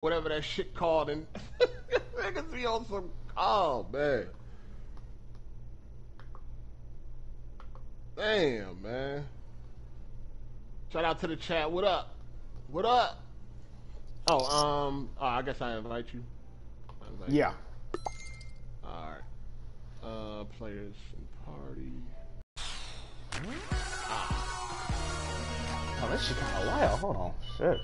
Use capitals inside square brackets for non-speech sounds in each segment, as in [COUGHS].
whatever that shit called, and [LAUGHS] niggas be on some. Oh man. Damn, man. Shout out to the chat. What up? What up? Oh, um, oh, I guess I invite you. I invite Yeah. You. All right. Uh, players and party. Oh, that shit kind of loud. Hold on. Shit.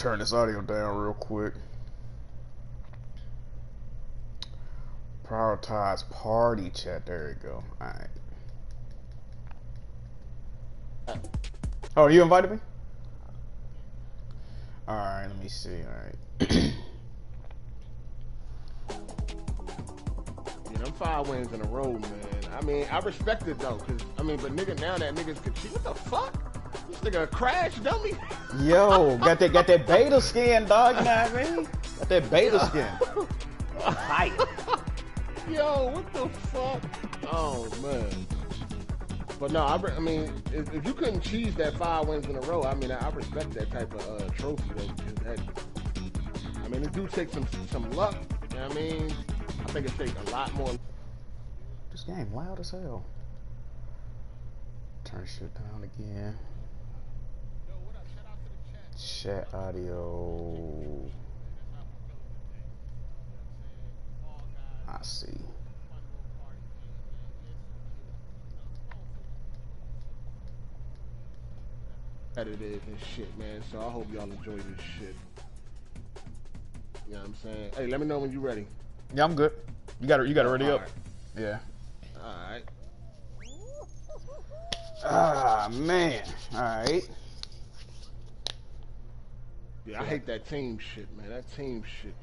Turn this audio down real quick. Prioritize party chat. There you go. Alright. Oh, you invited me? Alright, let me see. Alright. Them five wins in a row, man. I mean, I respect it though, cause I mean, but nigga, now that niggas can cheat, what the fuck? This nigga a crash dummy. Yo, got that got that beta skin, dog. You know what I mean? Got that beta skin. Hype. [LAUGHS] Yo, what the fuck? Oh man. But no, I, I mean, if, if you couldn't cheese that five wins in a row, I mean, I, I respect that type of uh, trophy though. That, I mean, it do take some some luck. You know what I mean, I think it takes a lot more. This game loud as hell. Turn shit down again. Chat audio. I see. Edited and shit, man. So I hope y'all enjoy this shit. You know what I'm saying? Hey, let me know when you're ready. Yeah, I'm good. You got it. You got it ready up. Alright. Yeah. All right. Ah man. All right. Yeah, I hate that team shit, man. That team shit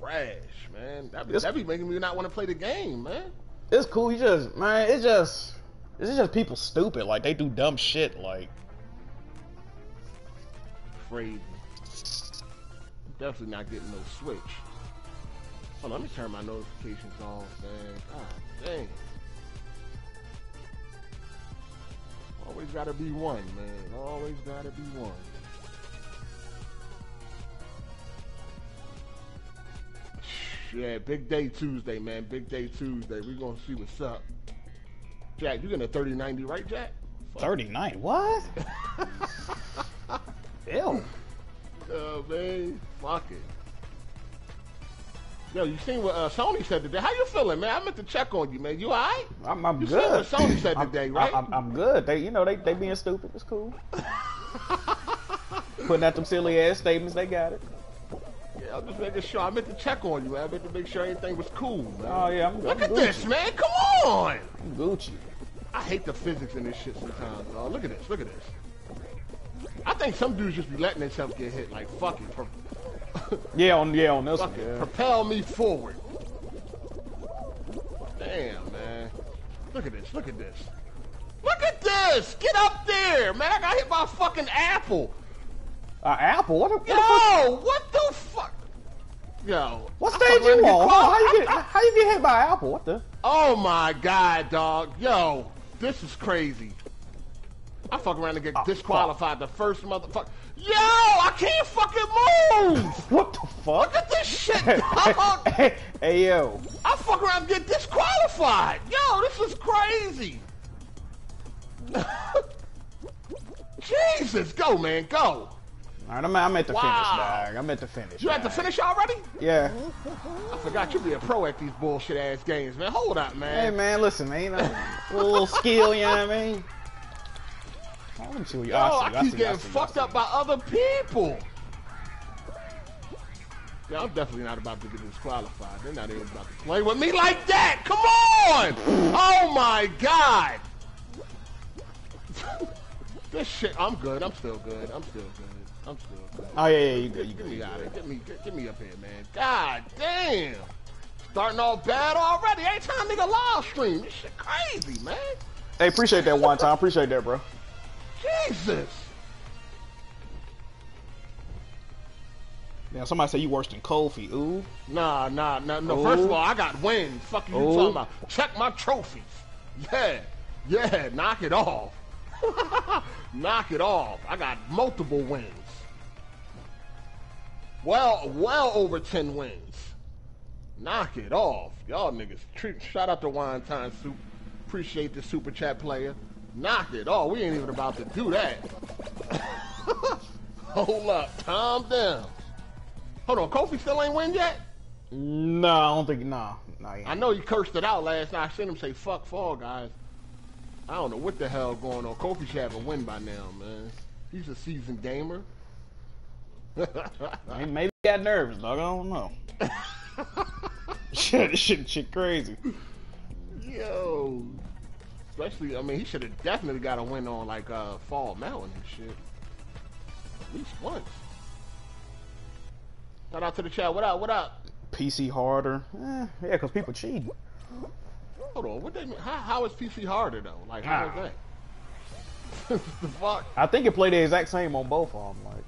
trash, man. That be, that be making me not want to play the game, man. It's cool. You just man. It's just. It's just people stupid. Like they do dumb shit. Like Crazy. Definitely not getting no switch. Hold on, let me turn my notifications off, man. God dang. Always gotta be one, man. Always gotta be one. Yeah, big day Tuesday, man. Big day Tuesday. We're gonna see what's up. Jack, you're getting a 3090, right, Jack? Fuck. 39. What? [LAUGHS] Ew. Oh, man. Fuck it. Yo, you seen what uh, Sony said today? How you feeling, man? I meant to check on you, man. You alright? I'm, I'm You seen good. what Sony said I'm- today, right? I'm, I'm good. They, you know, they, they being stupid. It's cool. [LAUGHS] Putting out them silly ass statements. They got it. I'm just making sure. I meant to check on you. I meant to make sure everything was cool, man. Oh yeah, I'm, Look I'm at Gucci. this, man. Come on. I'm Gucci. I hate the physics in this shit sometimes. Look at this. Look at this. I think some dudes just be letting themselves get hit. Like, fuck it. [LAUGHS] Yeah, on yeah on this fuck one. it. Yeah. Propel me forward. Damn, man. Look at this. Look at this. Look at this. Get up there, man. I got hit by a fucking apple. Uh, Apple. What? the- What, the fuck? Yo, what the fuck? Yo. What stage fuck you on? How you get how you get hit by Apple? What the? Oh my god, dog. Yo, this is crazy. I fuck around and get Oh, disqualified the first motherfucker. Yo, I can't fucking move. [LAUGHS] What the Look fuck? at this shit, dog. hey, hey yo. I fuck around and get disqualified. Yo, this is crazy. [LAUGHS] Jesus, go man, go. All right, I'm, I'm at the Wow. finish, dog. I'm at the finish. You at the finish already? Yeah. I forgot you be a pro at these bullshit ass games, man. Hold up, man. Hey man. listen, man. A little skill, you know what I mean? Oh, let me see what you. Yo, I, I, see, I, keep see, getting I see, fucked I up by other people. Yeah, I'm definitely not about to get disqualified. They're not even about to play with me like that. Come on! Oh my god! [LAUGHS] this shit, I'm good. I'm still good. I'm still good. I'm still good. Oh yeah, yeah, you good, you Get me out of good. here. Get me, get, get me up here, man. God damn! Starting off bad already. Every time nigga live stream, this shit crazy, man. Hey, appreciate that one time. Appreciate that, bro. Jesus. Now somebody say you worse than Kofi. Ooh. Nah, nah, nah, no. Oh. First of all, I got wins. Fuck you, you Oh. talking about? Check my trophies. Yeah, yeah, knock it off. [LAUGHS] knock it off. I got multiple wins. Well, well over 10 wins. Knock it off. Y'all niggas. Treat, shout out to Wine Time Soup. Appreciate the super chat player. Knock it off. We ain't even about to do that. [LAUGHS] Hold up. Calm down. Hold on. Kofi still ain't win yet? No, I don't think. No, no. I know he cursed it out last night. I seen him say "fuck Fall Guys." I don't know what the hell going on. Kofi should have a win by now, man. He's a seasoned gamer. Maybe he got nervous, dog. I don't know. [LAUGHS] shit, shit, shit, crazy. Yo, especially, I mean, he should have definitely got a win on like uh, Fall Mountain and shit. At least once. Shout out to the chat. What up? What up? PC harder. Eh, yeah, because people cheat. Hold on. What they mean? How, how is PC harder though? Like how is that? [LAUGHS] the fuck? I think it played the exact same on both of them. Like,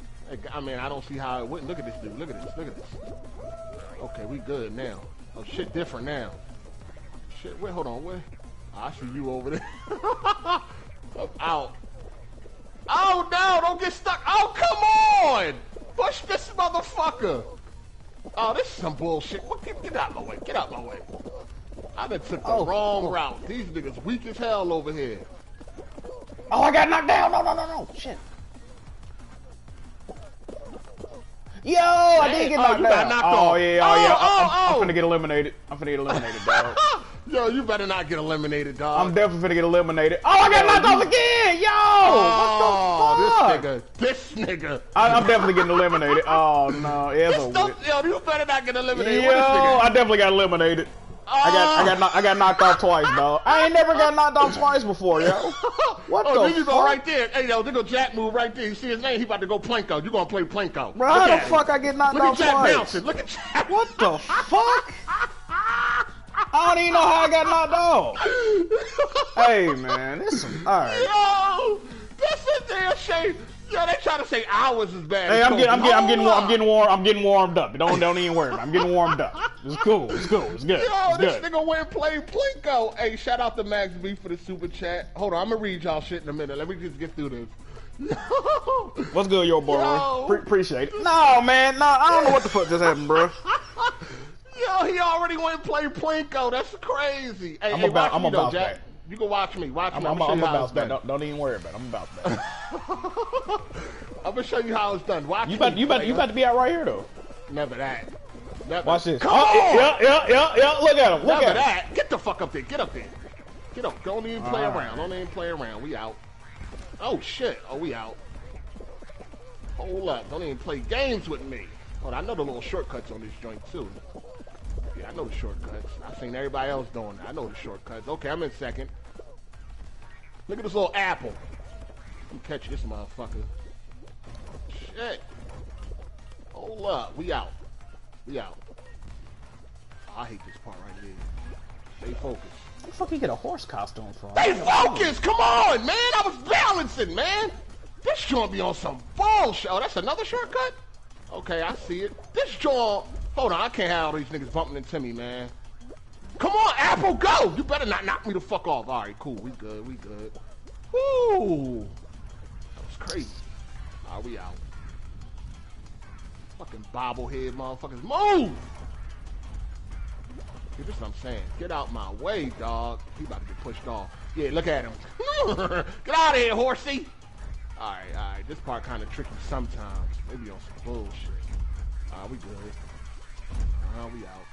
I mean, I don't see how it wouldn't. Look at this dude. Look at this. Look at this. Okay, we good now. Oh, shit different now. Shit, wait, hold on, wait. Oh, I see you over there. [LAUGHS] I'm out. Oh, no, don't get stuck. Oh, come on. Push this motherfucker. Oh, this is some bullshit. Get, get out my way. Get out my way. I done took the oh, wrong oh. route. These niggas weak as hell over here. Oh, I got knocked down. No, no, no, no. Shit. Yo, I did get oh, knocked oh, down. Knocked oh, off. yeah, oh, oh yeah. Oh, I'm, I'm, oh, oh. finna get eliminated. I'm finna get eliminated, [LAUGHS] dog. Yo, you better not get eliminated, dog. I'm definitely finna get eliminated. Oh, I got Yo, knocked you... off again. Yo, oh, what the fuck? This nigga, this nigga. I, am definitely getting eliminated. Oh no, yeah, Yo, you better not get eliminated. Yo, I definitely got eliminated. I got I got ah! knocked, I got knocked off twice, bro. I ain't never got knocked off twice before, yo. [LAUGHS] What oh, the there you go right there. Hey, yo, go Jack move right there. You see his name? He about to go Plinko. You gonna play Plinko? Bro, how the fuck I get knocked off Look off at Jack twice? bouncing. Look at Jack. What the fuck? I don't even know how I got knocked off. [LAUGHS] hey man, this is all right. Yo, this is damn shame. Yo, they try to say ours is bad. Hey, I'm getting, I'm getting, I'm getting, I'm getting warm. I'm getting warmed up. Don't, don't even worry. I'm getting warmed up. It's cool. It's cool. It's good. Yo, it's this good. nigga went play Plinko. Hey, shout out to Max B for the super chat. Hold on, I'm gonna read y'all shit in a minute. Let me just get through this. [LAUGHS] What's good, yo, boy? Pre- appreciate it. No, man, no, I don't know what the fuck just happened, bro. [LAUGHS] Yo, he already went play Plinko. That's crazy. Hey, I'm hey, about, I'm about though, that. You can watch me. Watch I'm, me. I'm, I'm, I'm about that. Don't, don't, even worry about it. I'm about that. [LAUGHS] I'm gonna show you how it's done. Watch you about, me. You about, you about to be out right here though. Never that. Never. Watch this. Come oh, on. Yeah, yeah, yeah, yeah. Look at him. Look Never at that. him. Get the fuck up there. Get up there. Get up. Don't even play right. around. Don't even play around. We out. Oh shit. Oh, we out. Hold up. Don't even play games with me. Hold on. I know the little shortcuts on this joint too. Yeah, I know the shortcuts. I've seen everybody else doing that. I know the shortcuts. Okay, I'm in second. Look at this little apple. Let me catch this motherfucker. Shit. Hold up. We out. We out. I hate this part right here. Stay focused. Where the fuck you get a horse costume from? Stay focused! Come on, man! I was balancing, man! This joint be on some bullshit. Oh, that's another shortcut? Okay, I see it. This joint... Hold on, I can't have all these niggas bumping into me, man. Come on, Apple, go! You better not knock me the fuck off. All right, cool. We good. We good. Woo! That was crazy. All right, we out. Fucking bobblehead motherfuckers. Move! This is what I'm saying. Get out my way, dog. He about to get pushed off. Yeah, look at him. [LAUGHS] get out of here, horsey! Alright, alright. This part kind of tricky sometimes. Maybe on some bullshit. Alright, we good. Uh, we out.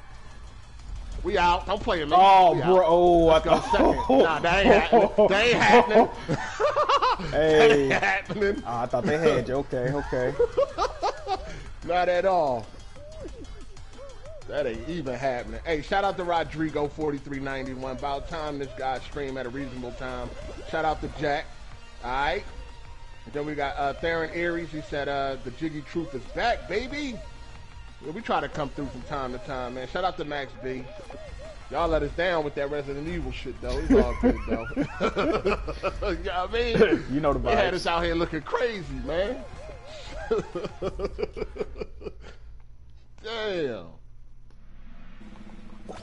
We out. Don't play me. Oh, we bro. Oh, Let's go second. [LAUGHS] Nah, that ain't happening. [LAUGHS] That ain't happening. [LAUGHS] hey. that ain't happening. Oh, I thought they had you. Okay, okay. Not at all. That ain't even happening. Hey, shout out to Rodrigo4391. About time this guy stream at a reasonable time. Shout out to Jack. All right. And then we got uh, Theron Aries. He said, uh, the Jiggy Truth is back, baby. Yeah, we try to come through from time to time, man. Shout out to Max B. Y'all let us down with that Resident Evil shit, though. It's all good, though. [LAUGHS] you know what I mean? You know the vibes. They had us out here looking crazy, man. Damn.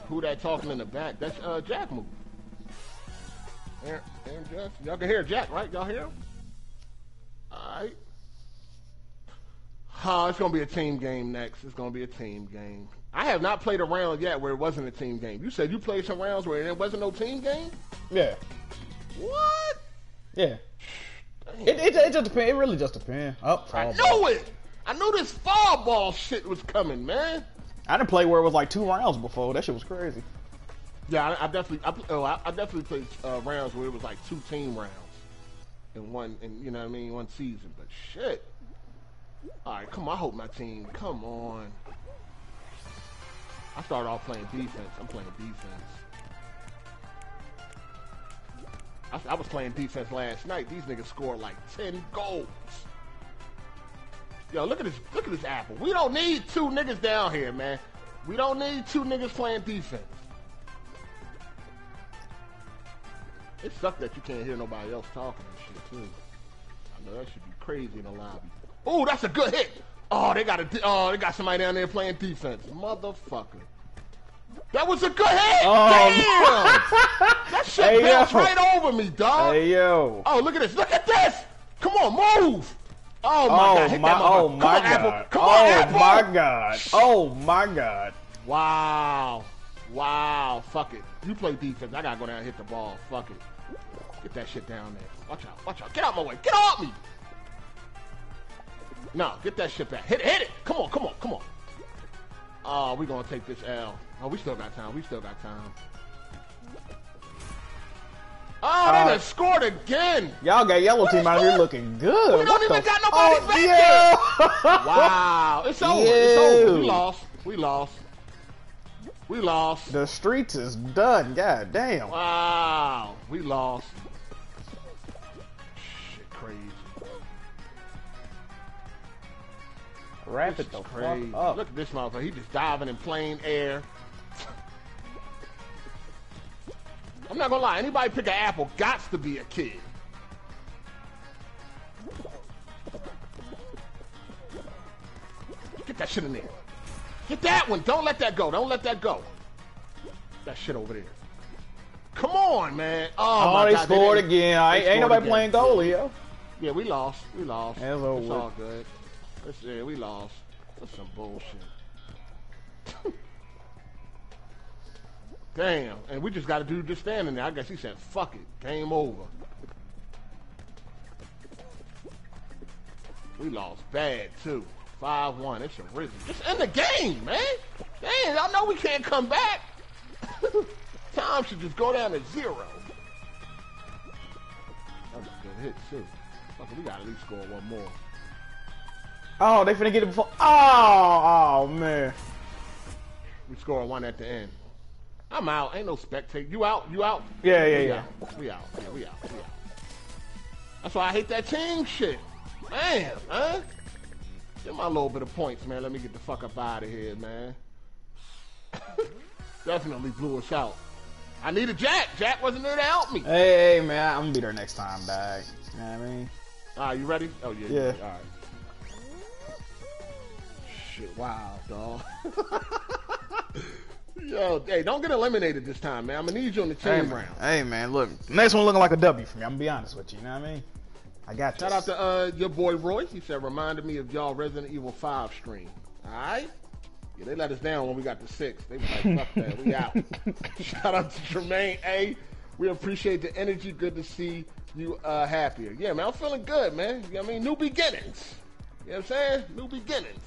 Who that talking in the back? That's uh, Jack move. Aaron, Aaron Jackson. Y'all can hear Jack, right? Y'all hear him? All right. It's gonna be a team game next. It's gonna be a team game. I have not played a round yet where it wasn't a team game. You said you played some rounds where there wasn't no team game. Yeah. What? Yeah. It, it, it just depends. It really just depends. Oh, I know it. I knew this fall ball shit was coming, man. I didn't play where it was like two rounds before. That shit was crazy. Yeah, I, I definitely, I, oh, I, I definitely played uh, rounds where it was like two team rounds in one, in you know what I mean, one season. But shit. All right, come on. I hope my team. Come on. I started off playing defense. I'm playing defense. I, I was playing defense last night. These niggas scored like 10 goals. Yo, look at this. Look at this apple. We don't need two niggas down here, man. We don't need two niggas playing defense. It sucks that you can't hear nobody else talking and shit too. I know that should be crazy in the lobby. Oh, that's a good hit. Oh, they got a. Oh, they got somebody down there playing defense. Motherfucker. That was a good hit. Oh. Damn. [LAUGHS] that shit Hey, bounced right over me, dog. Hey yo. Oh, look at this. Look at this. Come on, move. Oh my Oh god. Hit my, that oh motherfucker. my Come on, god. Apple. Come oh on, Apple. my god. Oh my god. Wow. Wow. Fuck it. You play defense. I gotta go down and hit the ball. Fuck it. Get that shit down there. Watch out. Watch out. Get out my way. Get off me. No, get that shit back. Hit it. Hit it. Come on. Come on. Come on. Oh, we gonna take this L. Oh, we still got time. We still got time. Oh, they Uh, done scored again. Y'all got yellow What team out here looking good. We don't even got nobody oh, back yeah. [LAUGHS] Wow. It's over. It's over. We lost. We lost. We lost. The streets is done. God damn. Wow. We lost. Wrap This it the crazy. fuck up. Look at this motherfucker. He just diving in plain air. I'm not gonna lie. Anybody pick an apple gots to be a kid. Get that shit in there. Get that one. Don't let that go. Don't let that go. That shit over there. Come on, man. Oh, Oh, my they God. scored didn't- again. They ain't scored nobody again. playing goalie, yo. Yeah, we lost. We lost. Over it's all good. It's, yeah, we lost. That's some bullshit. Damn. And we just got to do just standing there. I guess he said, fuck it. Game over. We lost bad, too. 5-1. It's a risen. Just end the game, man. Damn, I know we can't come back. [LAUGHS] Time should just go down to zero. That was a good hit, too. Fuck we got to at least score one more. Oh, they finna get it before. Oh, oh man. We score one at the end. I'm out. Ain't no spectate. You out? You out? Yeah, yeah, we yeah. Out. We out. Yeah, we out. We out. That's why I hate that team shit. Man, huh? Get my little bit of points, man. Let me get the fuck up out of here, man. [LAUGHS] Definitely blew us out. I needed Jack. Jack wasn't there to help me. Hey, hey, man, I'm gonna be there next time, dog. You know what I mean? All right, you ready? Oh yeah. Yeah. All right. Shit! Wow, dog. [LAUGHS] Yo, hey, don't get eliminated this time, man. I'm gonna need you on the Hey, team man. round. Hey, man, look. Next one looking like a W for me. I'm gonna be honest with you. You know what I mean? I got this. Shout out to uh, your boy Roy. He said, reminded me of y'all Resident Evil 5 stream. All right? Yeah, they let us down when we got to six. They was like, fuck that, we out. [LAUGHS] Shout out to Tremaine A. We appreciate the energy. Good to see you uh, happier. Yeah, man, I'm feeling good, man. You know what I mean? New beginnings. You know what I'm saying? New beginnings.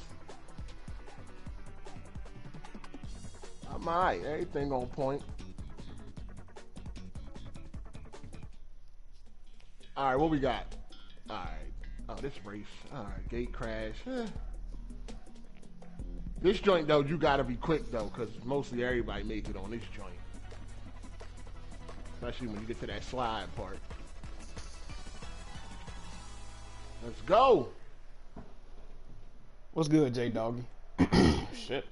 I'm all right. Everything on point. All right, what we got? All right. Oh, this race. All right, gate crash. Eh. This joint though, you gotta be quick though, cause mostly everybody makes it on this joint. Especially when you get to that slide part. Let's go. What's good, J Doggy? Shit.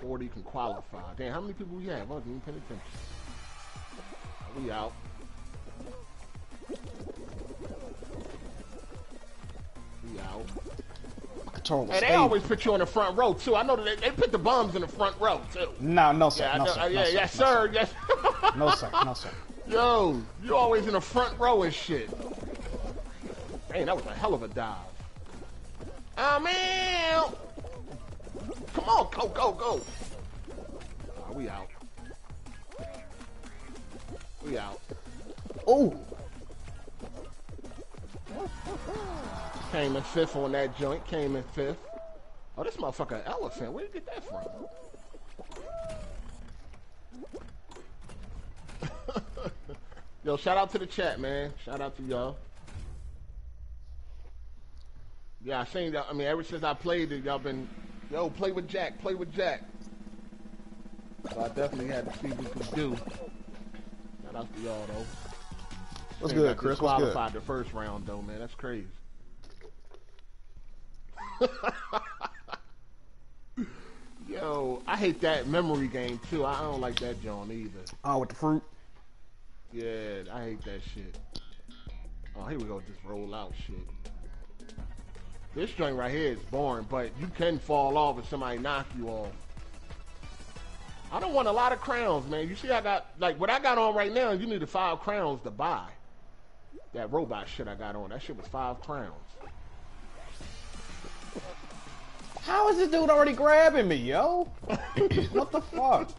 40 can qualify. Damn, how many people we have? I wasn't even paying attention. We out. We out. Control Hey, they always put you on the front row too. I know that they, they put the bums in the front row too. No, no, sir. Yeah, no, know, sir. uh, no, yeah, sir. yes, no, sir. Yes. [LAUGHS] No, sir. No, sir. Yo, you always in the front row and shit. Dang, that was a hell of a dive. I'm out. Come on, go, go, go. Oh, we out. We out. Oh. Came in fifth on that joint. Came in fifth. Oh, this motherfucker elephant. Where did you get that from? [LAUGHS] Yo, shout out to the chat, man. Shout out to y'all. Yeah, I seen y'all. I mean, ever since I played it, y'all been, yo, play with Jack, play with Jack. So I definitely had to see what we could do. Shout out to y'all, though. What's Think I good, Chris? What's good? Qualified the first round, though, man. That's crazy. [LAUGHS] Yo, I hate that memory game too. I don't like that John either. Oh, with the fruit. Yeah, I hate that shit. Oh, here we go. Just roll out shit. This joint right here is boring, but you can fall off if somebody knock you off. I don't want a lot of crowns, man. You see, I got like what I got on right now. You need the five crowns to buy. That robot shit I got on. That shit was five crowns. How is this dude already grabbing me, yo? [LAUGHS] what the fuck?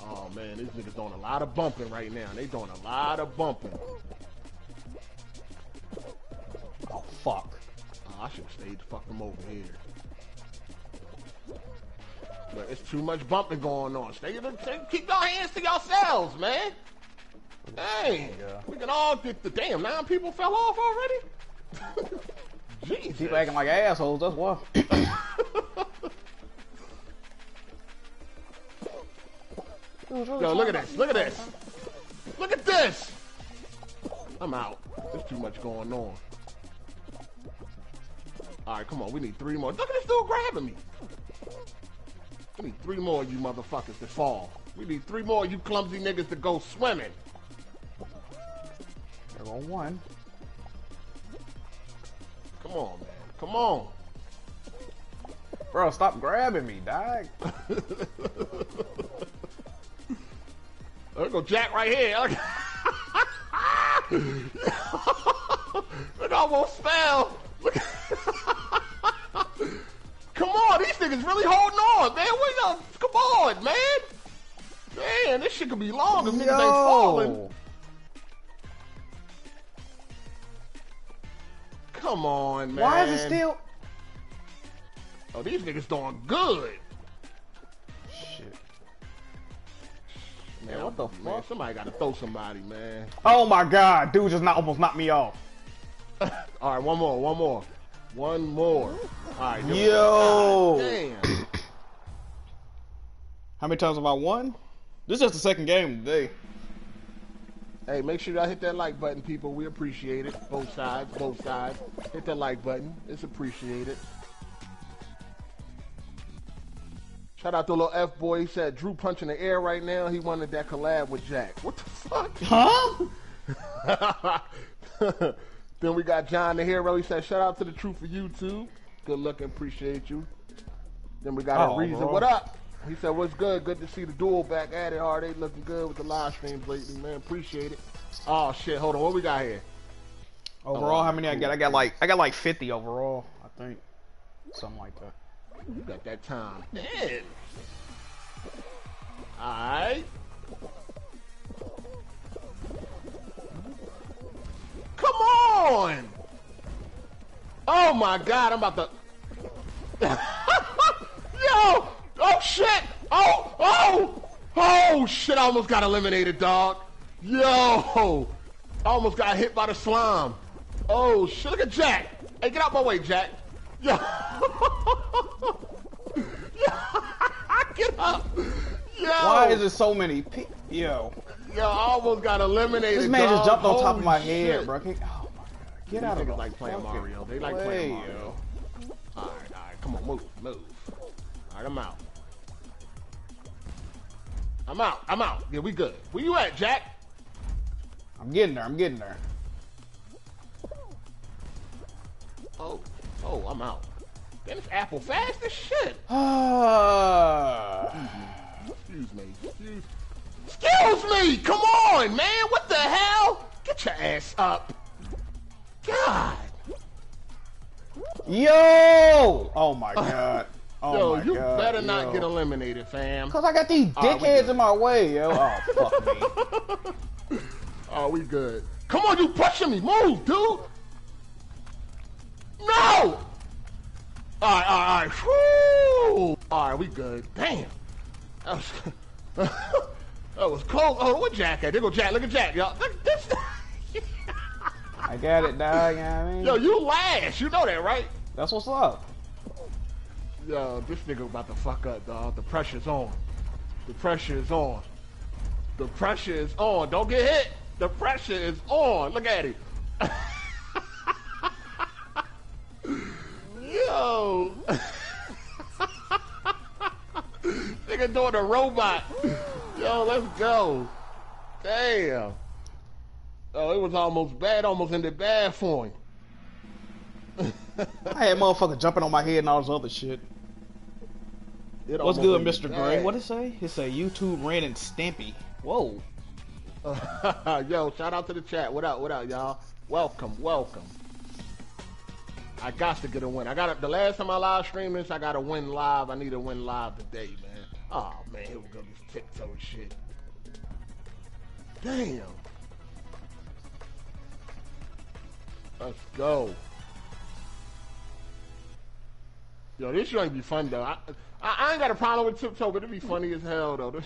Oh man, these niggas doing a lot of bumping right now. They doing a lot of bumping. Oh fuck. Oh, I should have stayed the fuck from over here. But it's too much bumping going on. Stay, stay keep your hands to yourselves, man. Hey, Yeah. we can all get the damn nine people fell off already. [LAUGHS] Jesus. Keep acting like assholes, that's why. Yo, look at this. Look at this. Look at this. I'm out. There's too much going on. All right, come on. We need three more. Look at this dude grabbing me. We need three more of you motherfuckers to fall. We need three more of you clumsy niggas to go swimming. There go one. Come on, man. Come on. Bro, stop grabbing me, dog. [LAUGHS] There go Jack right here. [LAUGHS] Look, almost fell. [LAUGHS] Come on, these niggas really holding on, man. Wait up. Come on, man. Man, this shit could be long if niggas ain't falling. Come on, man. Why is it still? Oh, these niggas doing good. Shit. Man, what the man, fuck? somebody got to throw somebody, man. Oh my god, dude just not almost knocked me off. [LAUGHS] All right, one more, one more, one more. All right, Yo. damn. How many times have I won? This is just the second game today. Hey, make sure y'all hit that like button, people. We appreciate it. Both sides, both sides. Hit that like button. It's appreciated. Shout out to little F boy. He said Drew punching the air right now. He wanted that collab with Jack. What the fuck? Huh? [LAUGHS] then we got John the Hero. He said, shout out to the Truth for YouTube. Good luck looking, appreciate you. Then we got Oh, a reason. bro. What up? He said, what's good? Good to see the duel back at it hard. They looking good with the live streams lately, man. Appreciate it. Oh shit, hold on. What we got here? Overall, how many I got? I got like I got like 50 overall, I think. Something like that. You got that time. In. Alright. Come on! Oh my god, I'm about to. [LAUGHS] Yo! Oh shit! Oh! Oh! Oh shit, I almost got eliminated, dog. Yo! I almost got hit by the slime. Oh shit, look at Jack. Hey, get out my way, Jack. Yo! [LAUGHS] Yo! [LAUGHS] get up! Yo! Why is there so many Yo. Yo, I almost got eliminated. This man just jumped on top of my shit. head, bro. Can- Oh my god. Get out of here! like playing Mario. They like play, playing. Mario. Alright, alright. Come on, move, move. Alright, I'm out. I'm out. I'm out. Yeah, we good. Where you at, Jack? I'm getting there. I'm getting there. Oh, oh, I'm out. Man, this apple fast as shit. Ah. [SIGHS] Excuse me. Excuse, Excuse me! Come on, man! What the hell? Get your ass up. God. Yo! Oh my uh, god. Oh Yo, you god. better not yo. get eliminated, fam. Cause I got these right, we dickheads good. in my way, yo. Oh fuck me. Oh, [LAUGHS] we good. Come on, you pushing me. Move, dude. No! Alright, alright, alright. Alright, we good. Damn. [LAUGHS] [LAUGHS] Oh, was, that was cold. Oh, what Jack at? There go Jack. Look at Jack, y'all. Look, at this, [LAUGHS] I got it, dog. You know what I mean? yo, you last. You know that, right? That's what's up. Yo, this nigga about to fuck up, dog. The pressure's on. The pressure is on. The pressure is on. Don't get hit. The pressure is on. Look at him. [LAUGHS] Yo. [LAUGHS] nigga doing a robot. Yo, let's go. Damn. Oh, it was almost bad. Almost ended bad for him. [LAUGHS] I had motherfucker jumping on my head and all this other shit. It What's good, Mr. Gray? bad. What it say? It say YouTube ran and Stampy. Whoa. [LAUGHS] Yo, shout out to the chat. What up? What up, y'all? Welcome, welcome. I got to get a win. I got the last time I live streamed this. I got to win live. I need to win live today, man. Oh man, here we go. This tiptoe shit. Damn. Let's go. Yo, this joint be fun though. I, I, I ain't got a problem with tiptoe, but it'd be funny as hell though. [LAUGHS]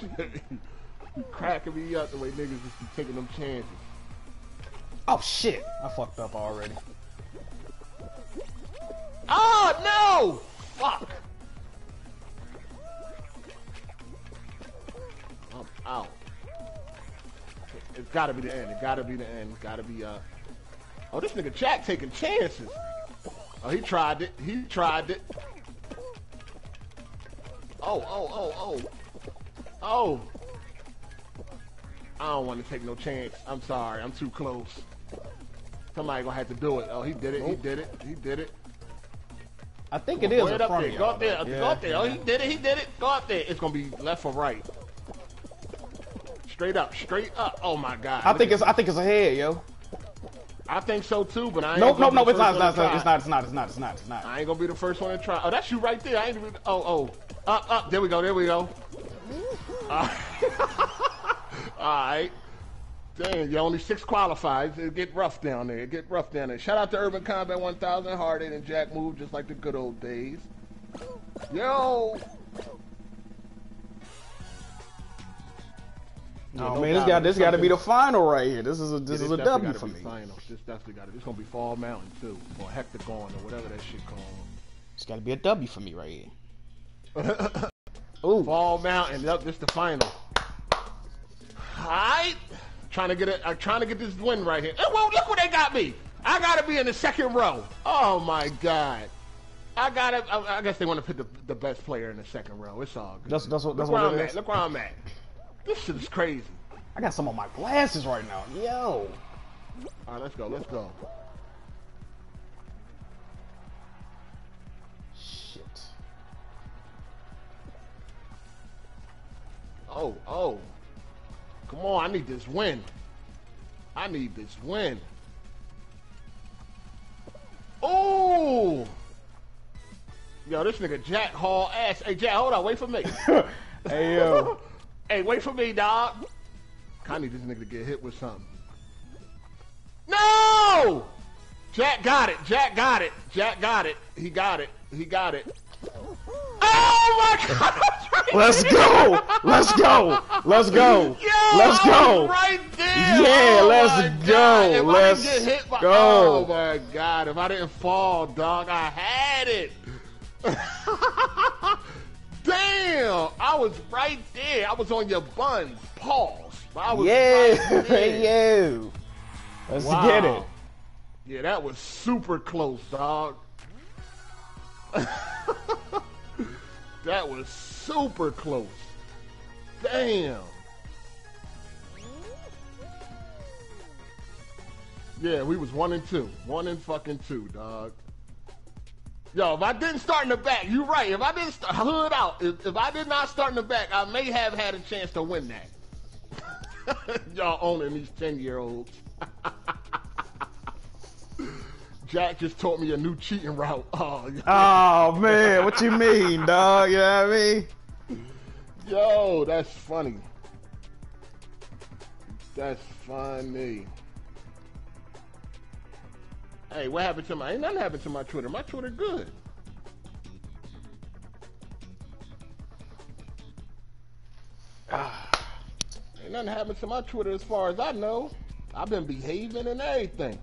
This cracking me up the way niggas just be taking them chances. Oh shit. I fucked up already. Oh no! Fuck. I'm out. It's gotta be the end. It gotta be the end. It's gotta be uh. Oh, this nigga Jack taking chances. Oh, he tried it. He tried it. Oh, oh, oh, oh. Oh. I don't want to take no chance. I'm sorry. I'm too close. Somebody gonna have to do it. Oh, he did it. He did it. He did it. I think it is up there. Go up there. though. Go up there. Oh, he did it. He did it. Go up there. It's gonna be left or right. Straight up. Straight up. Oh my god. I Look think it's I think it's ahead, yo. I think so too, but I ain't. Nope, nope, nope. It's not. It's not. to It's not. It's not. It's not. It's not. It's not. I ain't gonna be the first one to try. Oh, that's you right there. I ain't even. Oh, oh. Up, up. There we go. There we go. Uh, [LAUGHS] all right. Dang, you only six qualifies. It get rough down there. It get rough down there. Shout out to Urban Combat 1000, Hardhead, and Jack Move, just like the good old days. Yo. No, Yeah, oh, no man, this got this got to be the final right here. This is a this Yeah, is a definitely gotta for be me. Final. This definitely got it. This gonna be Fall Mountain too, or Hex-A-Gone, or whatever that shit called. It's got to be a W for me right here. [LAUGHS] Ooh, Fall Mountain. Yep, this the final. Alright. Trying to get it I'm uh, trying to get this win right here. Well, look what they got me. I gotta be in the second row. Oh my god. I gotta I, I guess they want to put the, the best player in the second row. It's all good. That's- that's what- that's look where what I'm at. is. Look where I'm at. This shit is crazy. I got some on my glasses right now. Yo, Alright, let's go, let's go. shit. Oh, oh. Come on, I need this win. I need this win. Oh! Yo, this nigga Jack Hall ass. Hey, Jack, hold on. Wait for me. [LAUGHS] Hey yo, [LAUGHS] hey, wait for me, dog. I need this nigga to get hit with something. No! Jack got it. Jack got it. Jack got it. He got it. He got it. Oh my god! [LAUGHS] let's go, let's go, let's go, Yo, let's go. right there. Yeah, Oh let's go. Let's I didn't get hit by, go. Oh my god! If I didn't fall, dog, I had it. [LAUGHS] Damn! I was right there. I was on your buns. Pause. I was Yeah, right [LAUGHS] there. yo, let's Wow. get it. Yeah, that was super close, dog. That was super close. Damn. Yeah, we was one and two. One and fucking two, dog. Yo, if I didn't start in the back, you're right. If I didn't start hood out, if, if I did not start in the back, I may have had a chance to win that. [LAUGHS] Y'all owning these 10 year olds. [LAUGHS] Jack just taught me a new cheating route. [LAUGHS] Oh, oh man, what you mean, [LAUGHS] dog? You know what I mean? Yo, that's funny. That's funny. Hey, what happened to my? Ain't nothing happened to my Twitter. My Twitter good. [SIGHS] Ain't nothing happened to my Twitter as far as I know. I've been behaving and everything.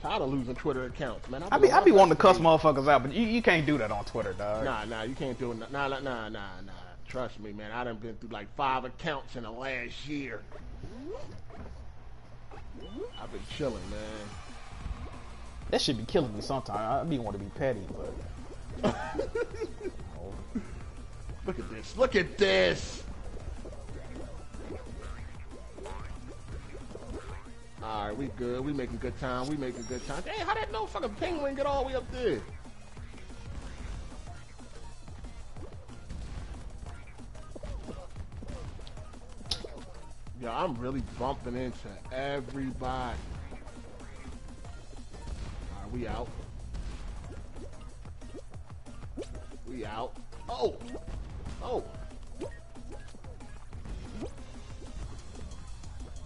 Tired of losing Twitter accounts, man. I be I be wanting to cuss motherfuckers out, but you, you can't do that on Twitter, dog. Nah, nah, you can't do it. Nah, nah, nah, nah, nah. Trust me, man. I done been through like five accounts in the last year. I've been chilling, man. That should be killing me sometimes. I be want to be petty, but. [LAUGHS] Look at this. Look at this. All right, we good. We making good time. We making good time. Hey, how that no fucking penguin get all the way up there? Yo, I'm really bumping into everybody. All right, we out. We out. Oh! Oh!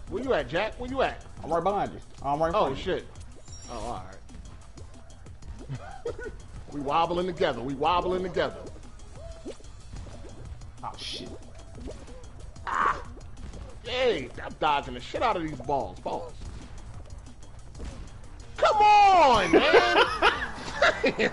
Where you at, Jack? Where you at? I'm right behind you. I'm right Oh, shit. Oh, all right. we wobbling together. We wobbling together. Oh, shit. Ah! Hey, I'm dodging the shit out of these balls. Balls. Come on, man! [LAUGHS]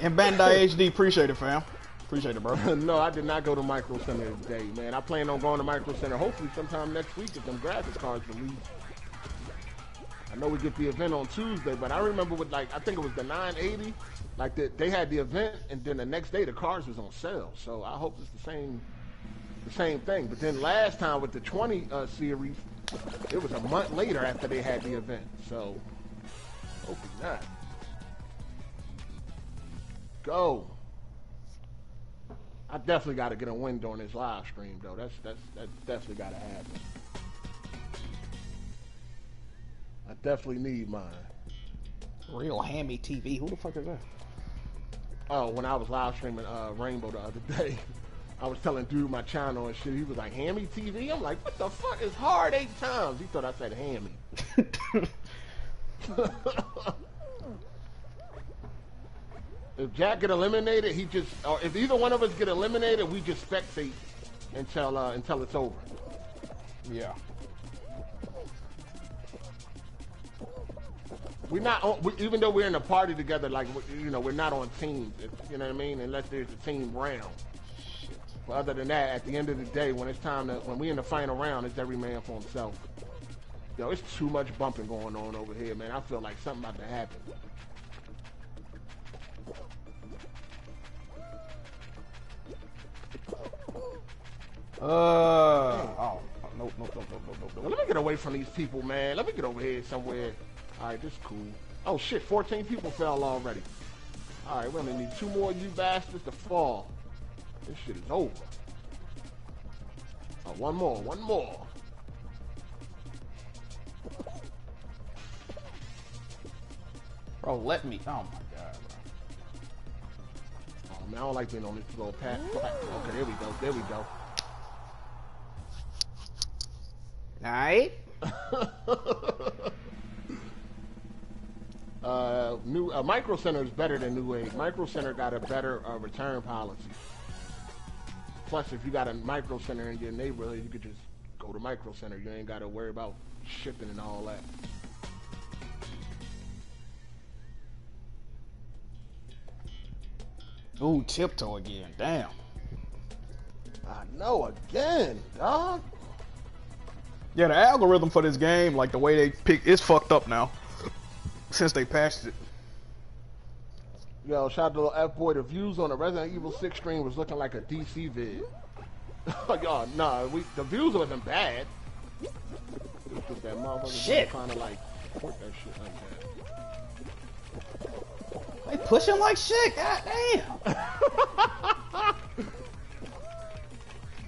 and Bandai HD, appreciate it, fam. Appreciate it, bro. [LAUGHS] no, I did not go to Micro Center today, man. I plan on going to Micro Center hopefully sometime next week if them graphics cards release. I know we get the event on Tuesday, but I remember with like I think it was the 980, like the, they had the event and then the next day the cars was on sale. So I hope it's the same the same thing. But then last time with the 20 uh, series, it was a month later after they had the event. So hopefully not. Go. I definitely got to get a win during this live stream, though. That's that's that's definitely got to happen. I definitely need mine. Real hammy TV. Who the fuck is that? Oh, when I was live streaming uh, Rainbow the other [LAUGHS] day, I was telling dude my channel and shit. He was like, "Hammy TV." I'm like, "What the fuck is hard eight times?" He thought I said hammy. [LAUGHS] [LAUGHS] if Jack get eliminated, he just, or if either one of us get eliminated, we just spectate until uh, until it's over. Yeah. We're not on, we, even though we're in a party together, like you know, we're not on teams. You know what I mean? Unless there's a team round. But other than that, at the end of the day, when it's time to, when we in the final round, it's every man for himself. Yo, it's too much bumping going on over here, man. I feel like something about to happen. Uh, oh, nope, nope, nope, nope, nope, nope, nope. Let me get away from these people, man. Let me get over here somewhere. All right, this is cool. Oh shit, 14 people fell already. All right, we only need two more you bastards to fall. This shit is over. Oh, one more, one more. [LAUGHS] Bro, let me. Oh my god, bro. Oh man, I don't like being on this little path. Okay, there we go. There we go. Alright. [LAUGHS] uh, new uh, Micro Center is better than Newegg. Micro Center got a better uh, return policy. Plus, if you got a Micro Center in your neighborhood, you could just go to Micro Center. You ain't got to worry about shipping and all that. Ooh, tiptoe again. Damn. I know again, dog. Yeah, the algorithm for this game, like the way they pick, it's fucked up now. Since they patched it. Yo, shout out to little F boy. The views on the Resident Evil 6 stream was looking like a DC vid. [LAUGHS] Y'all, nah, we the views wasn't bad. Just that motherfucker Shit. kind of like put that shit like that. They pushing like shit. God damn. [LAUGHS]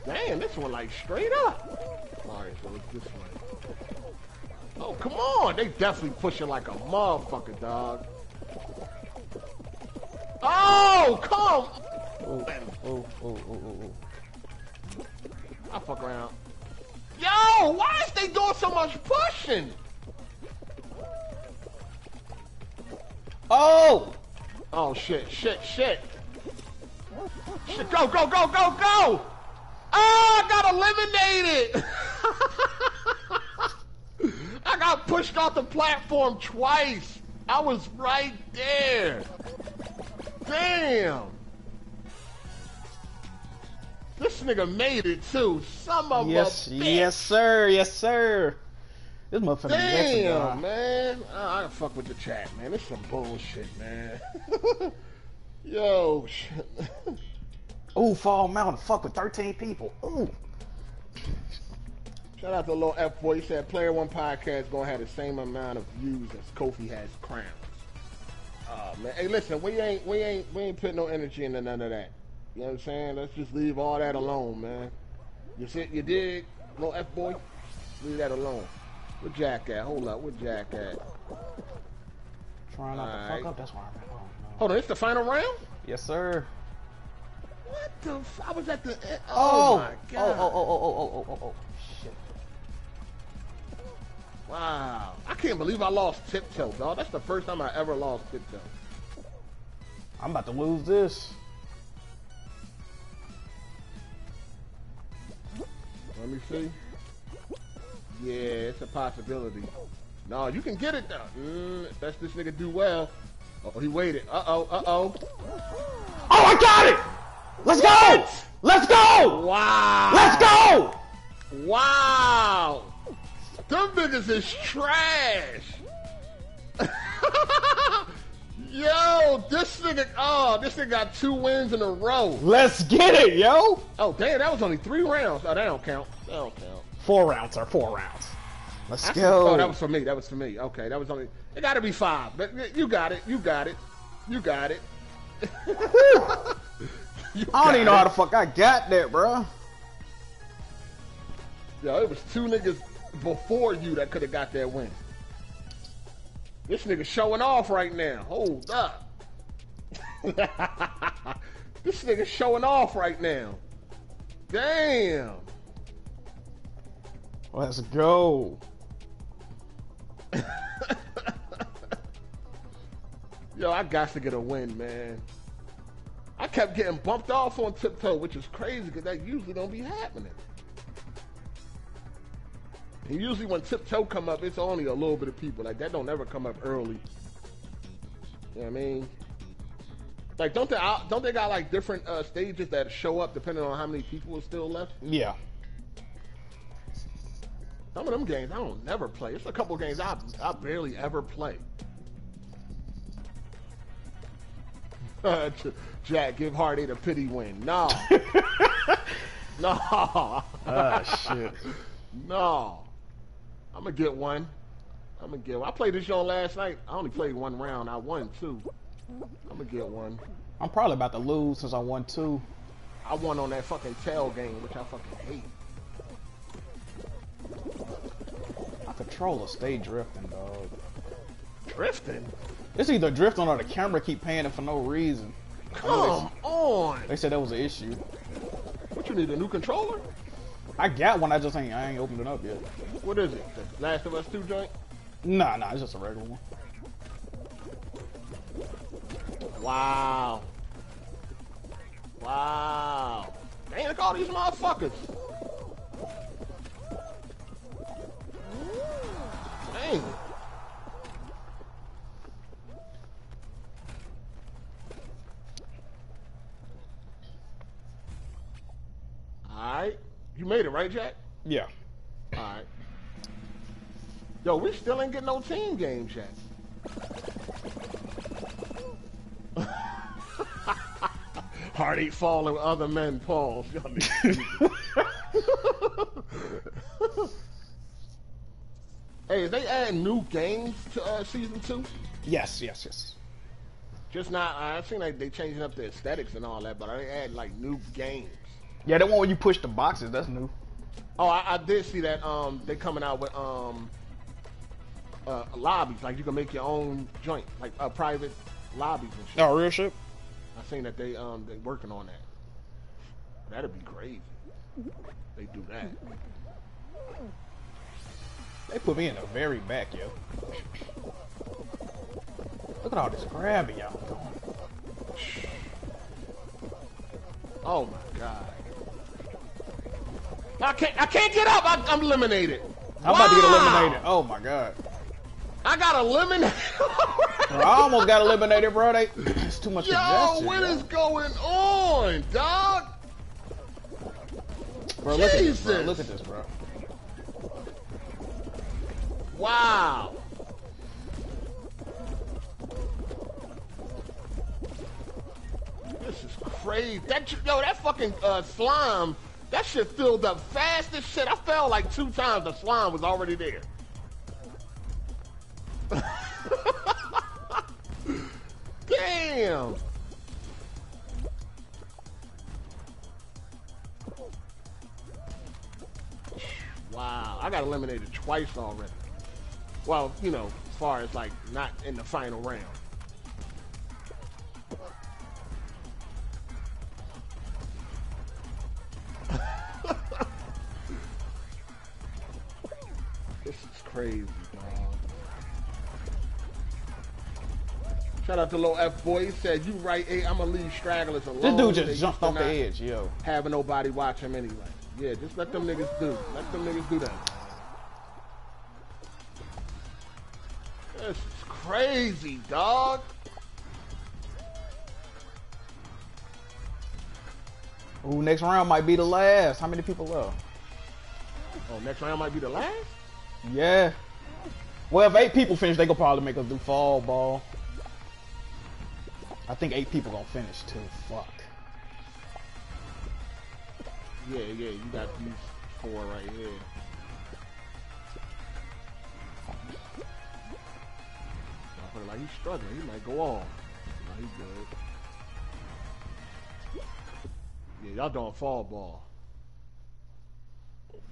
Damn, this one like straight up. Alright, so it's this way. Oh, come on. They definitely pushing like a motherfucker, dog. Oh, come. Oh, oh, oh, oh, oh, oh. I fuck around. Yo, why is they doing so much pushing? Oh! Oh shit, shit, shit. Shit, go, go, go, go, go! Oh, I got eliminated! I got pushed off the platform twice. I was right there. Damn. This nigga made it too. Some of Yes, yes, sir, yes, sir. This motherfucker Damn, man. I, I fuck with the chat, man. This some bullshit, man. [LAUGHS] Yo, shit. Ooh, Fall Mountain, fuck with 13 people. Ooh. Shout out to Lil F Boy. He said Player One Podcast gonna have the same amount of views as Kofi has crowns. Oh man. Hey listen, we ain't we ain't we ain't putting no energy into none of that. You know what I'm saying? Let's just leave all that alone, man. You see you dig, Lil F Boy? Leave that alone. Where Jack at? Hold up, where Jack at? Trying not to Alright. fuck up, that's why I'm at home. Hold on, it's the final round? Yes, sir. What the f- I was at the end. Oh! Oh, my god. Oh, oh, oh, oh, oh, oh, oh, oh, shit. Wow. I can't believe I lost tiptoe, dog. That's the first time I ever lost tiptoe. I'm about to lose this. Let me see. Yeah, it's a possibility. No, you can get it though. Mm, that's this nigga do well. Oh, he waited. Uh oh, uh oh. Oh, I got it! Let's go! Let's go! Wow. Let's go! Wow. Them niggas is trash. [LAUGHS] Yo, this nigga, oh, this nigga got two wins in a row. Let's get it, yo! Oh, damn, that was only three rounds. Oh, that don't count. That don't count. Four rounds are four rounds. Let's That's- go. Oh, that was for me. That was for me. Okay, that was only. It got to be five. But you got it. You got it. You got it. [LAUGHS] You I don't even know how it. the fuck I got that, bro. Yo, it was two niggas before you that could have got that win. This nigga showing off right now. Hold up. [LAUGHS] this nigga showing off right now. Damn. Let's go. [LAUGHS] Yo, I got to get a win, man. I kept getting bumped off on tiptoe, which is crazy because that usually don't be happening. And usually when tiptoe come up, it's only a little bit of people. Like that don't ever come up early. You know what I mean? Like don't they don't they got like different uh, stages that show up depending on how many people are still left? Yeah. Some of them games I don't never play. It's a couple games I I barely ever play. [LAUGHS] Jack, give Hardy the pity win. No. [LAUGHS] no. Ah, shit. no. I'm gonna get one. I'm gonna get one. I played this show last night. I only played one round. I won two. I'm gonna get one. I'm probably about to lose since I won two. I won on that fucking tail game, which I fucking hate. My controller stay drifting, dog. Drifting? It's either drifting or the camera keep panning for no reason. Come on. They, they said that was an issue. What you need a new controller? I got one. I just ain't. I ain't opened it up yet. What is it? The Last of Us 2 joint? Nah, nah. It's just a regular one. Wow. Wow. Dang, look at all these motherfuckers. Dang. Alright. You made it, right, Jack? Yeah. Alright. Yo, we still ain't getting no team games yet. [LAUGHS] Heart ain't falling with other men, Paul. [LAUGHS] [LAUGHS] Hey, is they adding new games to uh, season two? Yes, yes, yes. Just not. I've seen like they changing up the aesthetics and all that, but are they add like new games? Yeah, that one where you push the boxes. That's new. Oh, I, I did see that. Um, they coming out with um, uh, lobbies. Like you can make your own joint, like uh, private lobbies and shit. Oh, real shit. I seen that they um they working on that. That'd be crazy. They do that. They put me in the very back, yo. Look at all this grabbing y'all doing. Oh my god. I can't I can't get up. I, I'm eliminated. I'm about to get eliminated. Oh my god. I got eliminated. [LAUGHS] Bro, I almost got eliminated, bro. They, [CLEARS THROAT] it's too much Yo, what yo. is going on, dog? Bro, look at this, bro. Jesus. Look at this, bro. Wow. This is crazy. That yo, that fucking uh, slime, that shit filled up fast as shit. I fell like two times. The slime was already there. [LAUGHS] Damn. Wow, I got eliminated twice already. Well, you know, as far as like not in the final round. This is crazy, dog. Shout out to Low F Boy. He said, "You right, A. I'm gonna leave stragglers alone." This dude They just jumped off the edge, yo. Having nobody watch him anyway. Yeah, just let them niggas do. Let them niggas do that. This is crazy, dog. Ooh, next round might be the last. How many people left? Oh, next round might be the last. Yeah. Well, if eight people finish, they could probably make us do fall ball. I think eight people gonna finish too. Fuck. Yeah, yeah, you got these four right here. I feel like he's struggling. He might go on. No, he's good. Yeah, y'all doing fall ball.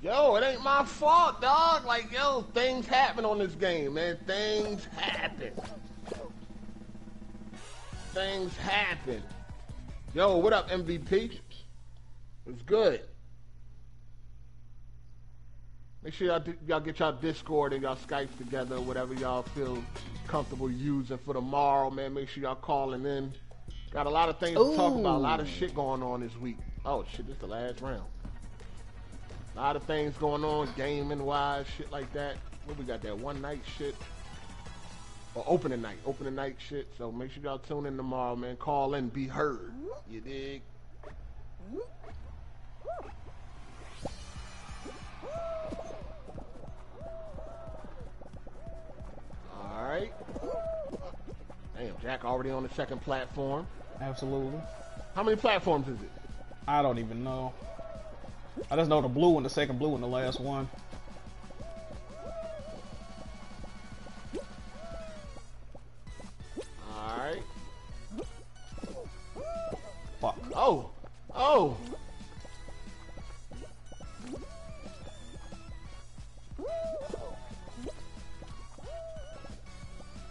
Yo, it ain't my fault, dog. Like, yo, things happen on this game, man. Things happen. Things happen. Yo, what up, MVP? It's good. Make sure y'all, y'all get y'all Discord and y'all Skype together, whatever y'all feel comfortable using for tomorrow, man. Make sure y'all calling in. Got a lot of things to talk about, a lot of shit going on this week. Oh shit, this the last round. A lot of things going on, gaming wise, shit like that. What we got that one night shit? Or opening night, opening night shit. So make sure y'all tune in tomorrow, man. Call in, be heard. You dig? Alright. Damn, Jack already on the second platform. Absolutely. How many platforms is it? I don't even know. I just know the blue one, the second blue one, the last one. Alright. Fuck. Oh! Oh!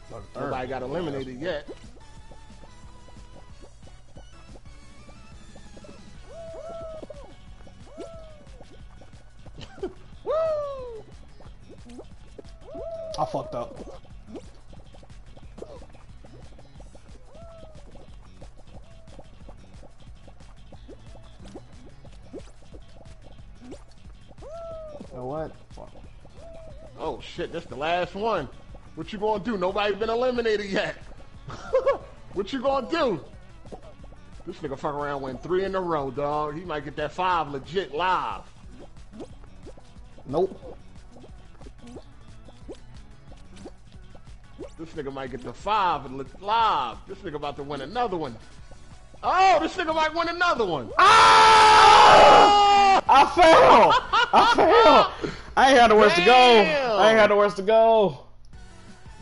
No, the third Nobody got was the last eliminated yet. I fucked up. You know what? Fuck. Oh shit, that's the last one. What you gonna do? Nobody's been eliminated yet. [LAUGHS] what you gonna do? This nigga fuck around win three in a row, dog. He might get that five legit live. Nope. This nigga might get the five li- live. This nigga about to win another one. Oh, this nigga might win another one. Ah! I fell! I fell! I ain't had nowhere to go. I ain't had nowhere to go.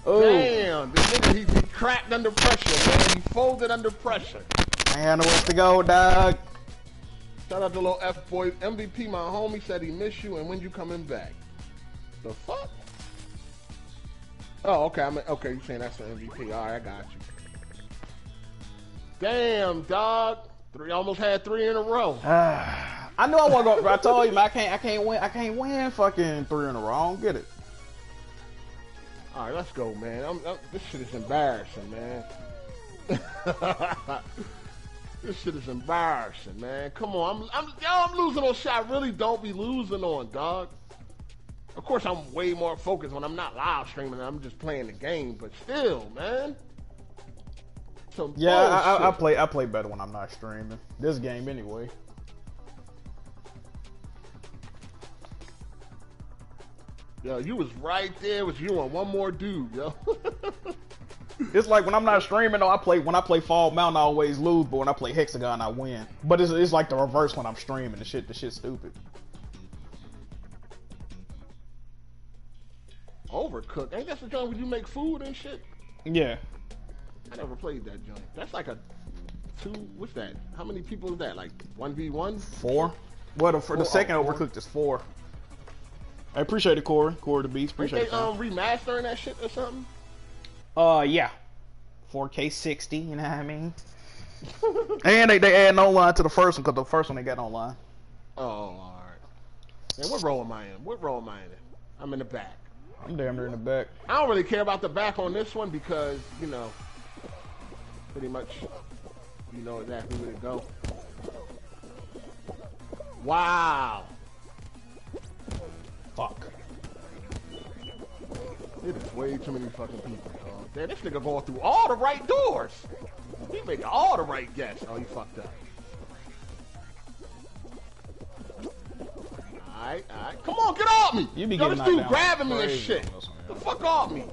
Ooh. Damn, this nigga he, he cracked under pressure, man. He folded under pressure. I ain't had nowhere to go, dog. Shout out to little F boy MVP. My homie said he missed you, and when you coming back? The fuck? Oh, okay. I'm okay. You saying that's the MVP? All right, I got you. Damn, dog. Three almost had three in a row. [SIGHS] I knew I wasn't going. I told you, man, I can't. I can't win. I can't win. Fucking three in a row. I don't get it. All right, let's go, man. I'm, I'm, this shit is embarrassing, man. [LAUGHS] this shit is embarrassing, man. Come on, I'm, I'm, yo, I'm losing on shit. I really don't be losing on, dog. Of course, I'm way more focused when I'm not live streaming. I'm just playing the game, but still, man. Some Yeah, I, I, I play. I play better when I'm not streaming. This game, anyway. Yo, you was right there with you and one more dude, yo. [LAUGHS] It's like when I'm not streaming, though. I play when I play Fall Mountain, I always lose, but when I play Hex-A-Gone, I win. But it's, it's like the reverse when I'm streaming. The shit, the shit's stupid. Overcooked. Ain't that the joint where you make food and shit? Yeah. I never played that joint. That's like a two. What's that? How many people is that? Like one v one? Four. Well, the, for the Four- second oh, four. overcooked is four. I appreciate it, Corey. Corey the Beast. Ain't Appreciate they it. um remastering that shit or something? Uh, yeah. 4K 60. You know what I mean? [LAUGHS] and they they add online to the first one because the first one they got online. Oh, all right. And what role am I in? What role am I in? I'm in the back. I'm damn near in the back. I don't really care about the back on this one because you know, pretty much, you know exactly where to go. Wow. Fuck. It is way too many fucking people, dog. Damn, this nigga going through all the right doors. He making all the right guesses. Oh, he fucked up. Alright, alright. Come on, get off me! You be Yo, this dude grabbing me and shit. The fuck off me!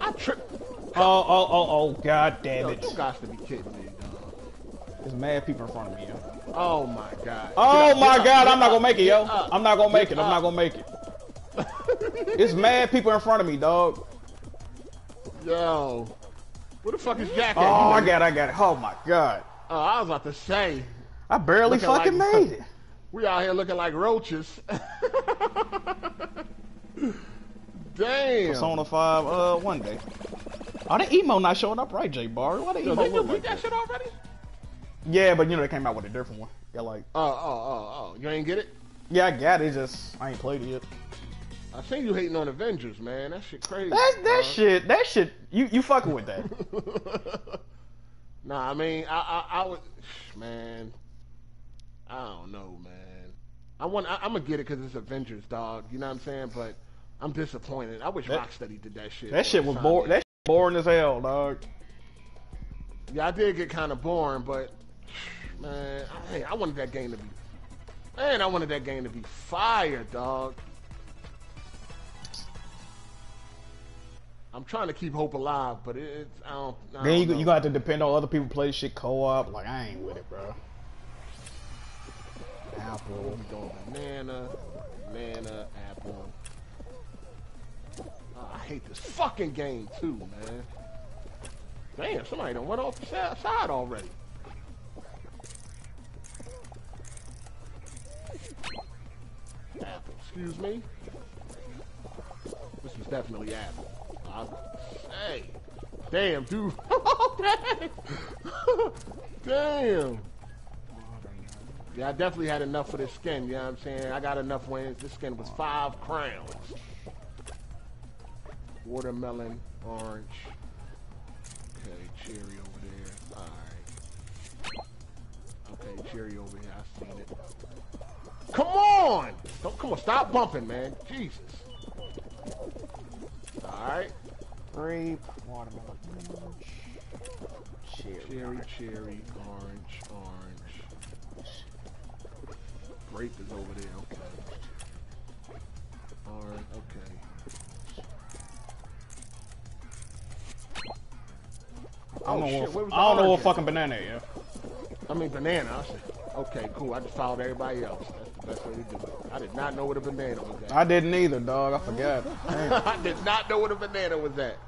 I tripped. Oh, oh, oh, oh, god damn Yo, it. you got to be kidding me, dog. There's mad people in front of me, yo. Oh my god. Oh Get my get god, I'm not gonna make it, yo. up, I'm not gonna make it. I'm not gonna make it. It's mad people in front of me, dog. Yo. Where the fuck is Jack at? Oh, I got, it, I got it. Oh my god. Oh, I was about to say. I barely fucking like- made it. [LAUGHS] We out here looking like roaches. [LAUGHS] Damn. Persona 5, uh, one day. Oh, the emo not showing up right, J Bar. Why the emo did you beat like that shit already? Yeah, but you know they came out with a different one. Yeah, like, Oh, oh, oh, oh. You ain't get it? yeah, I got it. it's Just I ain't played it yet. I seen you hating on Avengers, man. That shit crazy. That's that dog. shit. That shit. You you fucking with that? [LAUGHS] nah, I mean, I, I, I would, man. I don't know, man. I want, I, I'm gonna get it because it's Avengers, dog. You know what I'm saying? But I'm disappointed. I wish That- Rocksteady did that shit. That shit was boring. That shit boring as hell, dog. Yeah, I did get kind of boring, but man, I, I wanted that game to be, man, I wanted that game to be fire, dog. I'm trying to keep hope alive, but it, it's I don't. I Then you know. you got to depend on other people play shit co-op. Like I ain't with it, bro. Apple. We doing banana, banana, apple. Oh, I hate this fucking game too, man. Damn, somebody done went off the side already. Apple, excuse me. This was definitely apple. I, hey, damn, dude. [LAUGHS] damn. Yeah, I definitely had enough for this skin, you know what I'm saying? I got enough wins. This skin was five crowns. Watermelon, orange. Okay, cherry over there. Alright. Okay, cherry over here. I seen it. Come on! Don't come on, stop bumping, man. Jesus. Alright. Grape, watermelon, orange, cherry. Cherry, cherry, orange, orange. Grape is over there, okay. Orange, okay. Oh, I don't Oh, know shit, what, where was the I don't know what fucking banana is. I mean banana. Okay, cool. I just followed everybody else. That's best way do. I did not know what a banana was at. I didn't either, dog. I forgot. [LAUGHS] I did not know what a banana was at.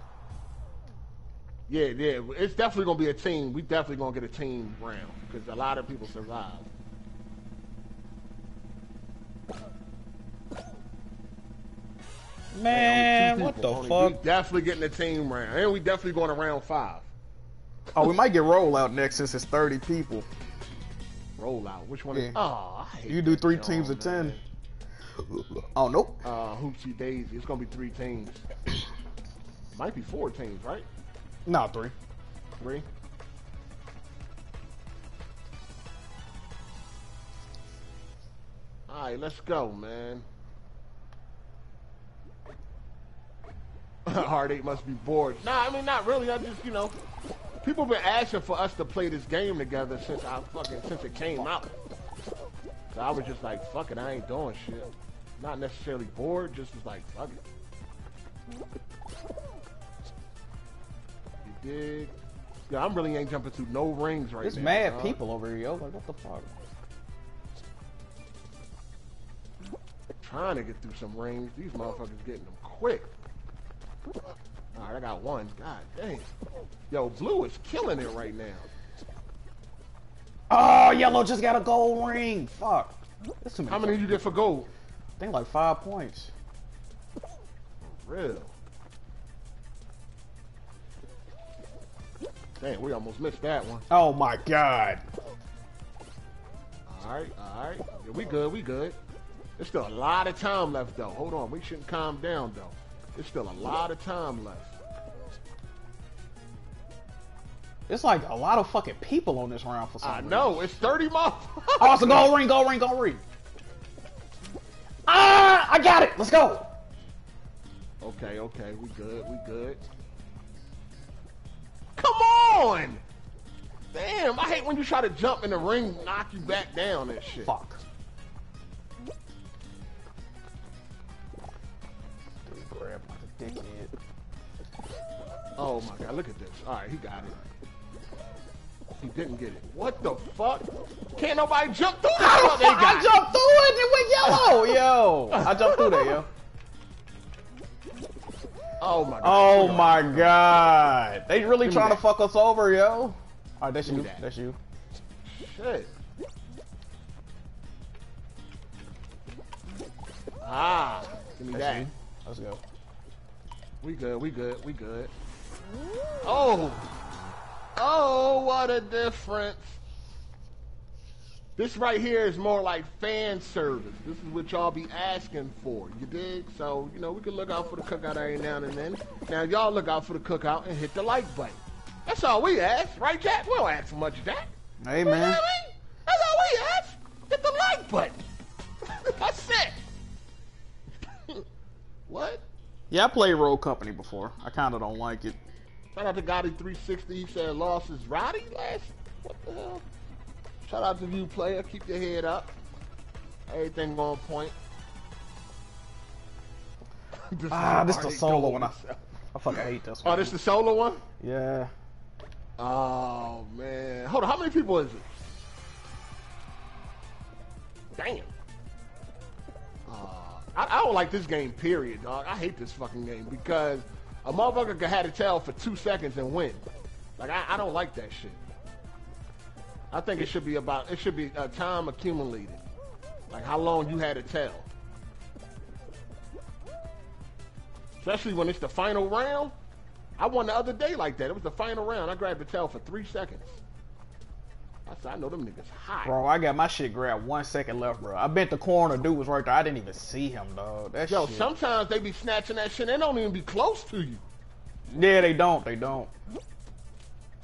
Yeah, yeah. It's definitely gonna be a team. We definitely gonna get a team round because a lot of people survive. Man, two what the. Only- fuck? We definitely getting a team round, and we definitely going to round five. Oh, we might get roll out next since it's 30 people. Rollout. Which one? Yeah. Is, oh, I hate You do three teams of 10. man. Oh, nope. Uh, Hoopsie Daisy. It's gonna be three teams. [COUGHS] Might be four teams, right? No, three. Three. All right, let's go, man. [LAUGHS] Heartache must be bored. Nah, I mean not really. I just, you know, people been asking for us to play this game together since I fucking since it came out. So I was just like, fuck it, I ain't doing shit. Not necessarily bored, just was like, fuck it. You dig? Yeah, I'm really ain't jumping through no rings right There's now. mad dog. people over here, yo. Like, what the fuck? Trying to get through some rings. These motherfuckers getting them quick. Alright, I got one. God damn. Yo, blue is killing it right now. Oh, yellow just got a gold ring. Fuck. Many How many did you get for gold? I think like five points. Real. Damn, we almost missed that one. Oh my god. Alright, alright. Yeah, we good, we good. There's still a lot of time left though. Hold on, we shouldn't calm down though. There's still a lot of time left. It's like a lot of fucking people on this round for some I reason. know, it's 30 more. Oh, it's a gold ring, gold ring, gold ring. Ah, I got it. Let's go. Okay, okay, we good, we good. Come on! Damn, I hate when you try to jump in the ring, knock you back down and shit. Fuck. Dickhead. Oh my god, look at this. Alright, he got it. He didn't get it. What the fuck? Can't nobody jump through that? Oh, they got I jumped through it and it went yellow. [LAUGHS] Yo, I jumped through there, yo. Oh my god. Oh my god. They really Give trying to fuck us over, yo. All right, that's Give you. that. That's you. Shit. Ah, give me That's that. you. Let's go. We good, we good, we good. Oh! Oh, what a difference. This right here is more like fan service. This is what y'all be asking for. You dig? So, you know, we can look out for the cookout every now and then. Now, y'all look out for the cookout and hit the like button. That's all we ask, right, Jack? We don't ask for much, Jack. Hey, You know what man. I mean? That's all we ask. Hit the like button. [LAUGHS] That's it. [LAUGHS] what? Yeah, I played Road Company before. I kind of don't like it. Shout out to Gotti360. He said lost his Roddy last. What the hell? Shout out to you, player. Keep your head up. Everything on point. [LAUGHS] This Ah, is this the solo one. I. I fucking hate this Oh, one. this the solo one? Yeah. Oh man. Hold on. How many people is it? Damn. Uh, I, I don't like this game. Period, dog. I hate this fucking game because a motherfucker could have a tail for two seconds and win. Like I, I don't like that shit. I think it should be about it should be a time accumulated, like how long you had a tail. Especially when it's the final round. I won the other day like that. It was the final round. I grabbed the tail for three seconds. I said, I know them niggas hot. Bro, I got my shit grabbed one second left, bro. I bent the corner, dude was right there. I didn't even see him, dog. That Yo, shit. sometimes they be snatching that shit. They don't even be close to you. Yeah, they don't. They don't.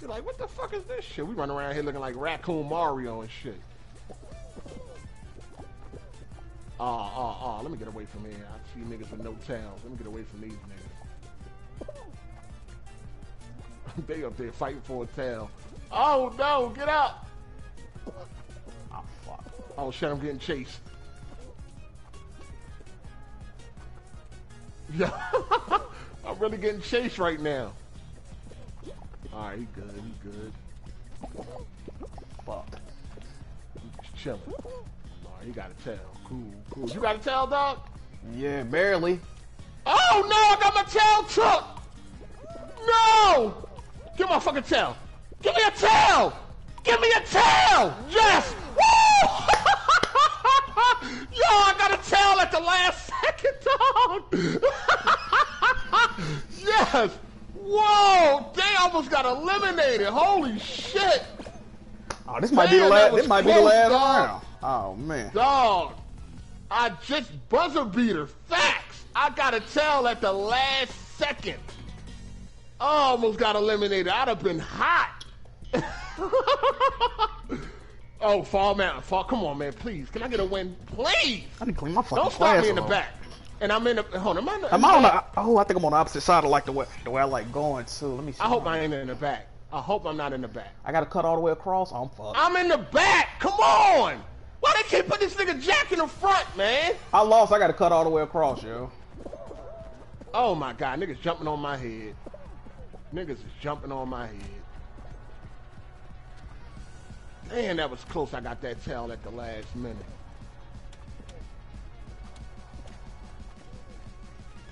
You're like, what the fuck is this shit? We run around here looking like Raccoon Mario and shit. Oh, oh, oh, let me get away from here. I see niggas with no tails. Let me get away from these niggas. [LAUGHS] they up there fighting for a tail. Oh, no, get out. Oh, fuck. Oh, shit, I'm getting chased. Yeah, [LAUGHS] I'm really getting chased right now. All right, he good, he good. Fuck. He's chilling. All right, he got a tail. Cool, cool. You got a tail, dog? Yeah, barely. Oh no, I got my tail took. No, Give my fucking tail. Give me a tail. Give me a tail. Yes. Woo! [LAUGHS] Yo, I got a tail at the last second, dog. [LAUGHS] yes. Whoa, they almost got eliminated. Holy shit. Oh, this might be the last. This might be the last dog. round. Oh man. Dog, I just buzzer beater. Facts. I got a tail at the last second. I almost got eliminated. I'd have been hot. [LAUGHS] oh, fall mountain. Fall. Come on, man. Please. Can I get a win? Please. I need to clean my fucking Don't stop me in the off. back. And I'm in the. Hold on. Am I the, Am I on the? Oh, I think I'm on the opposite side of like the way the way I like going too. Let me see. I hope I ain't in the back. I hope I'm not in the back. I gotta cut all the way across. I'm fucked. I'm in the back. Come on. Why they can't put this nigga Jack in the front, man? I lost. I gotta cut all the way across, yo. Oh my god, niggas jumping on my head. Niggas is jumping on my head. Man, that was close. I got that tail at the last minute.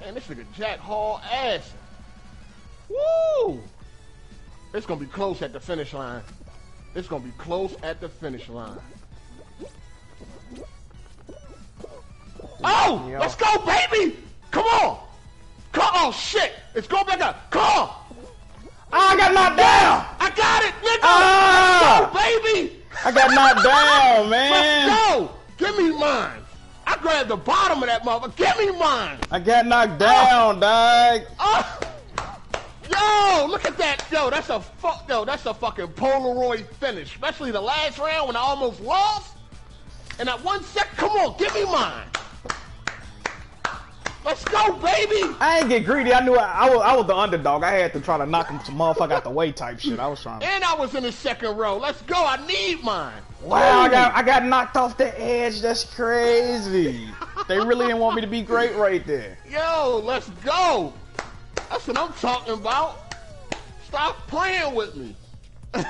Man, this nigga Jack Hall ass. Woo! It's gonna be close at the finish line. It's gonna be close at the finish line. Oh! Yeah. Let's go, baby! Come on! Come on, shit! It's going back up. Come on! Ah, I got knocked down. I got it, nigga! Let's go, baby! I got knocked down, man. Let's go! Give me mine. I grabbed the bottom of that motherfucker. Give me mine. I got knocked down, dog. Oh! Yo, look at that. Yo, that's a fuck. Yo, that's a fucking Polaroid finish. Especially the last round when I almost lost. And that one sec, come on, give me mine. Let's go, baby. I ain't get greedy. I knew I, I was I was the underdog. I had to try to knock him some motherfucker out the way type shit. I was trying. to... And I was in the second row. Let's go. I need mine. Wow, I got I got knocked off the edge. That's crazy. they really didn't want me to be great right there. Yo, let's go. That's what I'm talking about. Stop playing with me. [LAUGHS]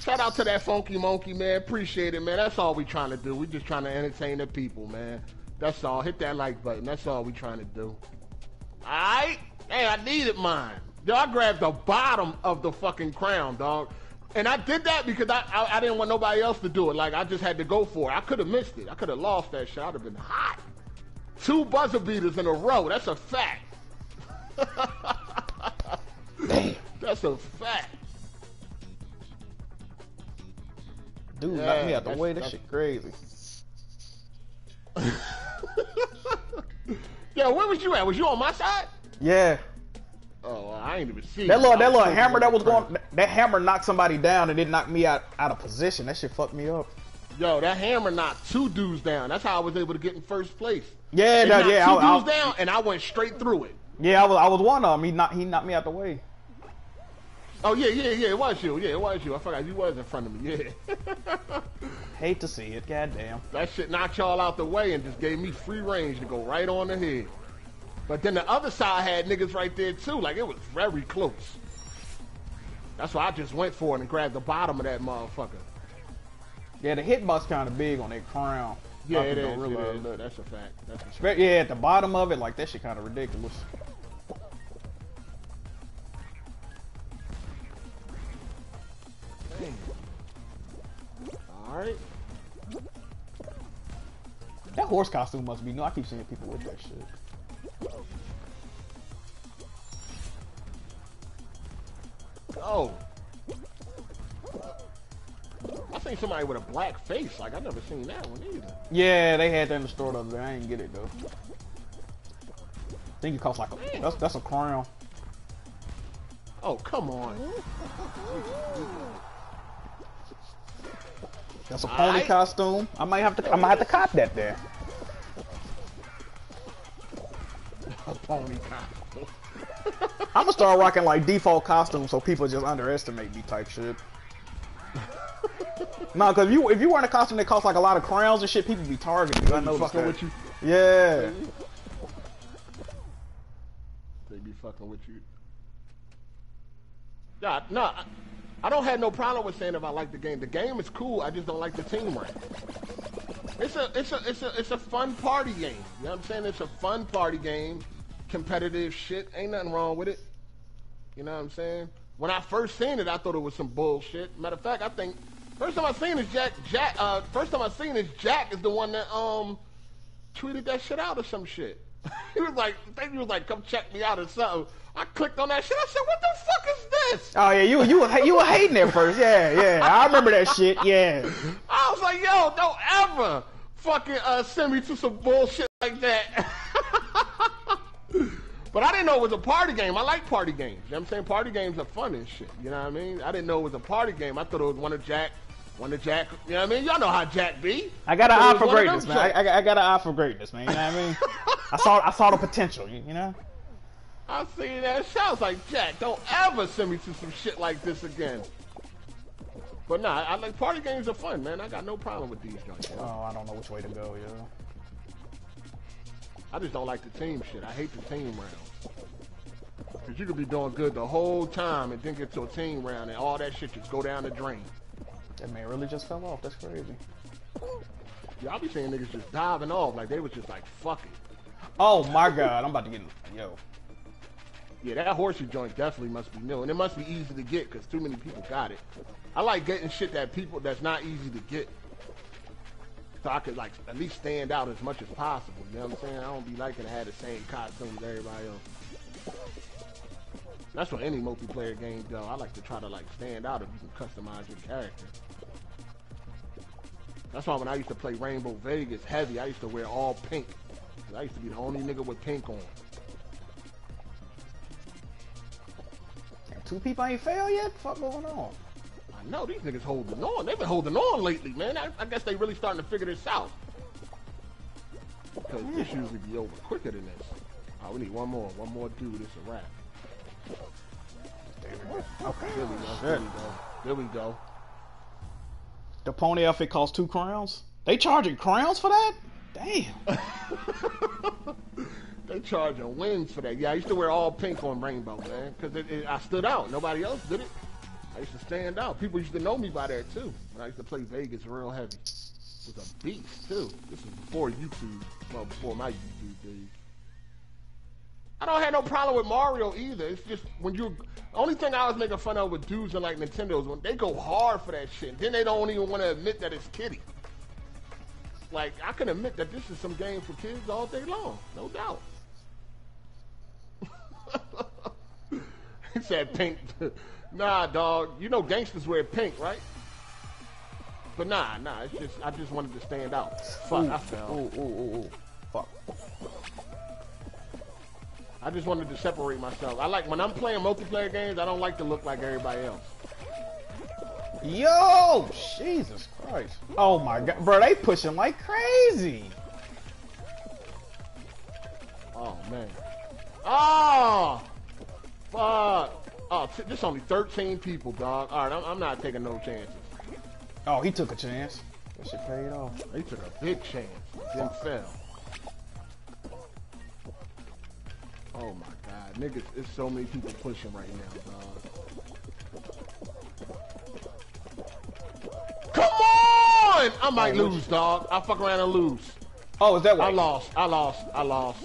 Shout out to that funky monkey, man. Appreciate it, man. That's all we trying to do. We just trying to entertain the people, man. That's all. Hit that like button. That's all we trying to do. Alright? Hey, I needed mine. Yo, I grabbed the bottom of the fucking crown, dog. And I did that because I, I I didn't want nobody else to do it. Like I just had to go for it. I could have missed it. I could have lost that shot. I'd have been hot. Two buzzer beaters in a row. That's a fact. Damn, [LAUGHS] That's a fact. dude, Yeah, knocked me out the way. That shit crazy. Yo, where was you at? Was you on my side? Yeah, Oh, I ain't even see. that little that little hammer that was going. That hammer knocked somebody down and it knocked me out out of position. That shit fucked me up. Yo, that hammer knocked two dudes down. That's how I was able to get in first place. Yeah, no, yeah, two I, dudes I, down, and I went straight through it. yeah. I was I was one of them. He knocked he knocked me out the way. Oh yeah, yeah, yeah. It was you. Yeah, it was you. I forgot you was in front of me. Yeah. [LAUGHS] Hate to see it. Goddamn. that shit knocked y'all out the way and just gave me free range to go right on the head. But then the other side had niggas right there too. Like it was very close. That's why I just went for it and grabbed the bottom of that motherfucker. Yeah, the hitbox kind of big on that crown. Yeah, it is. It is. that. That's a fact. That's a fact. Yeah, at the bottom of it, like that shit kind of ridiculous. All right. That horse costume must be new. I keep seeing people with that shit. Oh. I seen somebody with a black face. Like I never seen that one either. Yeah, they had that in the store the other day. I didn't get it though. I think it costs like a that's that's a crown. Oh come on. That's a pony Alright. costume. I might have to I might have to cop that there. [LAUGHS] A pony costume. I'm gonna start rocking like default costumes so people just underestimate me type shit. [LAUGHS] no, cause if you if you wearing a costume that costs like a lot of crowns and shit, people be targeting you. I know fucking with you. Yeah. They be fucking with you. Yeah, no, I, don't have no problem with saying if I like the game. The game is cool. I just don't like the team rank. It's a it's a it's a it's a fun party game. You know what I'm saying? It's a fun party game. Competitive shit. Ain't nothing wrong with it. You know what I'm saying? When I first seen it, I thought it was some bullshit. Matter of fact, I think first time I seen is Jack. Jack. Uh, first time I seen is Jack is the one that um tweeted that shit out or some shit. [LAUGHS] he was like, I think he was like, come check me out or something. I clicked on that shit. I said, what the fuck is this? Oh yeah, you you were you were hating at first. Yeah, yeah. I remember that shit. Yeah. I was like, yo, don't ever fucking uh, send me to some bullshit like that. [LAUGHS] but I didn't know it was a party game. I like party games. You know what I'm saying? Party games are fun and shit. You know what I mean? I didn't know it was a party game. I thought it was one of Jack, one of Jack. You know what I mean? Y'all know how Jack be. I got an eye for greatness, man. I. I, I got an eye for greatness, man. You know what I mean? [LAUGHS] I saw I saw the potential. You, you know? I see that shit. I was like, Jack, don't ever send me to some shit like this again. But nah, I like party games are fun, man. I got no problem with these joints. Oh, I don't know which way to go, yo. I just don't like the team shit. I hate the team round. Cause you could be doing good the whole time and then get to a team round and all that shit just go down the drain. That man really just fell off. That's crazy. Yeah, I be seeing niggas just diving off like they was just like, fuck it. Oh my god, I'm about to get yo. Yeah, that horseshoe joint definitely must be new, and it must be easy to get because too many people got it. I like getting shit that people that's not easy to get, so I could like at least stand out as much as possible. You know what I'm saying? I don't be liking to have the same costumes as everybody else. That's what any multiplayer game do. I like to try to like stand out if you can customize your character. That's why when I used to play Rainbow Vegas heavy, I used to wear all pink. I used to be the only nigga with pink on. Two people ain't failed yet? Fuck going on? I know these niggas holding on. They've been holding on lately, man. I, I guess they really starting to figure this out. Because this hmm. usually be over quicker than this. Oh, we need one more. One more dude. It's a wrap. Okay. There we go. There we go. There we go. The pony outfit costs two crowns. They charging crowns for that? Damn. [LAUGHS] They charging wins for that. Yeah, I used to wear all pink on Rainbow, man. Because I stood out. Nobody else did it. I used to stand out. People used to know me by that, too. I used to play Vegas real heavy. It was a beast, too. This was before YouTube. Well, before my YouTube days. I don't have no problem with Mario either. It's just when you only thing I was making fun of with dudes and like Nintendo is when they go hard for that shit. Then they don't even want to admit that it's kiddie. Like I can admit that this is some game for kids all day long, no doubt. [LAUGHS] he said pink. [LAUGHS] nah, dog. You know gangsters wear pink, right? But nah, nah. It's just I just wanted to stand out. Fuck, I fell. Ooh, ooh, ooh, ooh. Fuck. I just wanted to separate myself. I like when I'm playing multiplayer games. I don't like to look like everybody else. Yo! Jesus Christ. Oh my god. Bro, they pushing like crazy. Oh man. Oh, fuck. Oh, t- this only 13 people, dog. All right, I'm, I'm not taking no chances. Oh, he took a chance. That shit paid off. He took a big chance. Then fell. Oh my god, niggas, it's so many people pushing right now, dog. Come on! I might Oh, lose, dog. I fuck around and lose. Oh, is that what? I lost. I lost. I lost.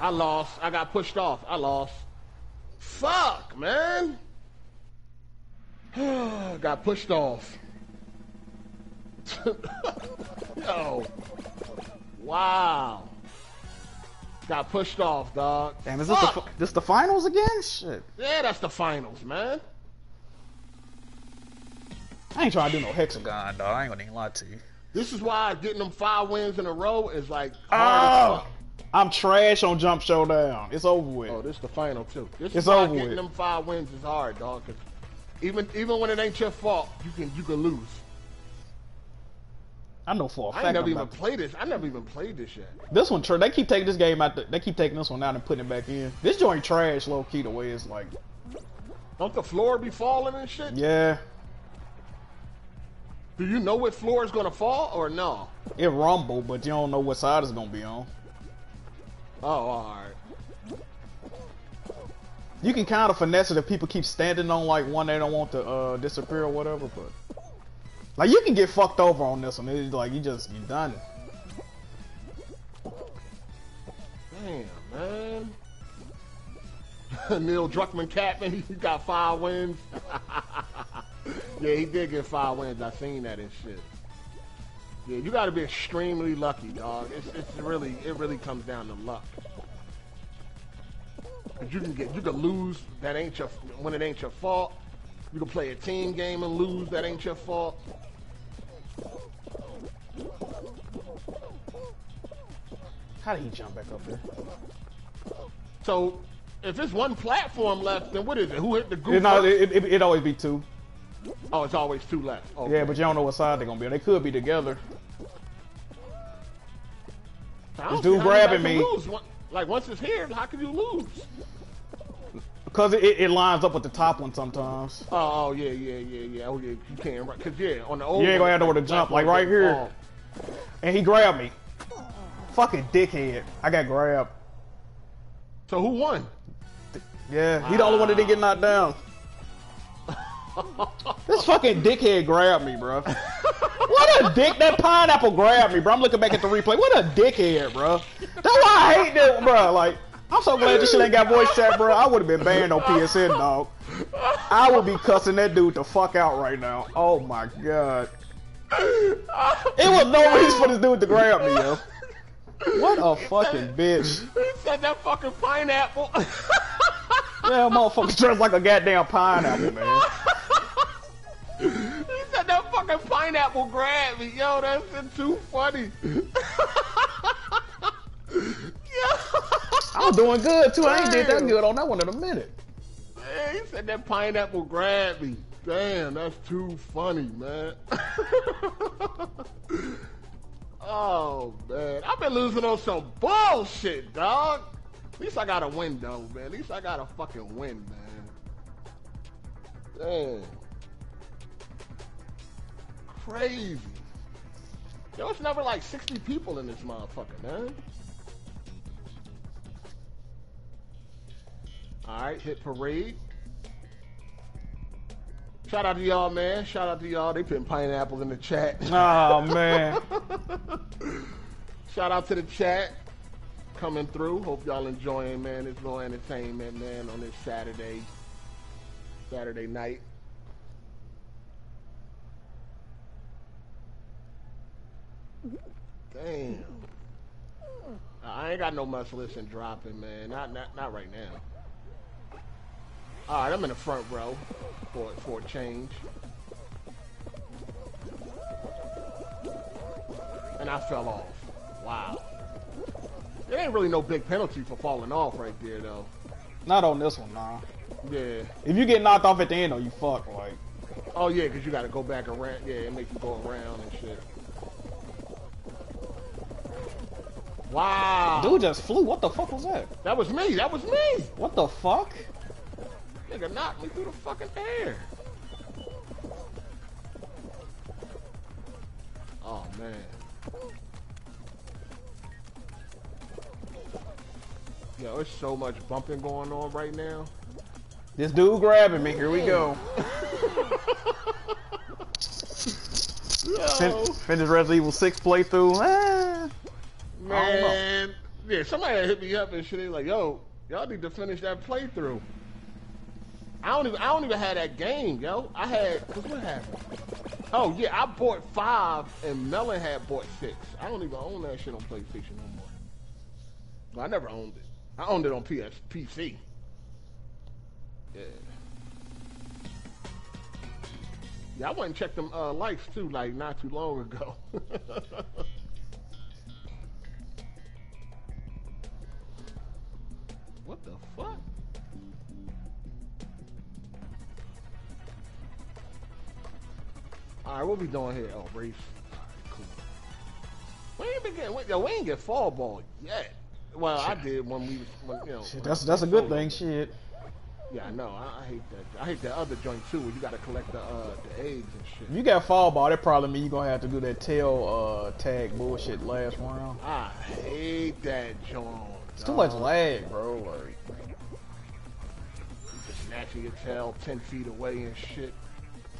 I lost. I got pushed off. I lost. Fuck, man. [SIGHS] got pushed off. [LAUGHS] Yo. Wow. Got pushed off, dog. Damn, is this the, this the finals again? Shit. Yeah, that's the finals, man. I ain't trying to do no Hex-A-Gone, dog. I ain't gonna even lie to you. This is why getting them five wins in a row is like Oh, fuck. I'm trash on Jump Showdown. It's over with. Oh, this is the final too. This It's is over getting with. them five wins is hard, dog. 'cause even even when it ain't your fault, you can you can lose. I know for a I fact. ain't never I'm even played this. I never even played this yet. This one, they keep taking this game out. The, they keep taking this one out and putting it back in. This joint trash, low key. The way it's like, Don't the floor be falling and shit? yeah, Do you know what floor is gonna fall or no? it rumble, but you don't know what side it's gonna be on. Oh, all right. You can kind of finesse it if people keep standing on like one they don't want to uh, disappear or whatever, but like you can get fucked over on this one. It's like you just you done. Damn, man. [LAUGHS] Neil Druckmann Catman, [LAUGHS] he got five wins. [LAUGHS] yeah, he did get five wins. I seen that and shit. Yeah, you got to be extremely lucky, dog. It's, it's really, it really comes down to luck. Cause you can get, you can lose. That ain't your when it ain't your fault. You can play a team game and lose. That ain't your fault. How did he jump back up there? So, if it's one platform left, then what is it? Who hit the goof? It, no, first? it, it, it always be two. Oh, it's always two left. Okay. Yeah, but you don't know what side they're gonna be on. They could be together. This dude grabbing me. lose. Like once it's here, how can you lose? Cause it, it, lines up with the top one sometimes. Oh, oh yeah, yeah, yeah, yeah. Oh yeah, you can't right. Cause yeah, on the old. You ain't gonna have nowhere to jump, like right here. And he grabbed me. Fucking dickhead. I got grabbed. So who won? Yeah, he the only one that didn't get knocked down. This fucking dickhead grabbed me, bro. What a dick! That pineapple grabbed me, bro. I'm looking back at the replay. What a dickhead, bro. That's why I hate this, bro. Like, I'm so glad this shit ain't got voice chat, bro. I would have been banned on PSN, dog. I would be cussing that dude the fuck out right now. Oh my god. It was no reason for this dude to grab me, yo. What a fucking bitch. He said that fucking pineapple. [LAUGHS] Yeah, motherfucker dressed like a goddamn pineapple, man. [LAUGHS] he said that fucking pineapple grabbed me. Yo, that's too funny. [LAUGHS] Yo. I was doing good too. I ain't did that good on that one in a minute. Man, he said that pineapple grabbed me. Damn, that's too funny, man. [LAUGHS] oh man, I've been losing on some bullshit, dog. At least I got a win though, man. At least I got a fucking win, man. Damn. Crazy. Yo, it's never like 60 people in this motherfucker, man. Alright, hit parade. Shout out to y'all, man. Shout out to y'all. They putting pineapples in the chat. Oh man. [LAUGHS] Shout out to the chat coming through. Hope y'all enjoying, man, It's little entertainment, man, on this Saturday, Saturday night. Damn. I ain't got no much listen dropping, man. Not not not right now. All right, I'm in the front row for for a change. And I fell off. Wow. There ain't really no big penalty for falling off right there, though. Not on this one, nah. Yeah. If you get knocked off at the end, though, you fuck. Like, Oh yeah, because you got to go back around. Yeah, it makes you go around and shit. Wow. dude just flew. What the fuck was that? That was me. That was me. What the fuck? Nigga knocked me through the fucking air. Oh man. Yo, there's so much bumping going on right now. This dude grabbing me. Here we go. Fin- finish Resident Evil 6 playthrough. Ah. I don't know. man. Yeah, somebody hit me up and shit. They like, yo, y'all need to finish that playthrough. I don't even I don't even have that game, yo. I had what happened? Oh yeah, I bought five and Melon had bought six. I don't even own that shit on PlayStation no more. I never owned it. I owned it on PS PC. Yeah. Yeah, I went and checked them uh, likes too, like not too long ago. [LAUGHS] what the fuck? All right, what we doing here? Oh, race. All right, cool. We ain't been getting, we, yo, we ain't get fall ball yet. Well, I did when we was, when, you know. Shit, that's that's a good thing. Shit. Yeah, I know. I, I hate that. I hate that other joint too, where you got to collect the uh, the eggs and shit. If you got fall ball, that probably mean you gonna have to do that tail uh, tag bullshit last round. I hate that joint. It's too much lag, bro. Like, you Just snatching your tail ten feet away and shit.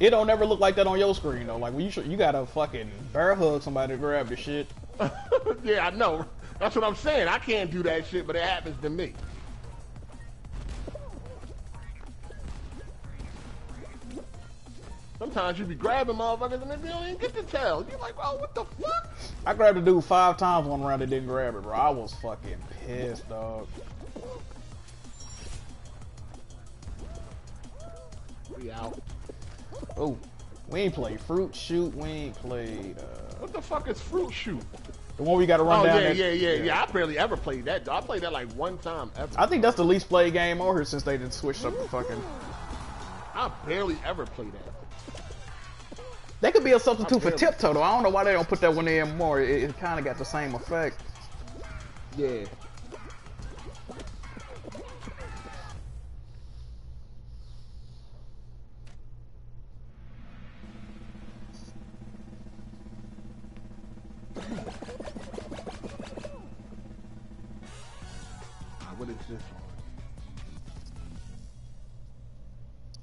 it don't ever look like that on your screen though. Like when you sh- you gotta fucking bear hug somebody to grab your shit. [LAUGHS] yeah, I know. That's what I'm saying. I can't do that shit, but it happens to me. Sometimes you be grabbing motherfuckers and they don't even get the tail. You're like, oh, what the fuck? I grabbed a dude five times one round and didn't grab it, bro. I was fucking pissed, dog. We out. Oh, we ain't played Fruit Chute. We ain't played. Uh... What the fuck is Fruit Chute? The one we got to run Oh down. yeah, that- yeah, yeah, yeah. I barely ever played that. I played that like one time ever. I think that's the least played game on here since they did switched up the fucking. I barely ever played that. That could be a substitute for tiptoe though. I don't know why they don't put that one in more. It, it kind of got the same effect. Yeah. What is this one?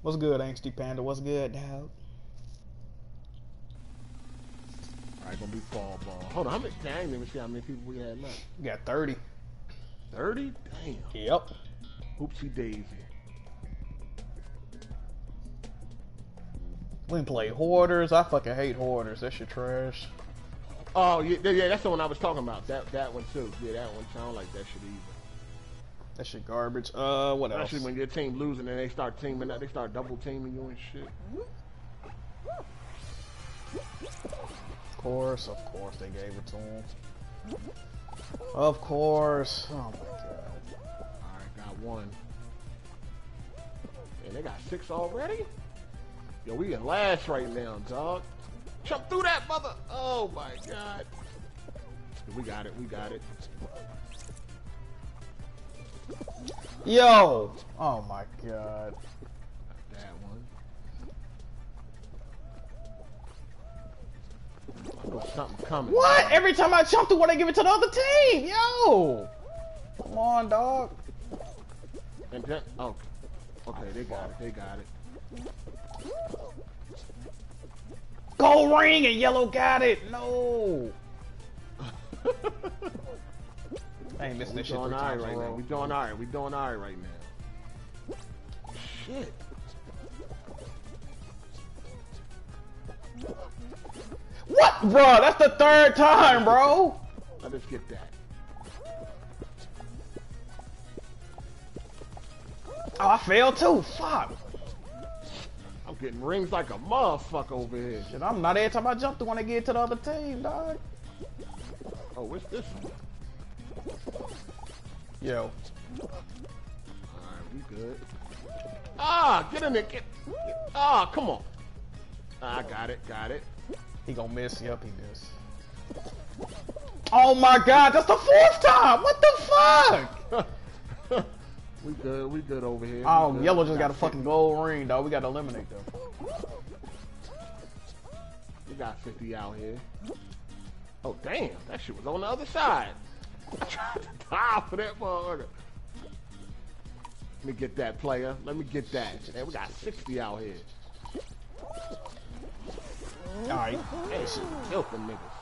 What's good, Angsty Panda? What's good, dog? Alright, gonna be fall ball. Hold on, how many? I ain't even see how many people we had left. We got 30. 30? Damn. Yep. Oopsie daisy. We can play hoarders. I fucking hate hoarders. That shit trash. Oh yeah, yeah, that's the one I was talking about. That that one too. Yeah, that one sound like that shit either. That shit garbage. Uh, what else? Especially when your team losing and they start teaming up, they start double teaming you and shit. Of course, of course, they gave it to him. Of course. Oh my god. Alright, got one. And they got six already? Yo, we in last right now, dog. Jump through that mother! Oh my god. We got it, we got it. Yo. Oh my god. That one. I know something coming. What? Every time I jump through one, I give it to the other team. Yo. Come on, dog. And then, oh, okay, they got it, they got it. Gold ring and yellow got it. No. [LAUGHS] I ain't missing We this shit doing three times right now. We doing alright. We doing alright right now. Shit. What, bro? That's the third time, bro. Let us get that. Oh, I failed too. Fuck. I'm getting rings like a motherfucker over here. Shit, I'm not every time I jump through when I get to the other team, dog. Oh, what's this one? Yo. Alright, we good. Ah, get in there. Get, get- ah, come on. Ah, I got it, got it. He gonna miss. Yep, he missed. Oh my god, that's the fourth time! What the fuck? [LAUGHS] we good, we good over here. Oh, yellow just got a fucking gold ring, dog. We gotta eliminate them. We got 50 out here. Oh, damn. That shit was on the other side. I tried to die for that motherfucker. Let me get that player. Let me get that. And we got 60 out here. Alright. That shit killed them niggas.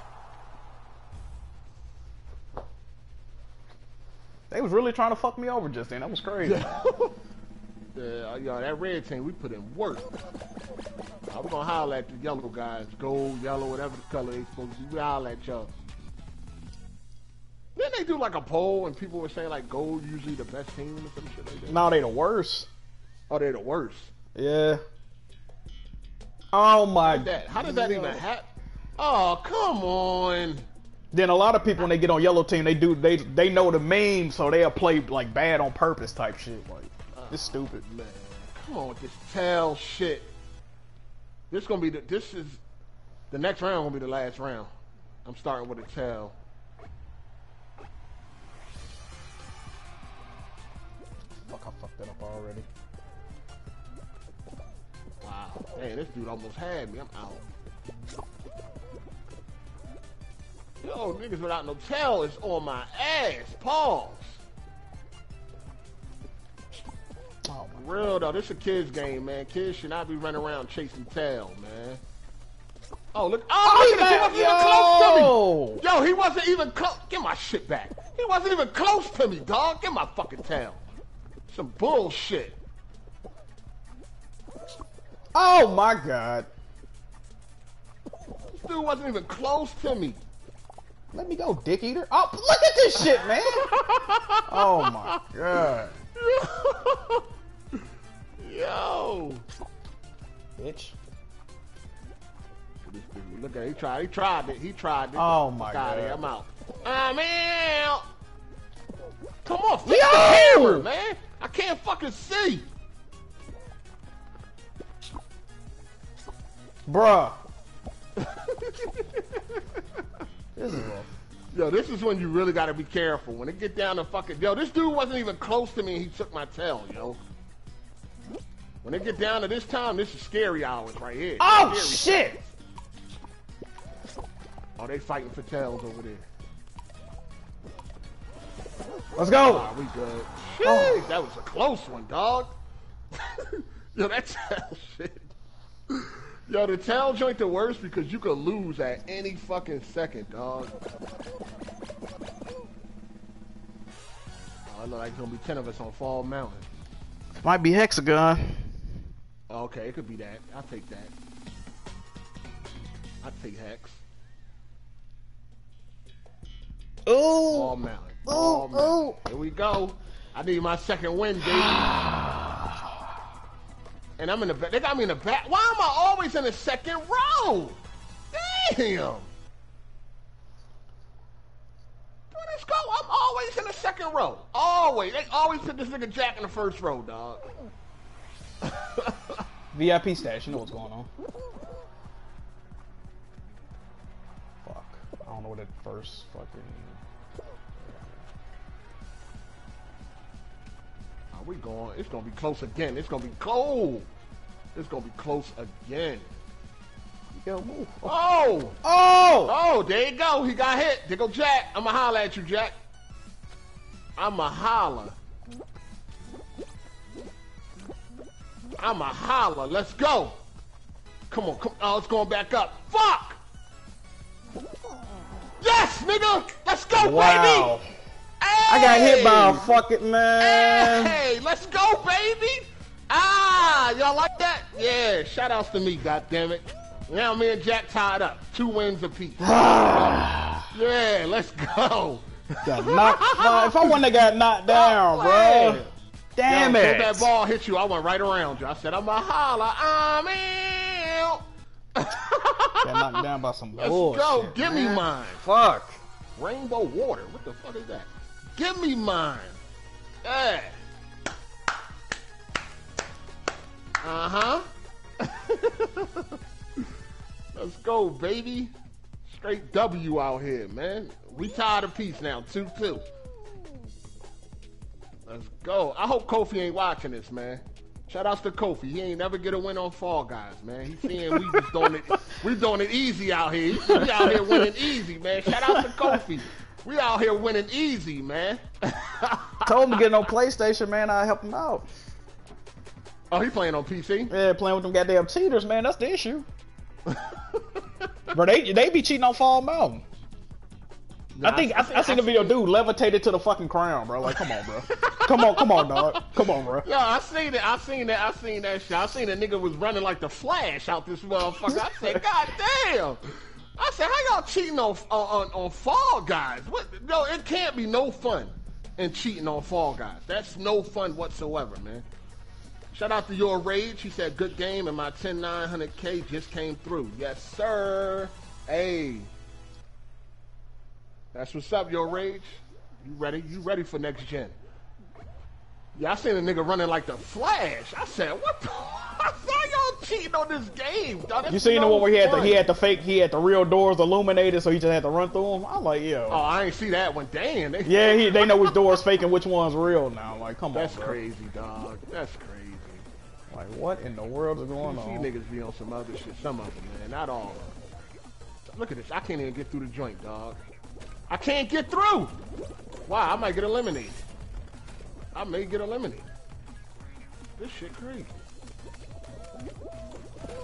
They was really trying to fuck me over just then. That was crazy. [LAUGHS] Yeah, yo, that red team, we put in work. I'm gonna holler at the yellow guys, gold, yellow, whatever the color they supposed to be. We holler at y'all. Then they do like a poll and people were saying like gold usually the best team or some shit like that. now they the worst. Oh, they're the worst. Yeah. Oh my That how did that even happen? Oh, come on. Then a lot of people when they get on yellow team, they do they they know the meme, so they'll play like bad on purpose type shit. Like it's ah, stupid. Man, come on with this tail shit. This gonna be the this is the next round gonna be the last round. I'm starting with a tail. Fuck, I fucked that up already. Wow. Hey, this dude almost had me. I'm out. Yo, niggas without no tail is on my ass. Pause. Oh my Real though, this a kids game, man. Kids should not be running around chasing tail, man. Oh look! Oh, oh look at this. He wasn't even close to Yo! me. Yo, he wasn't even close. Get my shit back. He wasn't even close to me, dog. Get my fucking tail. Some bullshit. Oh my god. dude wasn't even close to me. Let me go, dick eater. Oh, look at this shit, man. oh my god. Yo. Bitch. Look at he tried. He tried it. He tried it. Oh, my God. here, I'm out. I'm out. Come on, fix Yo! the camera, man. I can't fucking see. Bruh. [LAUGHS] this is rough. Yo, this is when you really gotta be careful. When it get down to fucking yo, this dude wasn't even close to me and he took my tail, yo. When it get down to this time, this is scary hours right here. Oh shit! Oh, they fighting for tails over there. Let's go. Ah, we good. Oh. That was a close one, dog. [LAUGHS] Yo, that tail shit. Yo, the tail joint the worst because you could lose at any fucking second, dog. Oh, I know like gonna be ten of us on Fall Mountain. Might be Hex-A-Gone. Okay, it could be that. I'll take that. I'll take Hex. Fall Ooh. Mountain. Oh, ooh, Fall Mountain. ooh. Here we go. I need my second win, baby. [SIGHS] and I'm in the back. They got me in the back. Why am I always in the second row? Damn. Let's go. I'm always in the second row. Always. They always put this nigga Jack in the first row, dog. [LAUGHS] VIP stash. You know what's going on. Fuck. I don't know what that first fucking. We going? It's gonna be close again. It's gonna be cold. It's gonna be close again. Yo, move. Oh! oh! Oh! Oh, there you go. He got hit. There go Jack. I'ma holler at you, Jack. I'ma holler. I'ma holler. Let's go. Come on, come Oh, it's going back up. Fuck! Yes, nigga! Let's go, Wow. baby! I got hit by a fucking man. Hey, let's go, baby! Ah, y'all like that? Yeah, shout outs to me, goddammit. Now me and Jack tied up. Two wins apiece. [SIGHS] yeah, let's go. got knocked. If I wouldn't have got knocked [LAUGHS] down, Oh, bro. Damn Yo, it. that ball hit you, I went right around you. I said, I'm a holla. I'm out. Got knocked down by some Let's bullshit. go. Give me mine. Fuck. Rainbow water. What the fuck is that? Give me mine. Yeah. Uh huh. [LAUGHS] Let's go, baby. Straight W out here, man. We tied a piece now, 2 2. Let's go. I hope Kofi ain't watching this, man. Shout outs to Kofi. He ain't never get a win on Fall Guys, man. He's seeing we just doing it. We doing it easy out here. We out here winning easy, man. Shout out to Kofi. We out here winning easy, man. [LAUGHS] Told him to get no PlayStation, man. I help him out. oh, he playing on PC. Yeah, playing with them goddamn cheaters, man. That's the issue. [LAUGHS] Bro, they they be cheating on Fall Mountain. I think I, I seen the video. Dude levitated to the fucking crown, bro. Like, come on, bro. [LAUGHS] Come on, come on, dog. Come on, bro. Yo, I seen it. I seen that. I seen that shit. I seen a nigga was running like the Flash out this motherfucker. I said, God damn. I said, how y'all cheating on on, on, on Fall Guys? What? No, it can't be no fun in cheating on Fall Guys. That's no fun whatsoever, man. Shout out to your rage. He said, good game, and my 10 900K just came through. Yes, sir. Hey. That's what's up, your rage. You ready? You ready for next gen? Yeah, I seen a nigga running like the Flash. I said, what the? [LAUGHS] I saw y'all cheating on this game, dog. That's You seen the one where he had the he had the fake he had the real doors illuminated, so he just had to run through them. I'm like, yo, Oh, I ain't see that one. Damn. They, yeah, he they know which [LAUGHS] door's fake and which one's real now. Like, come That's on, That's crazy, dog. That's crazy. Like, what in the world is going You see on? niggas be on some other shit. Some of them, man. Not all of them. Look at this. I can't even get through the joint, dog. I can't get through. Wow, I might get eliminated. I may get eliminated. This shit crazy.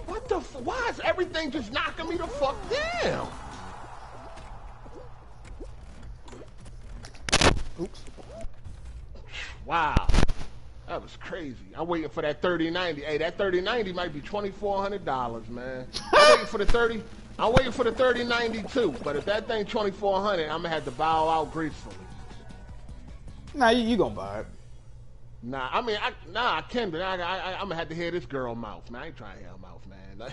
What the? Why is everything just knocking me the fuck down? Oops. Wow. That was crazy. I'm waiting for that 3090. Hey, that 3090 might be $2,400, man. I'm waiting for the 30. I'm waiting for the 3092, but if that thing 2400, I'm gonna have to bow out gracefully. Nah, you, you gonna buy it. Nah, I mean, I, nah, I can't. I, I, I, I'm gonna have to hear this girl mouth, man. I ain't trying to hear her mouth, man.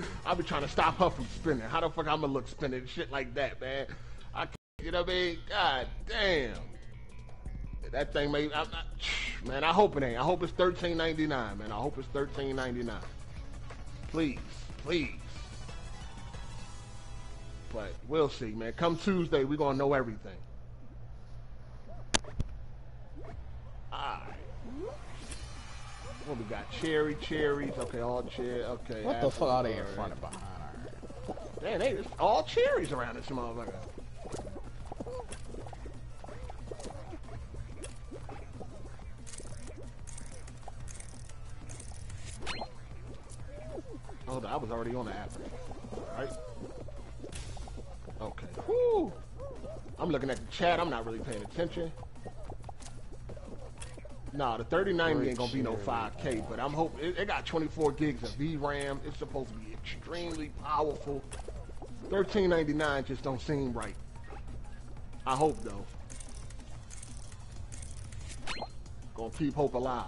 [LAUGHS] I'll be trying to stop her from spinning. How the fuck I'm gonna look spinning shit like that, man? I can't, you know what I mean? God damn. That thing may, I, I, [SIGHS] man. I hope it ain't. I hope it's 13.99, man. I hope it's 13.99. Please, please. But we'll see, man. Come Tuesday, we're gonna know everything. Alright. What we got? Cherry, cherries. Okay, all cherry. Okay. What the fuck are they in front of behind? Damn, they just all cherries around this motherfucker. Hold on, I was already on the app. Alright. Okay. Whew. I'm looking at the chat, I'm not really paying attention. Nah, the 3090 ain't gonna be no 5K, but I'm hoping it, it got 24 gigs of VRAM. It's supposed to be extremely powerful. 1399 just don't seem right. I hope though. Gonna keep hope alive.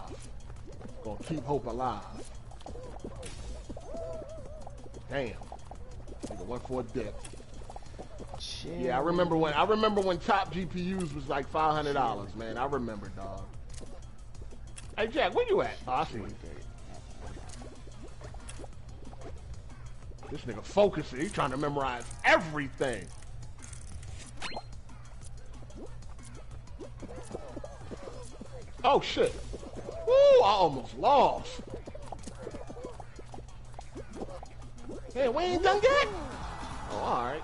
Gonna keep hope alive. Damn. Nigga went for a dip. Yeah, I remember when I remember when top GPUs was like five hundred dollars, man. I remember, dog. Hey Jack, where you at? Oh, I see. This nigga focusing. He's trying to memorize everything. Oh shit. Woo, I almost lost. Hey, we ain't done yet? Oh, alright.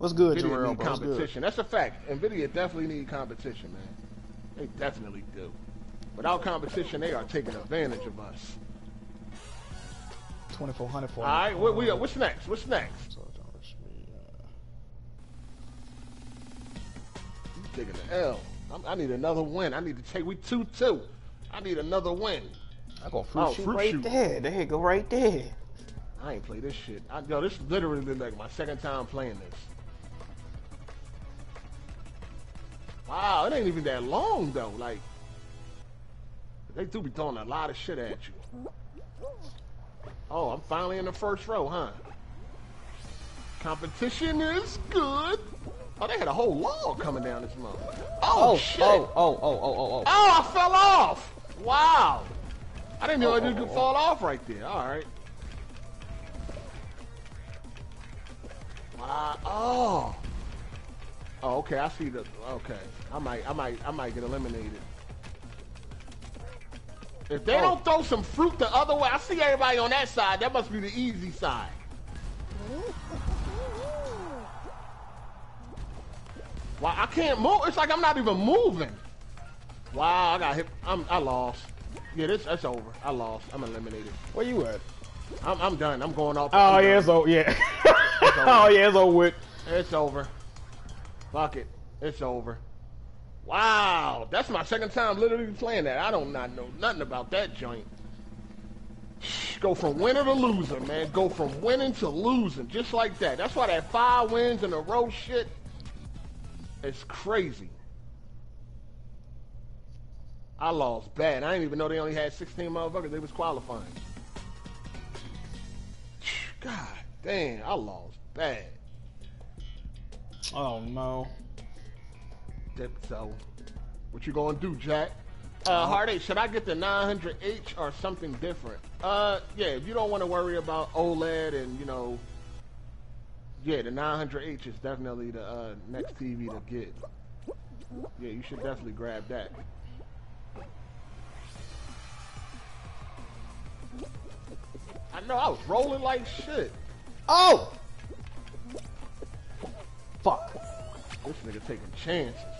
What's good, Nvidia Jarrell? need bro? Good? competition. That's a fact. Nvidia definitely need competition, man. They definitely do. Without competition, they are taking advantage of us. 2400 for All right, what, we, what's next? What's next? So, Josh, me, uh, You taking the L. I'm, I need another win. I need to take. We two two. I need another win. I go fruit Oh, shoot fruit right shoot. there. There you go, right there. I ain't play this shit. I, yo, this literally been like my second time playing this. Wow, it ain't even that long though. Like they do be throwing a lot of shit at you. Oh, I'm finally in the first row, huh? Competition is good. Oh, they had a whole log coming down this month. Oh, Oh, shit. oh, oh, oh, oh, oh, oh. Oh, I fell off. Wow. I didn't know Oh, oh, could oh. fall off right there. All right. Wow. Oh. Oh, okay. I see the. Okay. I might. I might. I might get eliminated. If they Oh. don't throw some fruit the other way, I see everybody on that side. That must be the easy side. [LAUGHS] Wow, I can't move. It's like I'm not even moving. Wow, I got hit. I'm, I lost. Yeah, this that's over. I lost. I'm eliminated. Where you at? I'm, I'm done. I'm going off. Oh, yeah, [LAUGHS] over. Yeah. oh, yeah, it's over. It's over. Fuck it. It's over. Wow, that's my second time literally playing that. I don't not know nothing about that joint. Go from winner to loser, man. Go from winning to losing, just like that. That's why that five wins in a row shit is crazy. I lost bad. I didn't even know they only had 16 motherfuckers. They was qualifying. God damn, I lost bad. Oh, no. Dip, so, what you gonna do, Jack? Uh, Heartache, should I get the 900H or something different? Uh, yeah, if you don't want to worry about OLED and, you know, yeah, the 900H is definitely the uh, next TV to get. Yeah, you should definitely grab that. I know, I was rolling like shit. Oh! Fuck. This nigga taking chances.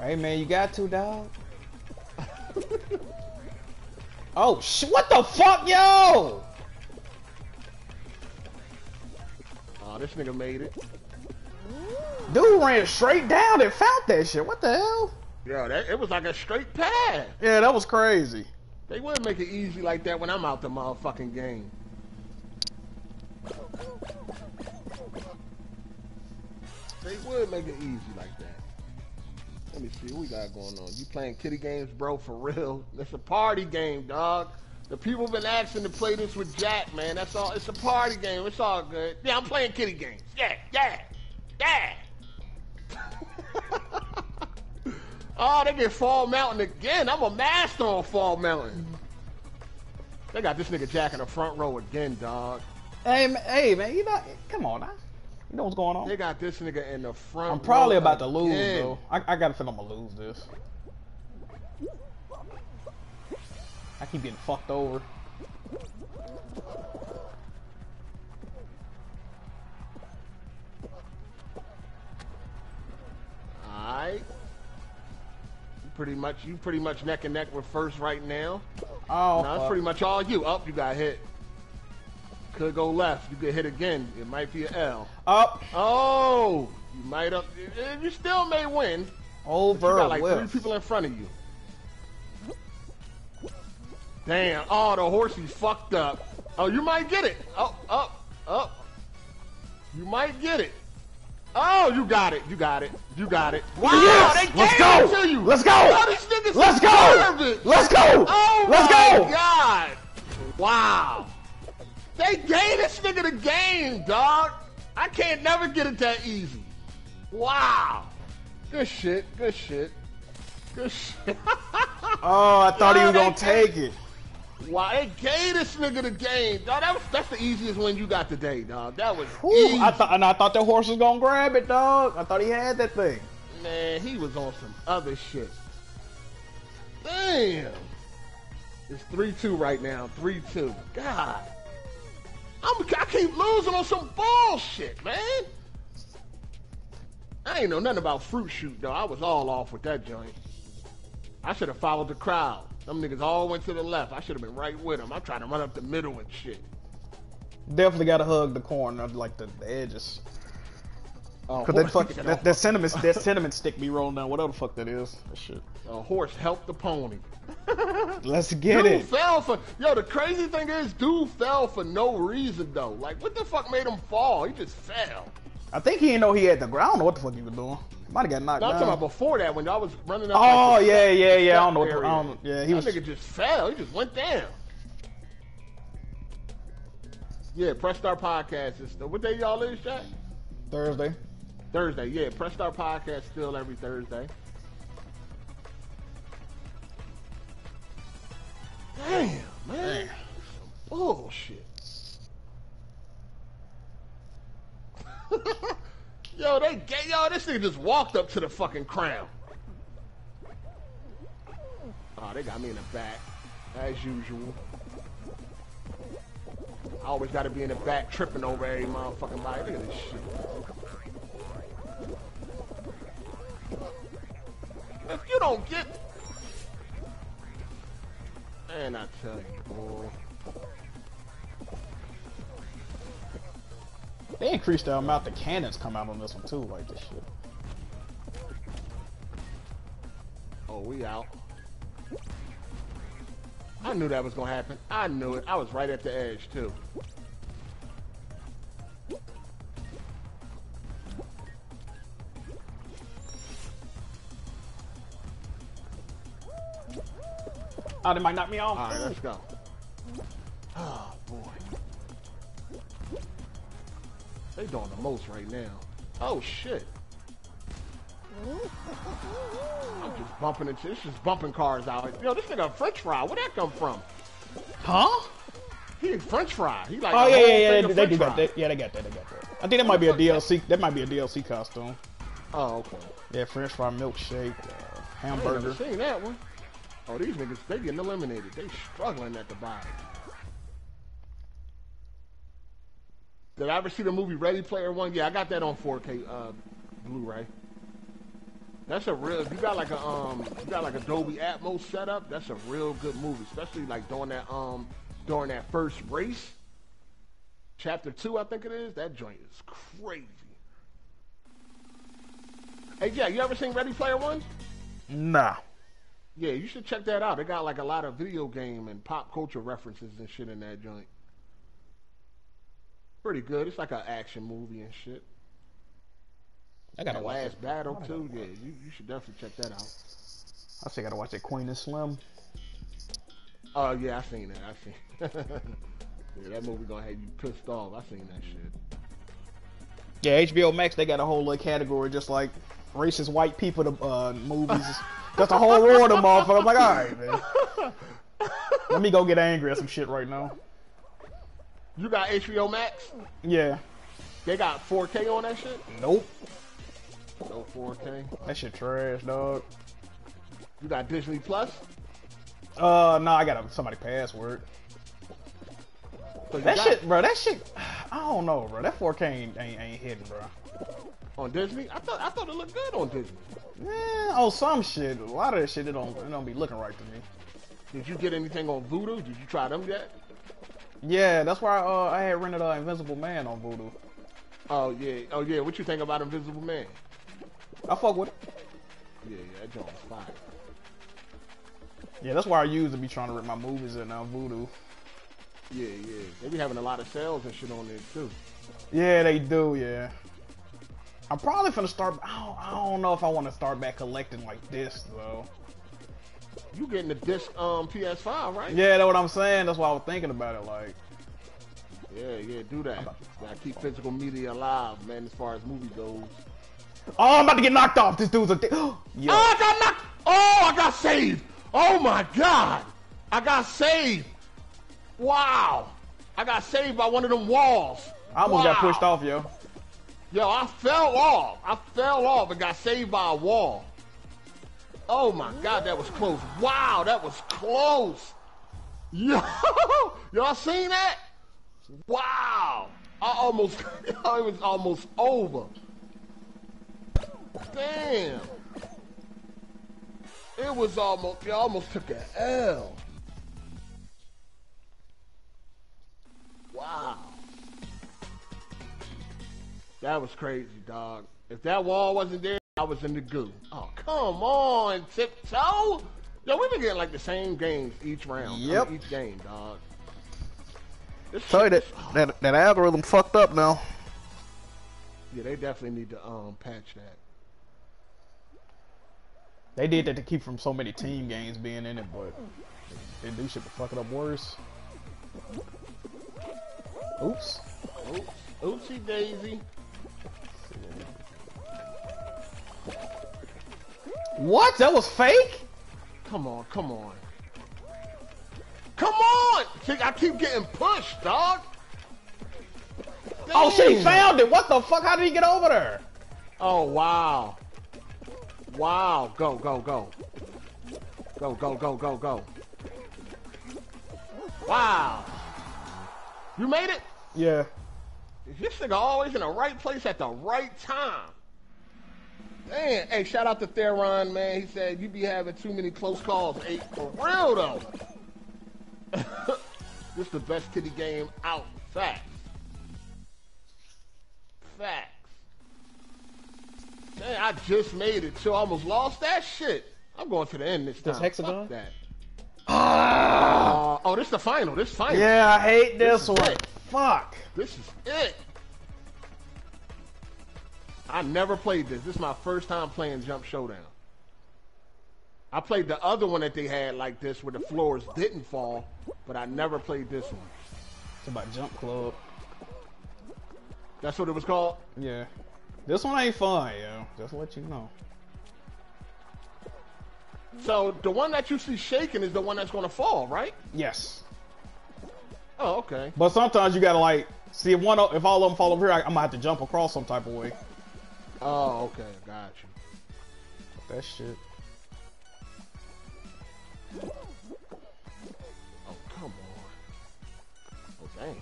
Hey, man, you got to, dog. [LAUGHS] oh, sh- what the fuck, yo? Oh, this nigga made it. Dude ran straight down and found that shit. What the hell? Yo, that, it was like a straight pass. Yeah, that was crazy. They wouldn't make it easy like that when I'm out the motherfucking game. They would make it easy like that. Let me see what we got going on. You playing kitty games, bro, for real? It's a party game, dog. The people been asking to play this with Jack, man. That's all. It's a party game. It's all good. Yeah, I'm playing kitty games. Yeah, yeah, yeah. [LAUGHS] oh, they get Fall Mountain again. I'm a master on Fall Mountain. They got this nigga Jack in the front row again, dog. Hey, hey, man, you know, come on now. You know what's going on? They got this nigga in the front. I'm probably about to lose again. though. I, I gotta feel I'm gonna lose this. I keep getting fucked over. Alright. Pretty much you pretty much neck and neck with first right now. Oh, it's fuck. pretty much all you. Up, you got hit. Could go left. You could hit again. It might be an L. up Oh, you might up. You still may win. over You got like three people in front of you. Damn. Oh, the horsey's fucked up. Oh, you might get it. Up, up, up. You might get it. Oh, you got it. You got it. You got it. Wow, Yes! Let's go! it to you. Let's go! Oh, these niggas Let's go! Let's go! Oh Let's my go! god! Wow. They gave this nigga the game, dog. I can't never get it that easy. Wow. Good shit. Good shit. Good shit. [LAUGHS] Oh, I thought he was gonna take it. wow, they gave this nigga the game, dog. That was that's the easiest one you got today, dog. That was Whew, easy. I thought, and I thought that horse was gonna grab it, dog. I thought he had that thing. Man, he was on some other shit. Damn. It's 3-2 right now. 3-2. God. I'm, I keep losing on some bullshit, man. I ain't know nothing about Fruit Chute, though. I was all off with that joint. I should have followed the crowd. Them niggas all went to the left. I should have been right with them. I'm trying to run up the middle and shit. Definitely gotta hug the corner, like the, the edges. Oh, Cause that fucking that, oh. that cinnamon that cinnamon stick be rolling down. Whatever the fuck that is. That shit. A horse helped the pony. [LAUGHS] Let's get dude it. fell for yo. The crazy thing is, dude fell for no reason though. Like, what the fuck made him fall? He just fell. I think he didn't know he had the ground. I don't know what the fuck he was doing. Might have got knocked No, I'm talking down. about before that when y'all was running up. Oh like, yeah, yeah, yeah. I don't know. What the. I don't, yeah, he that was. nigga just fell. He just went down. Yeah, Press Star Podcast is still. what day y'all is, Jack? Thursday. Thursday. Yeah, Press Star Podcast still every Thursday. Damn, man. Some bullshit. [LAUGHS] yo, they get yo, this nigga just walked up to the fucking crown. Oh, they got me in the back, as usual. I always gotta be in the back tripping over every motherfucking body. Look at this shit. If you don't get Man, I tell you, boy. They increased the amount the cannons come out on this one too, like this shit. Oh, we out. I knew that was gonna happen. I knew it. I was right at the edge too. Oh, they might knock me off. All right, let's go. Oh boy, they doing the most right now. Oh shit. I'm just bumping into. It's just bumping cars out. Yo, this nigga a French fry. Where'd that come from? Huh? He a French fry. He like Oh yeah, yeah, yeah. They, they French do that. They, yeah, they got that. They got that. I think that might be a DLC. That might be a DLC costume. Oh, okay. Yeah, French fry milkshake, uh, I ain't hamburger. never seen that one. Oh, these niggas, they getting eliminated. They struggling at the bottom. Did I ever see the movie Ready Player One? Yeah, I got that on 4K uh, Blu-ray. That's a real. If you got like a um, you got like a Dolby Atmos setup. That's a real good movie, especially like during that um, during that first race. Chapter two, I think it is. That joint is crazy. Hey, Jack, you ever seen Ready Player One? Nah. Yeah, you should check that out. It got like a lot of video game and pop culture references and shit in that joint. Pretty good. It's like an action movie and shit. I gotta That watch last it. battle too. Yeah, you, you should definitely check that out. I still gotta watch that Queen and Slim. Oh yeah, I seen that. I seen. [LAUGHS] yeah, that movie gonna have you pissed off. I seen that shit. Yeah, HBO Max they got a whole little category just like racist white people to, uh, movies. That's a whole row of them motherfuckers. I'm like, all right, man. Let me go get angry at some shit right now. You got HBO Max? Yeah. They got 4K on that shit? Nope. No 4K. That shit trash, dog. You got Disney Plus? Uh, no, I got a, somebody password. That shit, bro. That shit. I don't know, bro. That 4K ain't ain't, ain't hitting, bro. On Disney? I thought I thought it looked good on Disney. Yeah, oh, some shit. A lot of that shit, it don't, it don't be looking right to me. Did you get anything on Vudu? Did you try them yet? Yeah, that's why uh, I had rented uh, Invisible Man on Vudu. Oh yeah, oh yeah. What you think about Invisible Man? I fuck with it. Yeah, yeah, that joint was fire. Yeah, that's why I used to be trying to rent my movies in uh, Vudu. Yeah, yeah. They be having a lot of sales and shit on there too. Yeah, they do. Yeah. I'm probably gonna start. I don't, I don't know if I want to start back collecting like this though. You getting the disc um PS5, right? Yeah, that's what I'm saying. That's why I was thinking about it. Like, Yeah, yeah, do that. Gotta keep physical media alive, man, as far as movie goes. oh, I'm about to get knocked off. This dude's a. Di- [GASPS] Yo. Oh, I got knocked! Oh, I got saved! Oh my god! I got saved! Wow! I got saved by one of them walls. I almost got pushed off, yo. Yo, I fell off. I fell off and got saved by a wall. Oh my god, that was close. Wow, that was close. Yo, [LAUGHS] y'all seen that? Wow. I almost, [LAUGHS] it was almost over. Damn. It was almost, you almost took an L. Wow. That was crazy, dog. If that wall wasn't there, I was in the goo. Oh, come on, tiptoe. Yo, we've been getting like the same games each round. I mean, each game, dog. This Tell you shit that, that that algorithm fucked up now. Yeah, they definitely need to um patch that. They did that to keep from so many team games being in it, but they do shit to fuck it up worse. Oops. Oops, oopsie daisy. What? That was fake? Come on, come on. Come on! I keep getting pushed, dog. Oh shit, he found it. What the fuck? How did he get over there? Oh wow. Wow. Go, go, go. Go, go, go, go, go. Wow. You made it? Yeah. This nigga always in the right place at the right time. Man, hey, shout out to Theron, man. He said you be having too many close calls. Hey, for real though. [LAUGHS] this the best kitty game out. Facts. Facts. Man, I just made it, so I almost lost that shit. I'm going to the end this time. This Hex-A-Gone? Fuck that. Uh, oh, this is the final. This final. Yeah, I hate this, This one. Fuck. This is it. I never played this. This is my first time playing Jump Showdown. I played the other one that they had like this where the floors didn't fall, but I never played this one. It's about Jump Club. That's what it was called? Yeah. This one ain't fun, yo. Just to let you know. So the one that you see shaking is the one that's gonna fall, right? Yes. Oh, okay. But sometimes you gotta like see if one o- if all of them fall over here, I, I'm gonna have to jump across some type of way. Oh, okay, got you. That shit. Oh, come on. Oh, dang.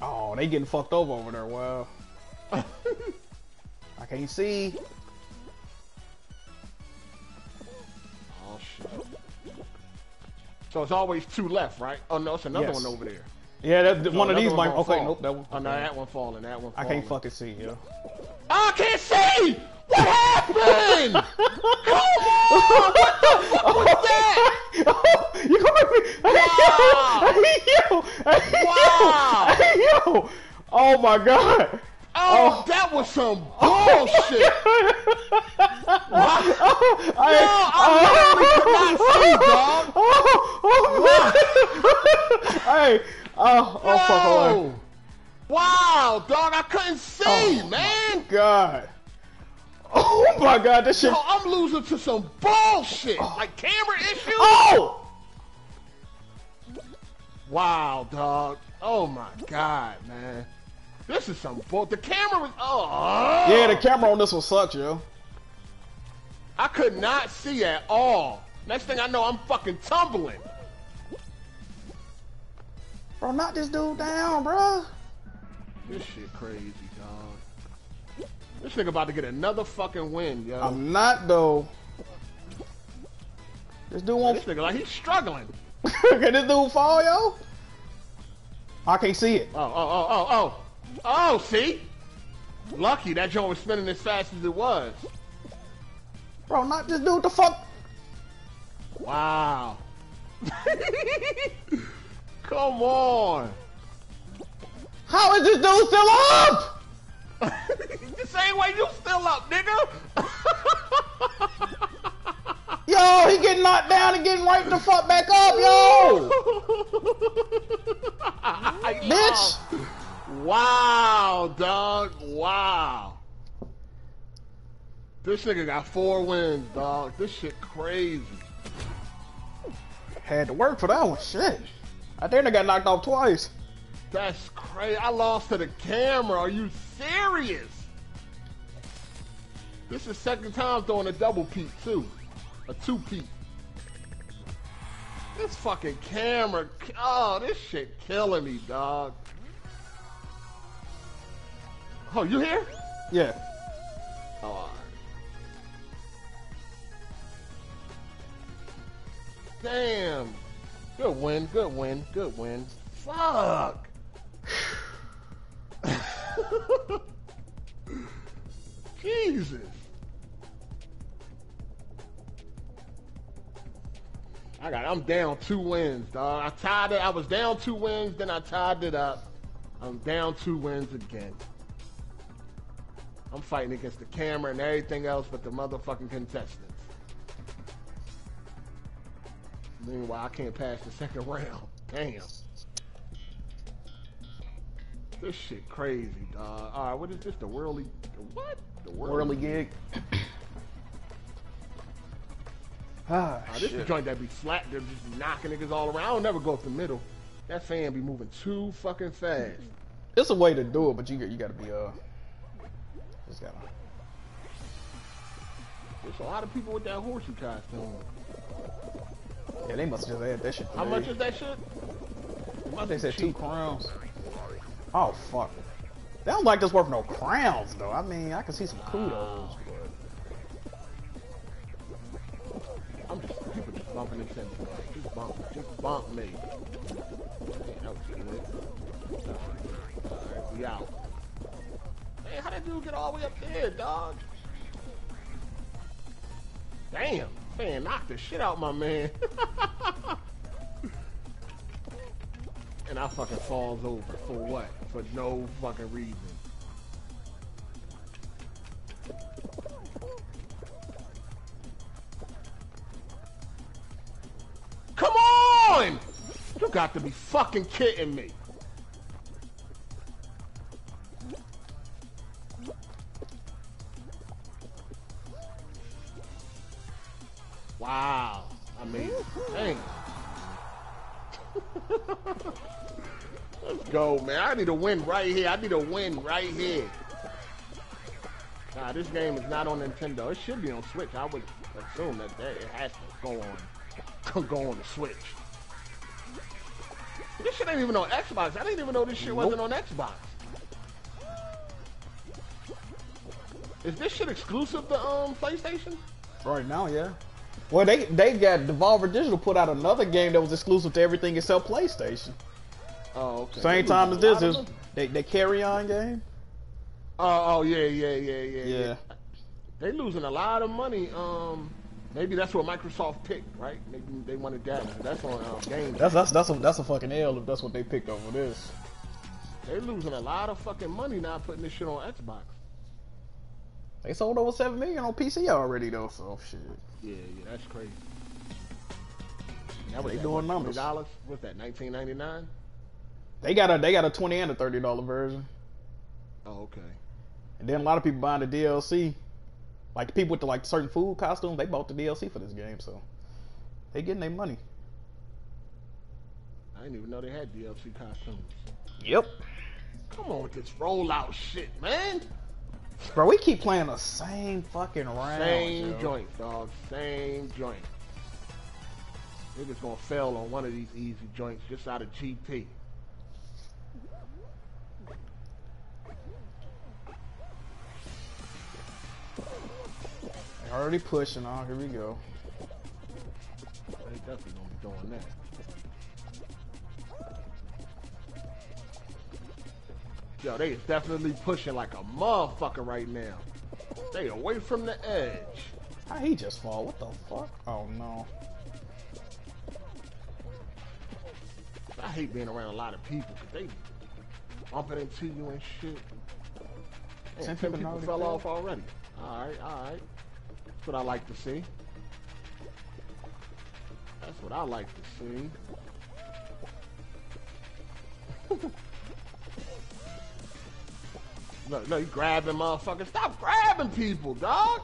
Oh, they getting fucked over over there. Wow. [LAUGHS] I can't see. Oh shit. So it's always two left, right? Oh no, it's another Yes. one over there. Yeah, that, one of these one might. Okay, fall. nope, that one. Oh no, that one falling. That one. Falling. I can't fucking see, yo. I can't see. What happened? Come on! What the fuck was that? you gonna make me? Wow. Hey yo! Hey Wow. yo! Hey yo! Oh my god! Oh, that was some bullshit. Oh, I, Yo, I literally could not see, dog. Oh, oh. hey, oh, oh, fuck away. Wow, dog, I couldn't see, Oh, man. God. Oh my god, this shit. Yo, I'm losing to some bullshit. Oh. Like camera issues. Oh! Wow, dog. Oh my god, man. This is some bull. The camera was. Oh. Yeah, the camera on this one sucks, yo. I could not see at all. Next thing I know, I'm fucking tumbling. Bro, knock this dude down, bro. This shit crazy, dog. This nigga about to get another fucking win, yo. I'm not though. This dude won't. this nigga like he's struggling. [LAUGHS] Can this dude fall, yo? I can't see it. Oh, oh, oh, oh, oh. Oh, see? Lucky that joint was spinning as fast as it was. Bro, not this dude. The fuck? Wow. [LAUGHS] Come on. How is this dude still up? the same way you still up, nigga. [LAUGHS] Yo, he getting knocked down and getting right the fuck back up, yo. [LAUGHS] Bitch. Wow, dog. Wow. This nigga got four wins, dog. This shit crazy. Had to work for that one. Shit. I think I got knocked off twice. That's crazy. I lost to the camera. Are you serious? This is second time throwing a double peak too. A two peak. This fucking camera. Oh, this shit killing me, dog. Oh, you here? Yeah. Oh, all right. Damn. Good win, good win, good win. Fuck. Jesus. I got I'm down two wins, dog. I tied it. I was down two wins, then I tied it up. I'm down two wins again. I'm fighting against the camera and everything else but the motherfucking contestants. Meanwhile, I can't pass the second round. [LAUGHS] Damn. This shit crazy, dog. All right, what is this? The worldly? What? The Whirly gig. [CLEARS THROAT] ah, Uh, this is shit. joint that be flat. They're just knocking niggas all around. I don't never go up the middle. That fan be moving too fucking fast. It's a way to do it, but you got you gotta be uh. Just gotta. There's a lot of people with that horsey costume. Yeah, they must have just add that shit. How much is that shit? They said two crowns. Oh fuck. They don't like this worth no crowns though. I mean, I can see some kudos, but I'm just, people just bumping into me. Just bump, just bump me. That was good. Alright, we out. Man, how that dude get all the way up there, dog? Damn, man, knock the shit out my man. and I fucking falls over for what? For no fucking reason. Come on! You got to be fucking kidding me. Wow. I mean, dang. Let's [LAUGHS] go, man. I need a win right here. I need a win right here. Nah, this game is not on Nintendo. It should be on Switch. I would assume that, that it has to go on [LAUGHS] go on the Switch. This shit ain't even on Xbox. I didn't even know this shit wasn't on Xbox. Is this shit exclusive to um PlayStation? right now, yeah. Well, they they got Devolver Digital put out another game that was exclusive to everything except PlayStation. Oh, okay. Same time as this is they they Carrion game. Oh, oh yeah, yeah, yeah, yeah, yeah. Yeah. They losing a lot of money. Um, maybe that's what Microsoft picked, right? Maybe they wanted that. That's on uh, game. That's that's that's a that's a fucking L if that's what they picked over this. They losing a lot of fucking money now putting this shit on Xbox. They sold over seven million on PC already though, so shit. Yeah, yeah, that's crazy. That they doing numbers. Dollars? What's that? Nineteen ninety nine. They got a they got a twenty and a thirty dollar version. Oh, okay. And then a lot of people buying the DLC. Like people with the like certain food costumes, they bought the DLC for this game, so they getting their money. I didn't even know they had DLC costumes. Yep. Come on with this rollout shit, man. Bro, we keep playing the same fucking round. Same yo. joint, dog. Same joint. Niggas gonna fail on one of these easy joints just out of GP. Already pushing on. Here we go. They definitely gonna be doing that. Yo, they is definitely pushing like a motherfucker right now. They away from the edge. How he just fall? What the fuck? Oh no. I hate being around a lot of people because they bumping into you and shit. Man, Ten people people fell fell? off already. Alright, alright. That's what I like to see. That's what I like to see. [LAUGHS] look, look, you grabbing motherfuckers. Stop grabbing people, dog.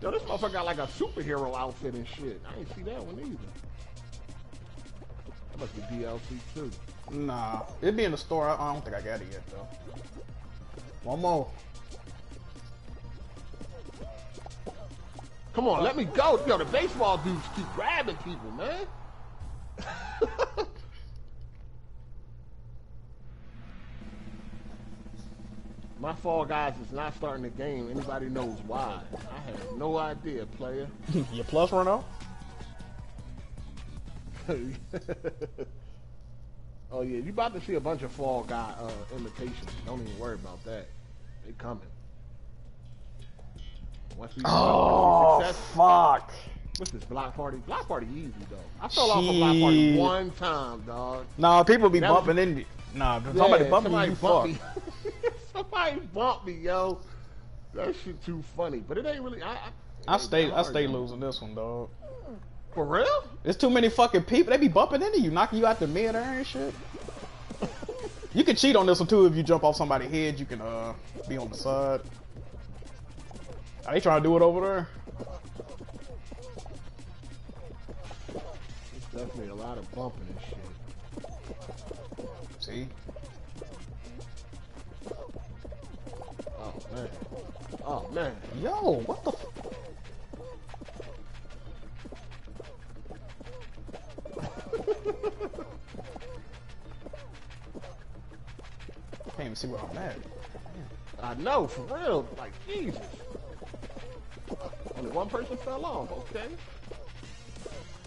Yo, this motherfucker got like a superhero outfit and shit. I ain't see that one either. That must be DLC too. Nah, it'd be in the store. I, I don't think I got it yet though. One more. Come on, let me go. Yo, the baseball dudes keep grabbing people, man. [LAUGHS] My Fall Guys is not starting the game. Anybody knows why? I have no idea, player. [LAUGHS] Your plus run off? [LAUGHS] oh yeah, you about to see a bunch of Fall Guy uh, imitations. Don't even worry about that. They coming. Once we Oh success, fuck! what's this block party? Block party easy though. I fell off a block party one time, dog. Nah, people be That was- bumping into. Nah, somebody Yeah, bumping somebody you. bumped Fuck. [LAUGHS] me. somebody bumped me, yo. That shit too funny, but it ain't really. I, I, I stay. that I stay though. losing this one, dog. For real? It's too many fucking people. They be bumping into you, knocking you out the mid air and shit. You can cheat on this one too if you jump off somebody's head. You can uh be on the side. Are they trying to do it over there? It's definitely a lot of bumping and shit. See? Man. Oh man. Yo, what the? F- [LAUGHS] Can't even see where I'm at. I know, for real. Like Jesus. Only one person fell off. Okay.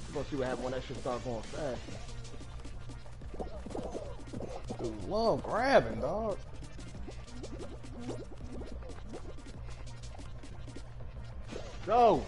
We're gonna see what happens when that shit start going fast. Dude, love grabbing, dog. Go.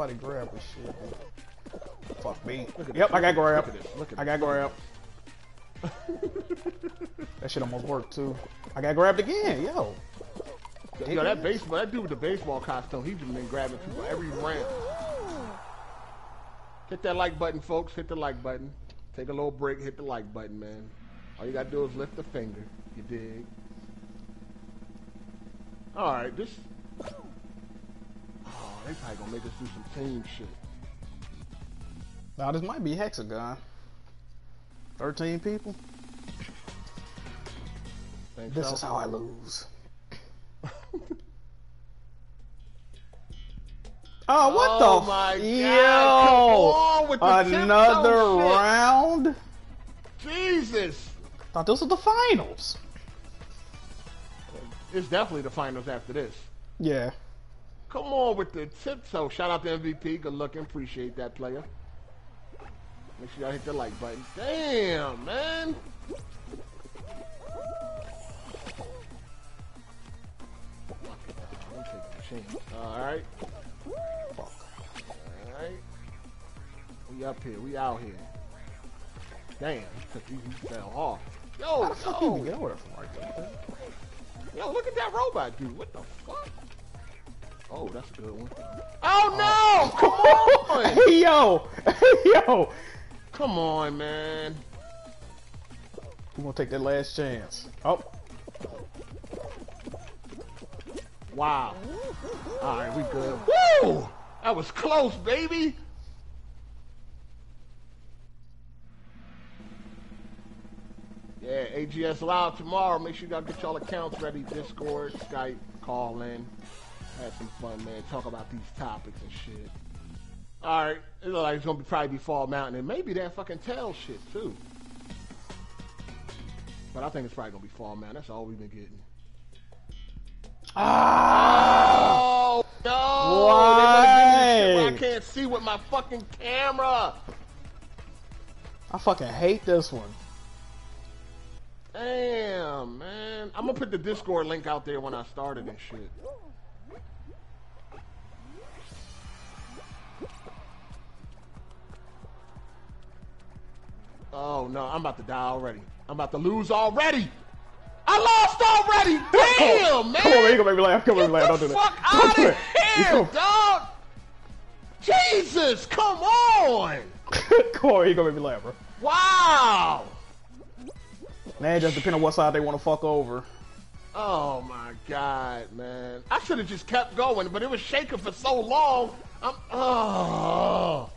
Nobody grab this shit. man. Fuck me. Yep, I got look at grab. this, look at I got grab. [LAUGHS] That shit almost worked too. I got grabbed again, yo. Yo, that baseball, that dude with the baseball costume, he's been grabbing people every round. Hit that like button, folks. Hit the like button. Take a little break. Hit the like button, man. All you gotta do is lift the finger. You dig? All right, this. They probably gonna make us do some team shit. Now this might be Hex-A-Gone. Thirteen people. Think This so? is how I lose. [LAUGHS] Oh, what Oh the? my f- God, come on with the Another round? Jesus. Thought those were the finals. It's definitely the finals after this. Yeah. Come on with the tiptoe. Shout out to MVP. Good looking. Appreciate that player. Make sure y'all hit the like button. Damn, man. I'm taking a chance. Alright. Alright. We up here. We out here. Damn. He took he he fell off. Yo, How the fuck you yo, get over from right there? yo, look at that robot dude. What the fuck? Oh, that's a good one. Oh, oh. no! Come on! [LAUGHS] Hey yo! Hey yo! Come on, man. We're gonna take that last chance. Oh, Wow. All right, we good. Woo! That was close, baby. Yeah, AGS Live tomorrow. Make sure y'all get y'all accounts ready. Discord, Skype, call in. Have some fun, man. Talk about these topics and shit. All right, it looks like it's gonna be probably be Fall Mountain and maybe that fucking tail shit too. But I think it's probably gonna be Fall Mountain. That's all we've been getting. ah! Oh no! They gonna give me this shit where I can't see with my fucking camera. I fucking hate this one. Damn, man. I'm gonna put the Discord link out there when I started and shit. Oh no, I'm about to die already. I'm about to lose already. I lost already. Damn, [LAUGHS] man. Come on, man, you gonna make me laugh. Come on, Get make me laugh. the Don't do fuck that. out Don't do of here, dog. Jesus, come on. [LAUGHS] Come on, you gonna make me laugh, bro. Wow. Man, just depending on what side they want to fuck over. Oh my god, man. I should have just kept going, but it was shaking for so long. I'm oh.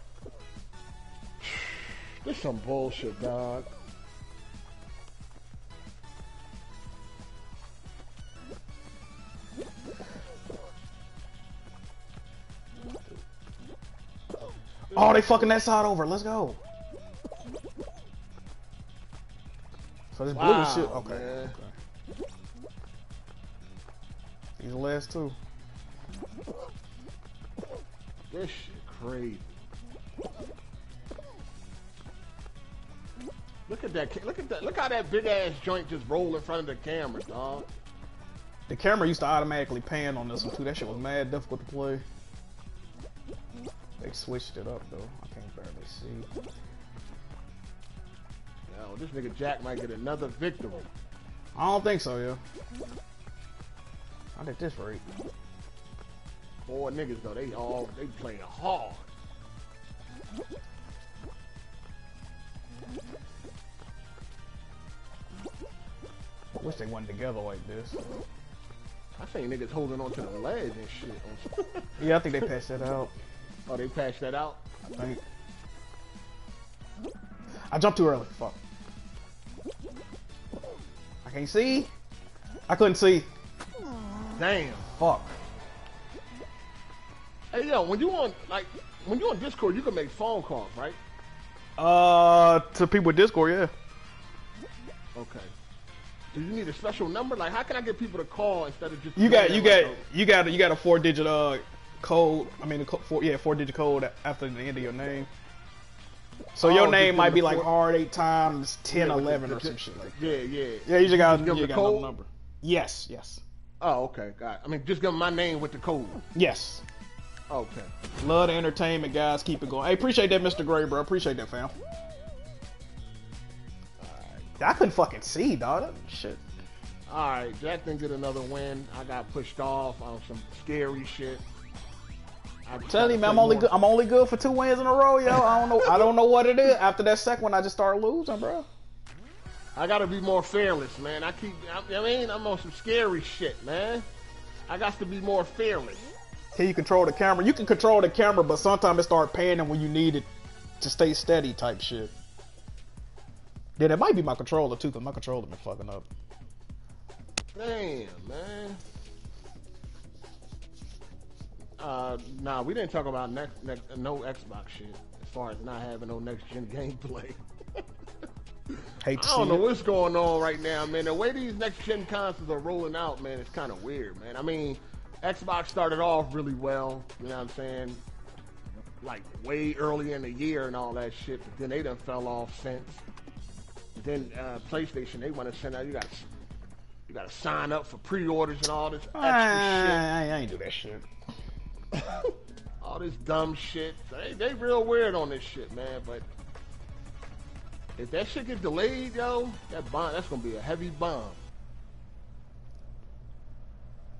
This some bullshit, dog. Oh, they fucking that side over. Let's go. So this blue Wow, is shit. Okay. man. okay. These the last two. This shit crazy. Look at that. Look at that. Look how that big ass joint just rolled in front of the camera, dog. The camera used to automatically pan on this one too. That shit was mad difficult to play. They switched it up though. I can't barely see. Yo, this nigga Jack might get another victory. I don't think so, yo. Not at this rate. Four niggas though, they all they playing hard. I wish they went together like this. I think niggas holding on to the ledge and shit. [LAUGHS] Yeah, I think they passed that out. oh, they patched that out. I think. I jumped too early. Fuck. I can't see. I couldn't see. Damn. Fuck. Hey yo, when you on like when you on Discord, you can make phone calls, right? Uh, to people with Discord, yeah. Okay. Do you need a special number? Like, how can I get people to call instead of just You got, you got, you got, you got a four digit uh code. I mean, a co- four, yeah, four digit code after the end of your name. So Oh, your name might be like hard eight times a- 10, yeah, with the- 11 the- or the- some shit like that. Yeah, yeah. Yeah, you just got, them you got code? number. Yes, yes, Oh, okay. Got. It. I mean, just give them my name with the code. yes. Okay. Love the entertainment, guys. Keep it going. Hey, appreciate that, Mr. Gray, bro. Appreciate that, fam. I couldn't fucking see, dog. Shit. All right, Jack didn't get another win. I got pushed off on some scary shit. I'm telling you, man, I'm only more. good. I'm only good for two wins in a row, yo. I don't know. I don't know what it is. After that second one, I just started losing, bro. I gotta be more fearless, man. I keep. I, I mean, I'm on some scary shit, man. I got to be more fearless. Can you control the camera? You can control the camera, but sometimes it start panning when you need it to stay steady, type shit. Yeah, that might be my controller too, cause my controller been fucking up. Damn, man. Uh, nah, we didn't talk about next, next, no Xbox shit as far as not having no next gen [LAUGHS] gameplay. [LAUGHS] I don't know it. what's going on right now, man. The way these next gen consoles are rolling out, man, it's kind of weird, man. I mean, Xbox started off really well, you know what I'm saying? Like way early in the year and all that shit, but then they done fell off since. Then uh, PlayStation, they want to send out you got you got to sign up for pre-orders and all this extra shit. I, I ain't do that shit. [LAUGHS] all this dumb shit. They, they real weird on this shit, man. But if that shit get delayed, yo, that bomb that's gonna be a heavy bomb.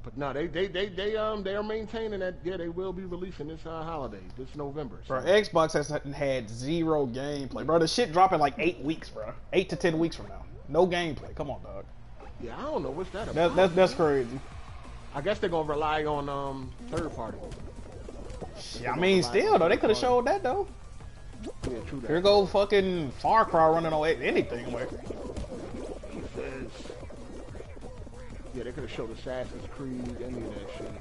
But no, they they they they um they are maintaining that. Yeah, they will be releasing this uh, holiday this November. So. Bro, Xbox has had zero gameplay. Bro, the shit dropping like eight weeks, bro. Eight to ten weeks from now. No gameplay. Come on, dog. Yeah, I don't know what's that about. That, that's that's crazy. I guess they're gonna rely on um third party. Yeah, I mean, still though, they could have showed that though. Yeah, true that. Here go fucking Far Cry running on anything. Says, yeah, they could have showed Assassin's Creed, any of that shit.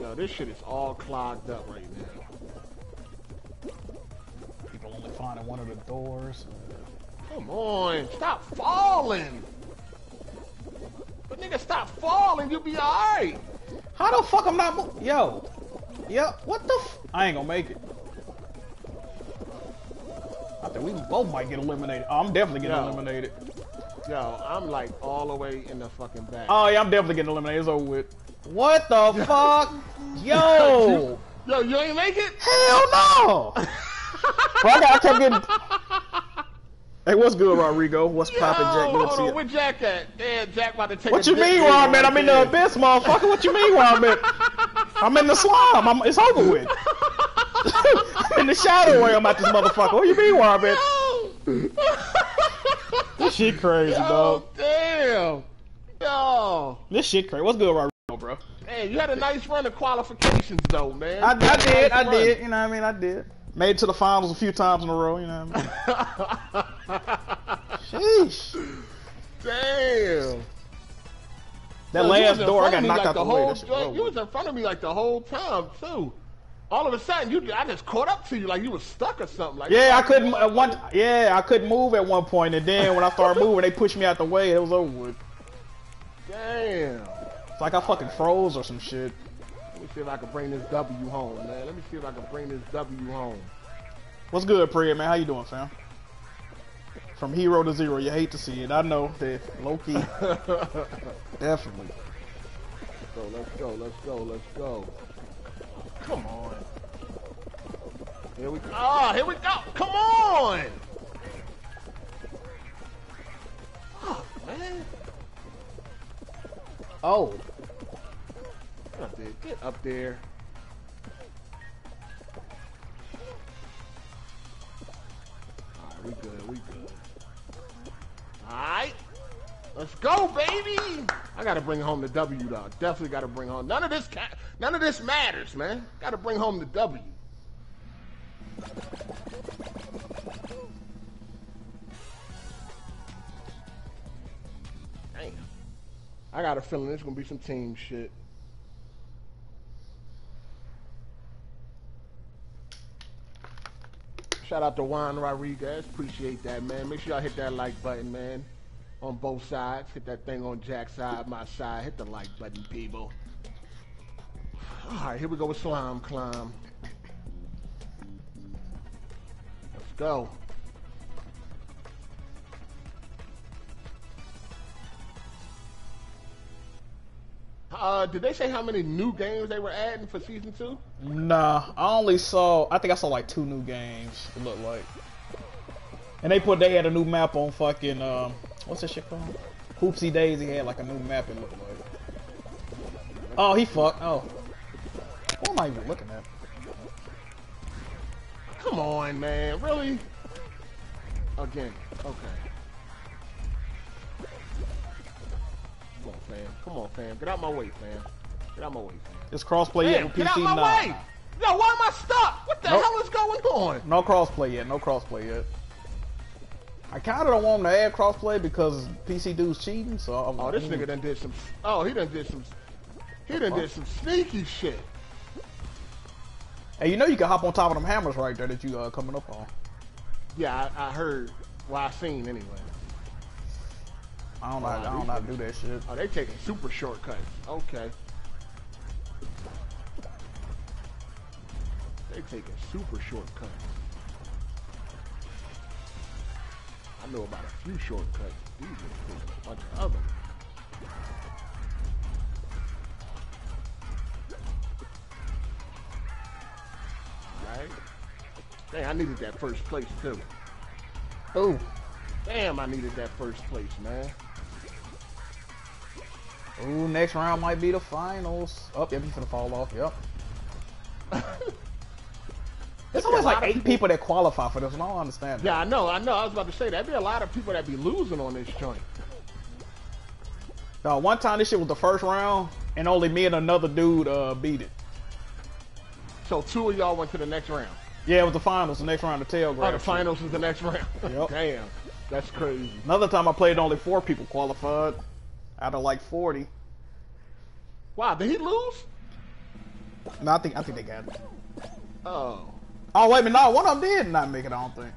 Yo, this shit is all clogged up right now. people only finding one of the doors. Come on, stop falling. But nigga, stop falling. You'll be alright. How the fuck I'm not? Mo- Yo, yo, what the? F- I ain't gonna make it. I think we both might get eliminated. Oh, I'm definitely getting Yo. eliminated. Yo, I'm like all the way in the fucking back. Oh yeah, I'm definitely getting eliminated. It's over with. What the [LAUGHS] fuck? Yo! [LAUGHS] Yo, you ain't make it? Hell no! [LAUGHS] Bro, I, got, I kept getting. Hey, what's good, Rodrigo? What's poppin', Jack? Good to hold see on, you. where Jack at? Yeah, Jack about to take What a you mean in where I'm right at? I'm in the there. abyss, motherfucker. What you mean where I'm? I'm in the slime. I'm, it's over with. I'm in the shadow where I'm at this motherfucker. What you mean where I'm at? This shit crazy, Yo, dog. damn. Yo. This shit crazy. What's good, bro? Hey, you had a nice run of qualifications, though, man. I, I did, I Nice did. You know what I mean? I did. Made it to the finals a few times in a row. You know what I mean? [LAUGHS] Sheesh. Damn. That Yo, last door, I got knocked like out the, way. whole shit joint. You was in front of me like the whole time too. All of a sudden, you I just caught up to you like you was stuck or something. Like Yeah, I couldn't. At one, yeah, I couldn't move at one point, and then when I started [LAUGHS] moving, they pushed me out the way. It was over with. Damn. It's like I fucking froze or some shit. Let me see if I can bring this W home, man. Let me see if I can bring this W home. What's good, Priya, man? How you doing, fam? From hero to zero, you hate to see it. I know that low key, [LAUGHS] definitely. go let's go, let's go, let's go. Come on. Here we go. Ah, here we go. Come on. Oh, man. Oh, Get up there. Get up there. Alright, we good, we good. Alright. Let's go, baby! I gotta bring home the W though. Definitely gotta bring home. None of this ca- none of this matters, man. Gotta bring home the W. Damn. I got a feeling it's gonna be some team shit. Shout out to Juan Rodriguez. Appreciate that, man. Make sure y'all hit that like button, man. On both sides. Hit that thing on Jack's side, my side. Hit the like button, people. Alright, here we go with Slime Climb. Let's go. Uh, did they say how many new games they were adding for season two? nah. I only saw. I think I saw like two new games. It looked like, and they put they had a new map on fucking um, what's that shit called? Hoopsie Daisy had like a new map. It looked like. Oh, he fucked. Oh, what am I even looking at? Come on, man. Really? Again. Okay. Come on, fam. Come on, fam. Get out my way, fam. Get out my way, fam. It's crossplay yet with get PC? out my Nah. way! Yo, why am I stuck? What the Nope. hell is going on? No crossplay yet. No crossplay yet. I kind of don't want them to add crossplay because PC dude's cheating. So I'm, Oh, this nigga done did some. Oh, he done did some. He done did some sneaky shit. Hey, you know you can hop on top of them hammers right there that you uh, coming up on. Yeah, I, I heard. Well, I seen anyway. I don't know. Oh, I don't know how to do that shit. Oh, they taking super shortcuts. Okay. They taking super shortcuts. I know about a few shortcuts. These are a bunch of others. Right? Dang, I needed that first place too. Ooh. Damn, I needed that first place, man. Ooh, next round might be the finals. Oh, yep, he's gonna fall off. Yep. Like eight people- people that qualify for this, and I don't understand. that. Yeah, I know, I know. I was about to say that'd be a lot of people that be losing on this joint. No, one time this shit was the first round, and only me and another dude uh, beat it. So two of y'all went to the next round. Yeah, it was the finals. The next round, the tail Oh, grab. the finals is the next round. [LAUGHS] Yep. Damn, that's crazy. Another time I played, only four people qualified out of like forty. Wow, did he lose? No, I think I think they got it. Oh, Oh wait a minute, no, one of them did not make it. I don't think.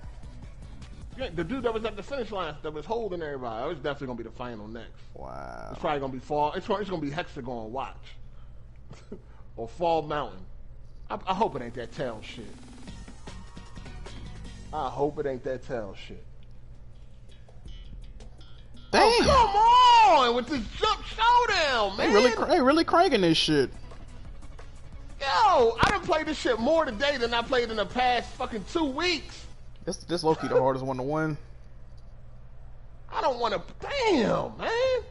yeah, the dude that was at the finish line that was holding everybody. It was definitely gonna be the final next. Wow. It's probably gonna be fall. It's, it's gonna be Hex-A-Gone Watch [LAUGHS] or Fall Mountain. I, I hope it ain't that tail shit. I hope it ain't that tail shit. Damn. Oh, come on with this jump showdown, man. They really, they really cranking this shit. Yo, I done played this shit more today than I played in the past fucking two weeks. This, this low key the hardest one to win. I don't want to. Damn, man.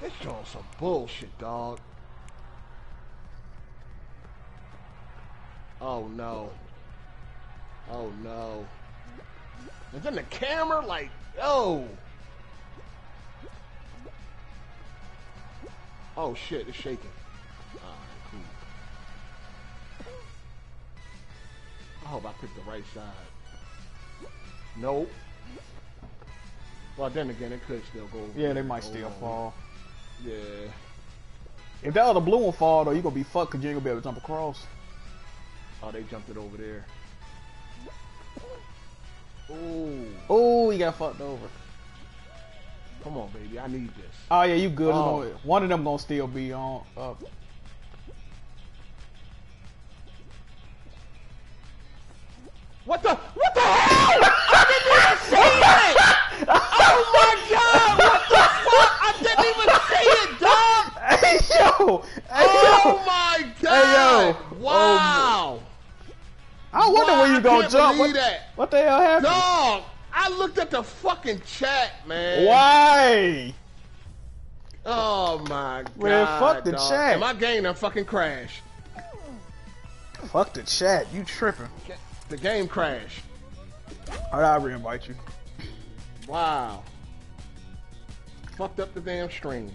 This showing some bullshit, dog. Oh no. Oh no. And then the camera, like, yo. Oh shit, it's shaking. I hope I picked the right side. Nope. Well, then again, it could still go. Yeah, they might still on. fall. Yeah. If that other blue one fall though, you gonna be fucked because you ain't gonna be able to jump across. Oh, they jumped it over there. Ooh. Oh, you got fucked over. Come on, baby. I need this. Oh yeah, you good. Oh. one of them gonna still be on up. What the? What the hell? I didn't even see it! Oh my god! What the fuck? I didn't even see it, dog! Hey yo! Hey Oh yo! my yo. god! Oh, Wow! I wonder Wow, where you I gonna jump. What, what the hell happened? Dog! I looked at the fucking chat, man. Why? Oh my god. Man, fuck the dog. chat. And my game done fucking crashed. Fuck the chat. You tripping? The game crashed. Alright, I'll reinvite you. Wow. Fucked up the damn stream.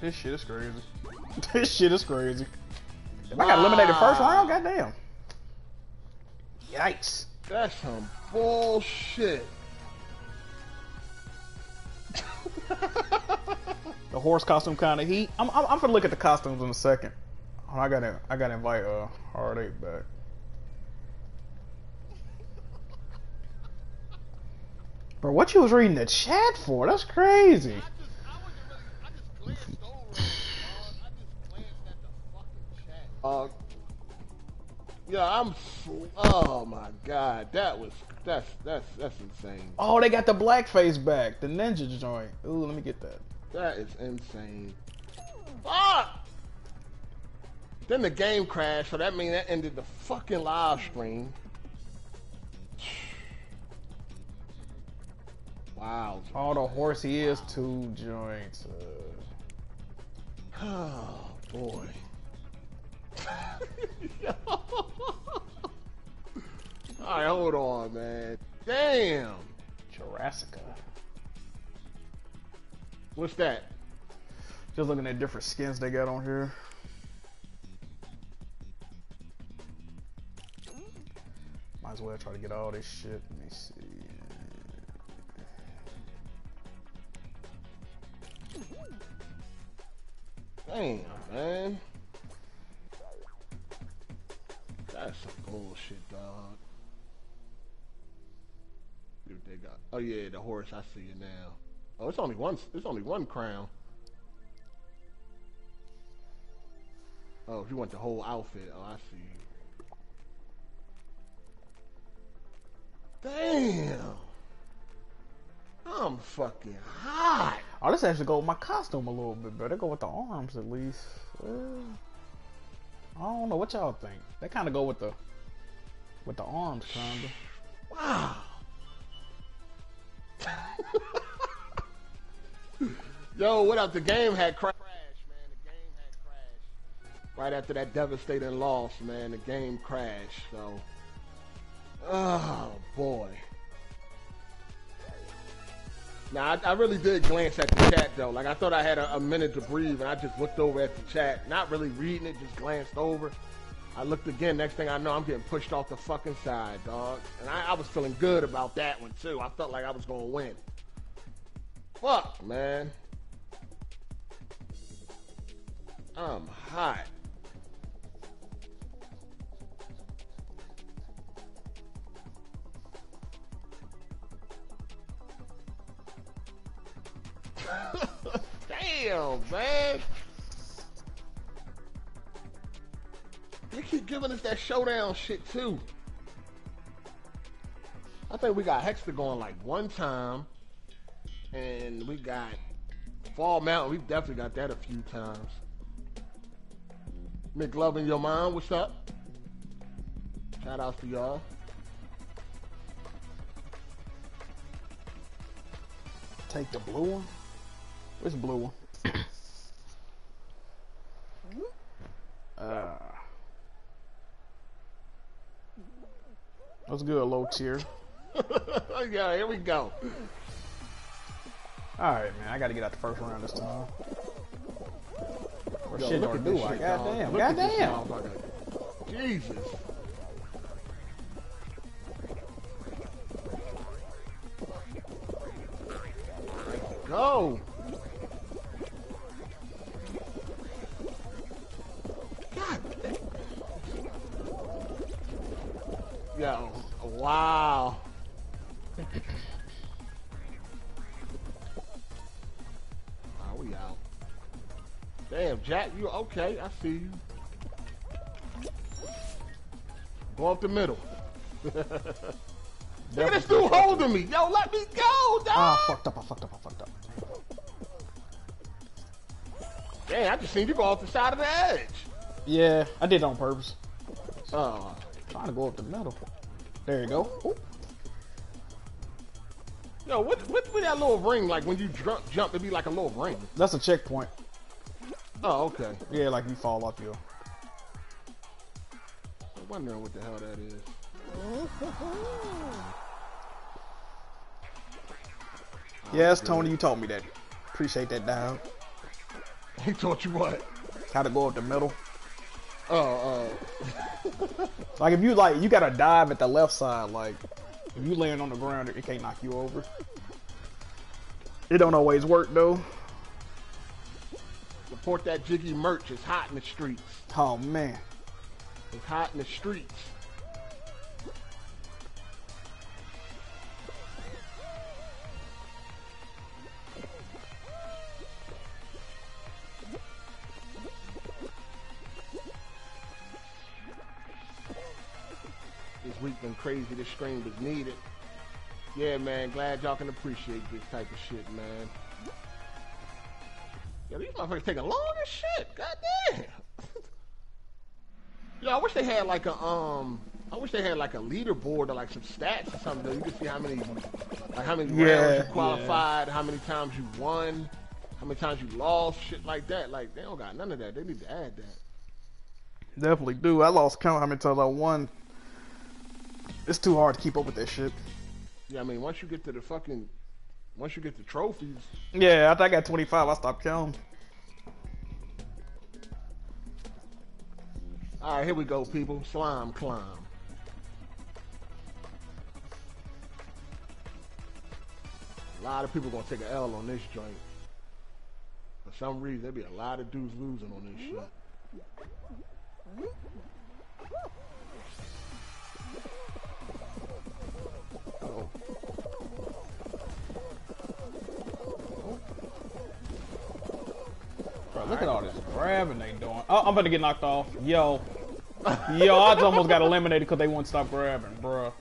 This shit is crazy. [LAUGHS] this shit is crazy. If I got eliminated first round, goddamn. Yikes. That's some bullshit. [LAUGHS] The horse costume kind of heat. I'm, I'm, I'm gonna look at the costumes in a second. Oh, I gotta, I gotta invite uh Hard Eight back. Bro, what you was reading the chat for? That's crazy. Uh, yeah, I'm. Oh my god, that was that's that's that's insane. Oh, they got the blackface back, the ninja joint. Ooh, let me get that. That is insane. Fuck! Then the game crashed, so that means that ended the fucking live stream. Wow. All the horse he is two joints. Uh, [SIGHS] Oh boy. [LAUGHS] Alright, hold on, man. Damn. Jurassica. What's that? Just looking at different skins they got on here. Well try to get all this shit. Let me see. Damn, man. That's some bullshit, dog. What they got. Oh yeah, the horse. I see it now. Oh, it's only one. It's only one crown. Oh, if you want the whole outfit. Oh, I see. Damn. I'm fucking hot. Oh, this actually go with my costume a little bit better. Go with the arms at least. Uh, I don't know what y'all think. They kind of go with the with the arms, kinda. Wow. [LAUGHS] Yo, what up? The game had crashed, man. The game had crashed. Right after that devastating loss, man, the game crashed. So, oh boy. Now, I, I, really did glance at the chat, though. Like, I thought I had a, a, minute to breathe, and I just looked over at the chat. Not really reading it, just glanced over. I looked again. Next thing I know, I'm getting pushed off the fucking side, dog. And I, I was feeling good about that one, too. I felt like I was to win. Fuck, man. I'm hot. Damn, man. They keep giving us that showdown shit too. I think we got Hexter going like one time, and we got Fall Mountain. We've definitely got that a few times. McLovin, your mom, what's up? Shout out to y'all. Take the blue one. Where's the blue one? uh, what's good, low tier? [LAUGHS] yeah, here we go. Alright, man, I gotta get out the first round this time. Or Yo, shit or do I? Goddamn, goddamn. Jesus. Go. Okay? I see you. Go up the middle. Look at this dude holding me. Yo, let me go, dog. Ah, fucked up. I fucked up. I fucked up. Damn, I just seen you go off the side of the edge. Yeah, I did on purpose. Oh. Trying to go up the middle. There you go. Ooh. Yo, what, what with that little ring? Like when you jump, jump, it'd be like a little ring. That's a checkpoint. Oh, okay. Yeah, like you fall off your. I'm wondering what the hell that is. [LAUGHS] yes, Tony, you taught me that. Appreciate that, down. He taught you what? How to go up the middle. Oh, uh. like if you like, you gotta dive at the left side. Like if you land on the ground, it can't knock you over. It don't always work though. Support that Jiggy merch. It's hot in the streets. Oh man. It's hot in the streets. This week been crazy. This stream was needed. Yeah, man. Glad y'all can appreciate this type of shit, man. Yo, these motherfuckers taking long as shit. God damn. Yo, I wish they had like a um. I wish they had like a leaderboard or like some stats or something. Though. You could see how many, like how many yeah, rounds you qualified, yeah. how many times you won, how many times you lost, shit like that. Like they don't got none of that. They need to add that. Definitely do. I lost count how many times I won it's too hard to keep up with that shit. Yeah, I mean, once you get to the fucking, once you get the trophies. Yeah, after I got 25, I stopped counting. All right, here we go, people. Slime climb. A lot of people gonna take an L on this joint. For some reason, there be a lot of dudes losing on this shit. Bro, look at all this grabbing they doing. Oh, I'm about to get knocked off. Yo. Yo, I almost got eliminated because they wouldn't stop grabbing, bro.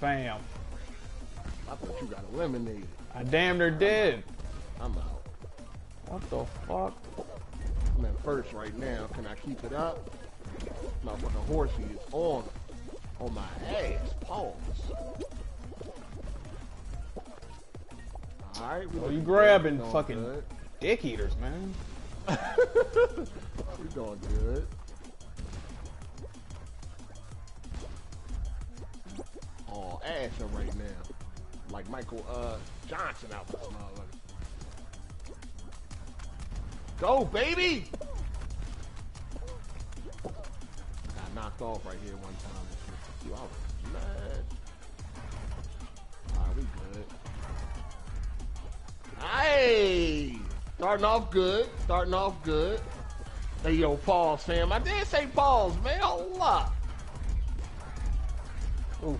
Fam. I thought you got eliminated. I damn near did. I'm out. What the fuck? I'm at first right now. Can I keep it up? Motherfucking horsey is on. On my ass. Pause. Alright, we Oh, you grabbing good. We doing fucking good. dick eaters, man. [LAUGHS] we doing good. Oh, Asher right now. Like Michael uh, Johnson out this motherfucker. Go, baby! Got knocked off right here one time. I was mad. Hey! Starting off good. Starting off good. Hey, yo, pause, fam. I did say pause, man. Hold up. Ooh.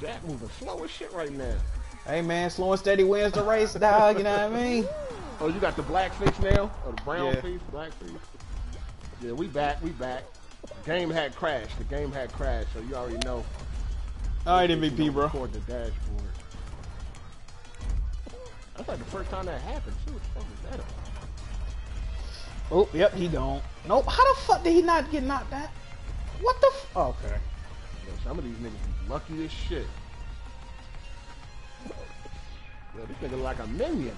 That moving slow as shit right now. Hey, man, slow and steady wins the race, dog. You know what I mean? [LAUGHS] Oh, you got the black face now? Or the brown Yeah. face? Black face? Yeah, we back. We back. The game had crashed. The game had crashed, so you already know. All right, MVP, bro. Record the dashboard. That's like the first time that happened, too. What the fuck is that? Oh, yep, he gone. Nope. How the fuck did he not get knocked out? What the? F- oh, okay. Yo, some of these niggas be lucky as shit. Yo, this nigga like a minion.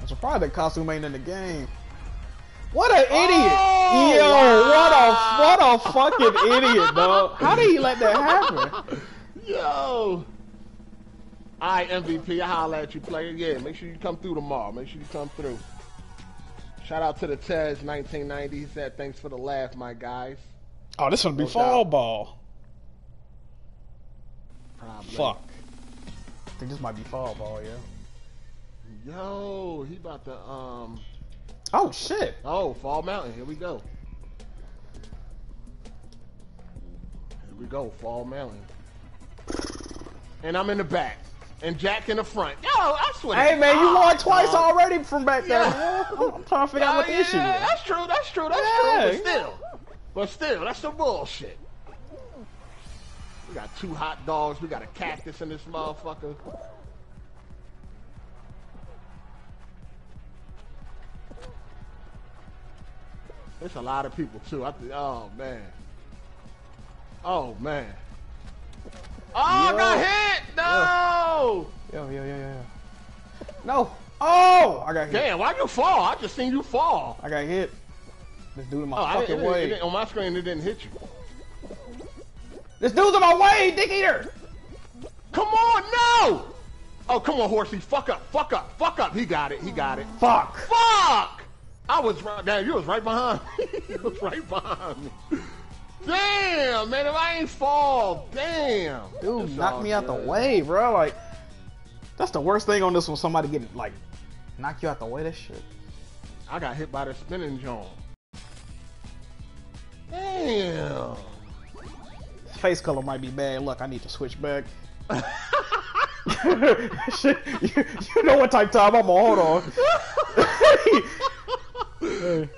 I'm surprised that costume ain't in the game. What an idiot! Oh, Yo, wow. what a what a fucking idiot, dog. How did he let that happen? [LAUGHS] Yo. Alright, MVP, I holler at you, player. Yeah, make sure you come through tomorrow. Make sure you come through. Shout out to the Tez 1990. He said, thanks for the laugh, my guys. Oh, this one be fall doubt. ball. Probably. Fuck. I think this might be fall ball, yeah. Yo, he about to, um, Oh shit. oh, Fall Mountain. Here we go. Here we go, Fall Mountain. And I'm in the back. And Jack in the front. Yo, I swear. Hey man, you won twice dog. already from back there. Yeah. man. [LAUGHS] I'm, I'm trying to figure out Oh, what the yeah, issue is. That's true. That's true. That's Yeah, true. But still, but still, that's some bullshit. We got two hot dogs. We got a cactus in this motherfucker. There's a lot of people too. I think. Oh man. Oh man. Oh, I Yo. got hit. No. Yo, yo, yo, yo, yo. No. Oh, I got hit. Damn, why you fall? I just seen you fall. I got hit. This dude in my Oh, I fucking didn't, it way. didn't- on my screen it didn't hit you. This dude's in my way, dick eater. Come on, no! Oh, come on, horsey. Fuck up, fuck up, fuck up. He got it, he got it. Fuck. Fuck! I was right, damn, you was right behind me. [LAUGHS] you was right behind me. Damn, man, if I ain't fall, damn. Dude, It's knock me out the way, bro. Like, that's the worst thing on this one. Somebody get like, knock you out the way. That shit. I got hit by the spinning joint. Damn. Face color might be bad. Look, I need to switch back. [LAUGHS] shit, you, you know what type time I'm on. Hold on. [LAUGHS] [LAUGHS] Yo.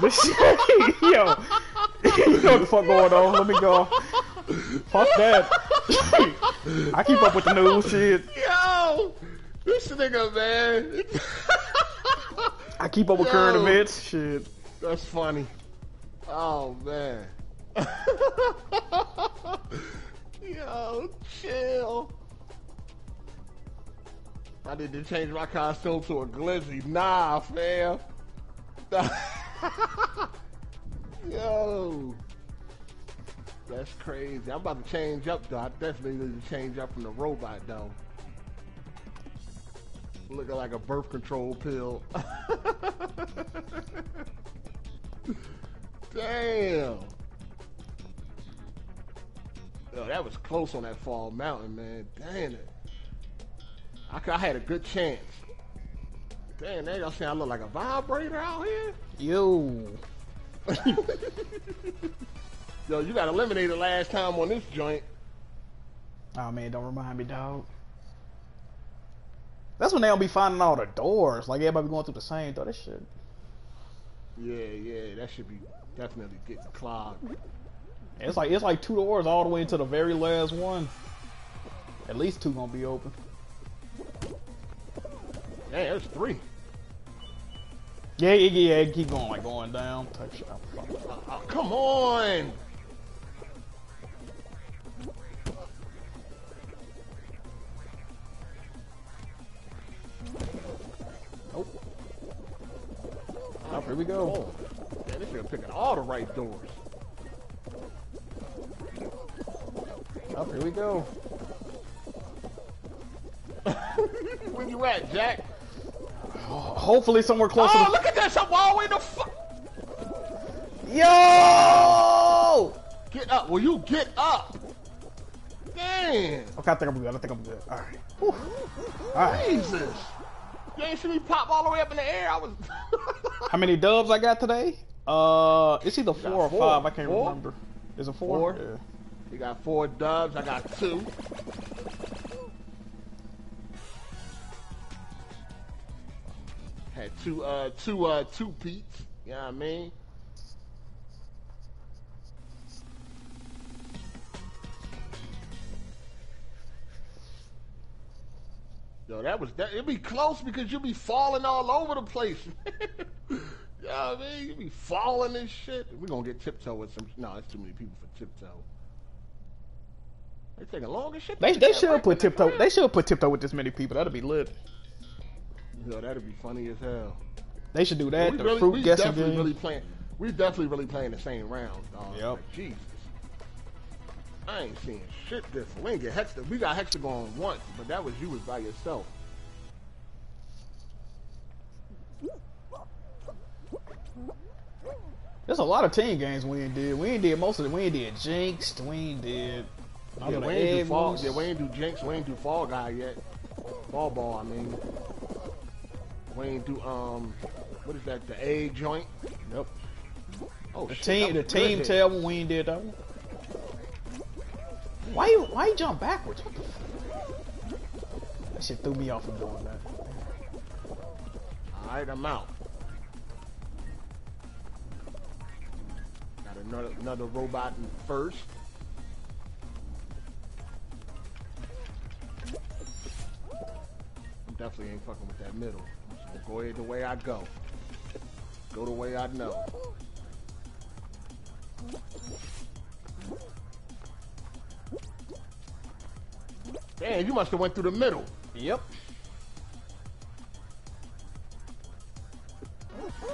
This shit, yo, [LAUGHS] you know what the fuck going on? Let me go. Fuck that. I keep up with the news shit. Yo. This nigga, man. I keep up with current events. Shit. That's funny. Oh man. [LAUGHS] Yo, chill. I need to change my costume to a glizzy. Nah, fam. [LAUGHS] Yo. That's crazy. I'm about to change up though. I definitely need to change up from the robot though. Looking like a birth control pill. [LAUGHS] Damn. Yo, that was close on that fall mountain, man. Damn it. I, I had a good chance. Damn, they y'all saying I look like a vibrator out here? Yo. [LAUGHS] Yo, you got eliminated last time on this joint. Oh man, don't remind me, dog. That's when they don't be finding all the doors. Like everybody going through the same door. That shit. Yeah, yeah, that should be definitely getting clogged. It's like it's like two doors all the way into the very last one. At least two gonna be open. Yeah, there's three. Yeah, yeah, yeah. Keep going, like going down. Type shit. Oh, oh, come on! Nope. Oh, here we go. Oh, man, this nigga picking all the right doors. Oh, here we go. [LAUGHS] Where you at, Jack? Hopefully somewhere close. Oh, to... look at this! I'm all the way the fuck. Yo! Get up! Will you get up? Damn! Okay, I think I'm good. I think I'm good. All right. Whew. All right. Jesus! You ain't see me pop all the way up in the air. I was. [LAUGHS] How many dubs I got today? Uh, it's either four or four. five. I can't Four? remember. Is it four? Four. Yeah. you got four dubs. I got two. Had two, uh, two, uh, two peats. You know what I mean? Yo, that was that. It'd be close because you'll be falling all over the place. [LAUGHS] you know what I mean? You'd be falling and shit. We're gonna get tiptoe with some. No, it's too many people for tiptoe. They taking long as shit. They they should put tiptoe. They should put tiptoe with this many people. That'd be lit. Yo, that'd be funny as hell. They should do that. we the really, fruit we guessing definitely game. really playing. We definitely really playing the same rounds, dog. Yep. Like, Jesus. I ain't seeing shit different. We ain't get Hexter. We got Hexter going once, but that was you was by yourself. There's a lot of team games we ain't did. We ain't did most of it. We ain't did Jinx. We ain't did. Yeah, we ain't do fall. Yeah, we ain't do Jinx. We ain't do Fall Guy yet. Fall Ball, I mean. We ain't do um, what is that? The A joint. Yep. Oh The shit, team, the team hit. tell when we ain't did that one. Why you, why you jump backwards? What the fuck? That shit threw me off from doing that. All right, I'm out. Got another another robot in first. I definitely ain't fucking with that middle. So go ahead the way I go. Go the way I know. Damn, you must have went through the middle. Yep.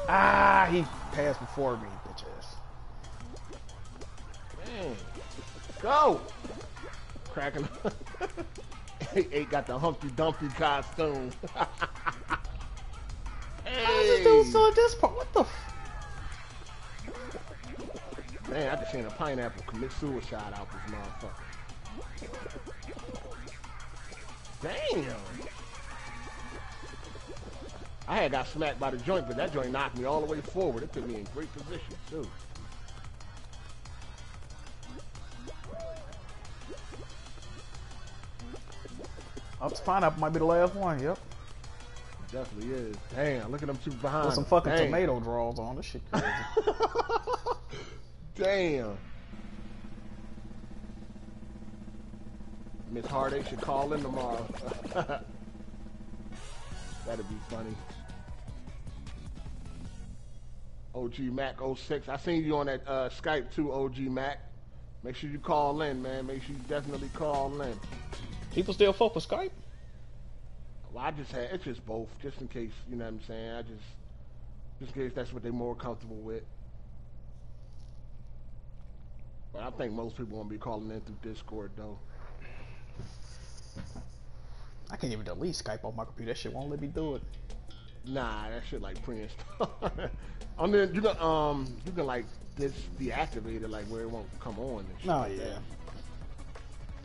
Ah, he passed before me, bitch ass. Man. Go! Cracking. Eight [LAUGHS] got the Humpty Dumpty costume. [LAUGHS] How's this dude hey! still at this part? What the? F- Man, I just seen a pineapple commit suicide out this motherfucker. Damn! I had got smacked by the joint, but that joint knocked me all the way forward. It put me in great position, too. oh, this pineapple might be the last one. Yep. Definitely is. Damn, look at them two behind. With some fucking Damn. tomato draws on. This shit crazy. [LAUGHS] Damn. Miss Hardy should call in tomorrow. [LAUGHS] That'd be funny. OG Mac 06. I seen you on that uh, Skype too, OG Mac. Make sure you call in, man. Make sure you definitely call in. People still fuck with Skype. Well, I just had it's just both, just in case you know what I'm saying. I just just in case that's what they're more comfortable with. But I think most people won't be calling in through Discord though. I can't even delete Skype on my computer. That shit won't let me do it. Nah, that shit like pre-installed. [LAUGHS] I mean, you can um you can like this deactivate it like where it won't come on. And shit No, like yeah. that.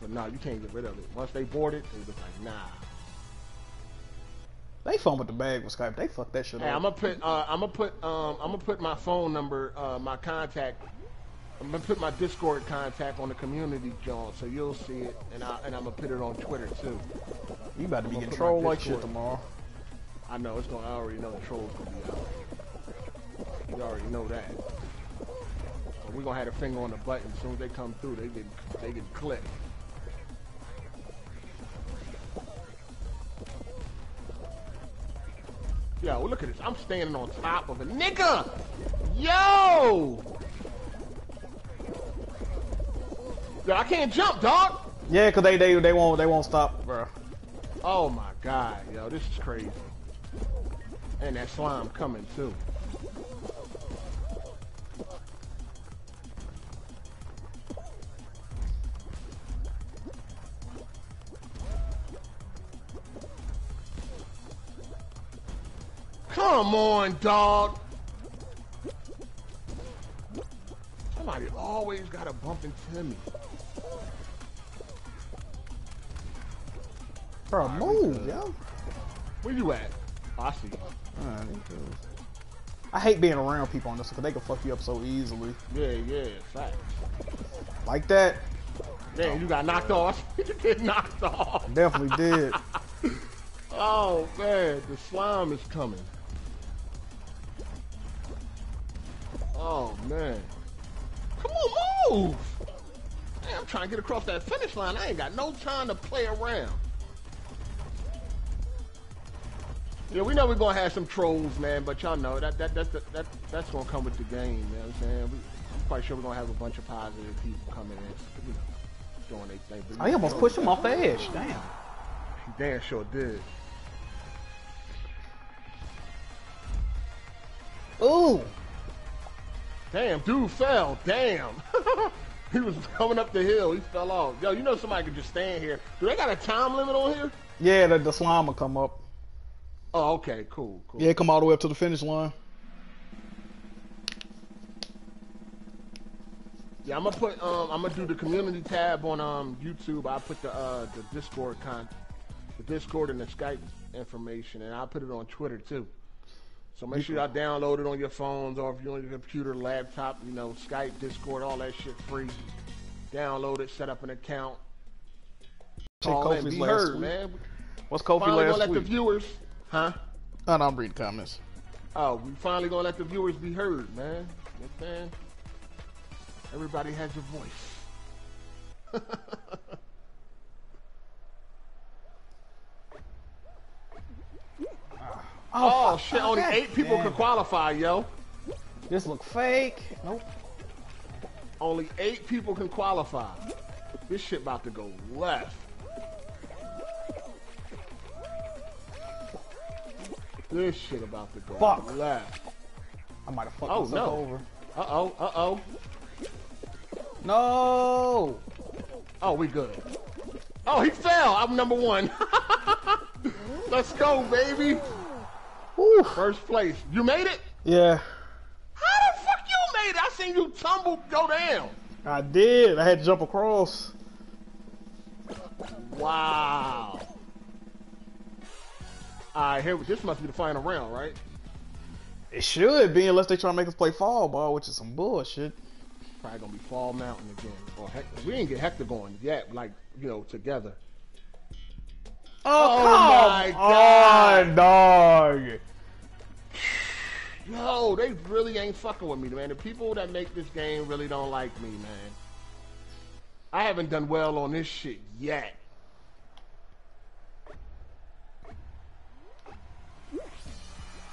But nah, you can't get rid of it. Once they board it, they just like, nah. They phone with the bag with Skype. They fuck that shit Hey, up. I'm gonna put uh, I'm gonna put um, I'm gonna put my phone number, uh, my contact. I'm gonna put my Discord contact on the community, John, so you'll see it, and I and I'm gonna put it on Twitter too. you about to be I'm gonna getting trolled like shit tomorrow. I know it's gonna. I already know the trolls gonna be out. You already know that. So we're gonna have a finger on the button. As soon as they come through, they get they get clicked. Yo, look at this. I'm standing on top of a nigga. Yo. Yo, I can't jump, dog. Yeah, cause they they they won't they won't stop, bro. Oh my god, yo, this is crazy. And that slime coming too. Come on, dog. Somebody always gotta bump into me. Bro, move, yo. Where you at? Oh, I see. you. Alright, okay. I hate being around people on this because they can fuck you up so easily. Yeah, yeah, facts. Like that, Damn, you got knocked oh, off. [LAUGHS] you get knocked off. definitely did. [LAUGHS] Oh man, the slime is coming. Oh man. Come on, move! Man, I'm trying to get across that finish line. I ain't got no time to play around. Yeah, we know we're gonna have some trolls, man, but y'all know that that that, that, that that's gonna come with the game, you know what I'm saying? We, I'm quite sure we're gonna have a bunch of positive people coming in, you know, doing their thing. But I almost pushed him off the edge. Damn. He damn sure did. Ooh. Damn, dude fell. Damn. [LAUGHS] he was coming up the hill. He fell off. Yo, you know somebody could just stand here. Do they got a time limit on here? Yeah, the, the slime will come up. Oh, okay, cool, cool. Yeah, come all the way up to the finish line. Yeah, I'm gonna put um I'm gonna do the community tab on um YouTube. I put the uh the Discord con the Discord and the Skype information and I'll put it on Twitter too. So make sure y'all download it on your phones or if you're on your computer, laptop, you know, Skype, Discord, all that shit free. Download it, set up an account. Call in, be last heard, week. man. What's Kofi Finally gonna last let the viewers, huh? Oh, no, I'm reading comments. Oh, we finally gonna let the viewers be heard, man. You understand? Everybody has a voice. [LAUGHS] Oh, fuck. shit! Only eight people damn can qualify, yo. This look fake. Nope. Only eight people can qualify. This shit about to go left. This shit about to go Fuck. left. I might have fucked Oh, no. over. Uh oh. Uh oh. No. Oh, we good. Oh, he fell. I'm number one. [LAUGHS] Let's go, baby. Whew. First place. You made it? Yeah, How the fuck you made it? I seen you tumble, go down. I did. I had to jump across. Wow. All right, here. This must be the final round, right? It should be unless they try to make us play fall ball, which is some bullshit. Probably gonna be Fall Mountain again. Or Hector. We didn't get Hector going yet, like you know, together. Oh, Oh my God. on, dog. Yo, they really ain't fucking with me, man. The people that make this game really don't like me, man. I haven't done well on this shit yet.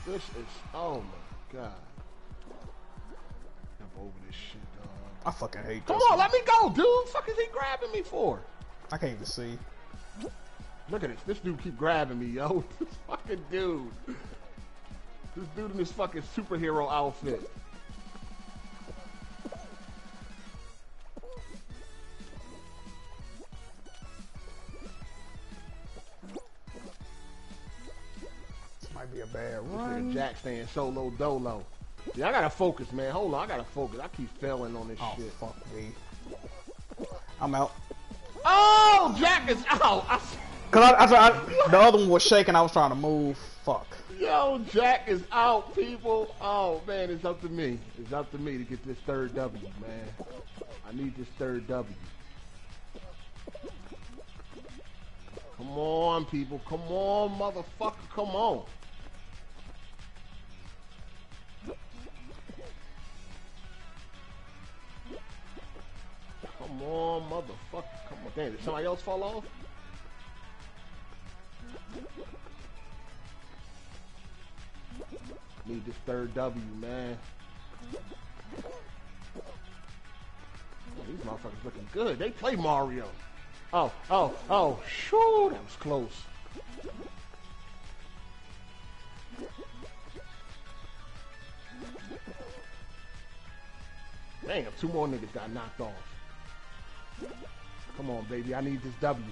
This is oh my god. Jump over this shit, dog. I fucking hate Come this. on, let me go, dude. Fuck is he grabbing me for? I can't even see. Look at this. This dude keep grabbing me, yo. [LAUGHS] This fucking dude. This dude in his fucking superhero outfit. This might be a bad Nigga run. Jack staying solo dolo. Yeah, I gotta focus, man. Hold on, I gotta focus. I keep failing on this Oh shit. fuck me. I'm out. Oh, Jack is out. I, Cause I, I, I, the other one was shaking. I was trying to move. Fuck. Yo, Jack is out, people. Oh man, it's up to me. It's up to me to get this third W, man. I need this third W. Come on, people. Come on, motherfucker. Come on. Come on, motherfucker. Come on. Damn, did somebody else fall off? Need this third W, man. These motherfuckers looking good. They play Mario. Oh, oh, oh, shoo, that was close. Damn, two more niggas got knocked off. Come on, baby, I need this W.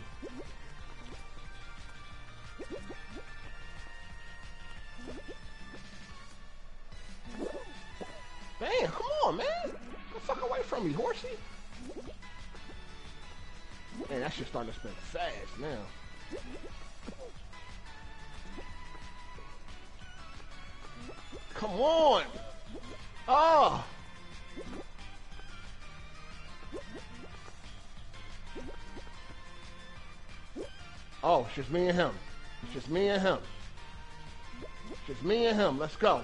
Damn, come on, man. Get the fuck away from me, horsey. Man, that shit's starting to spin fast now. Come on. Oh. Oh, it's just me and him. It's just me and him. It's just me and him. Let's go.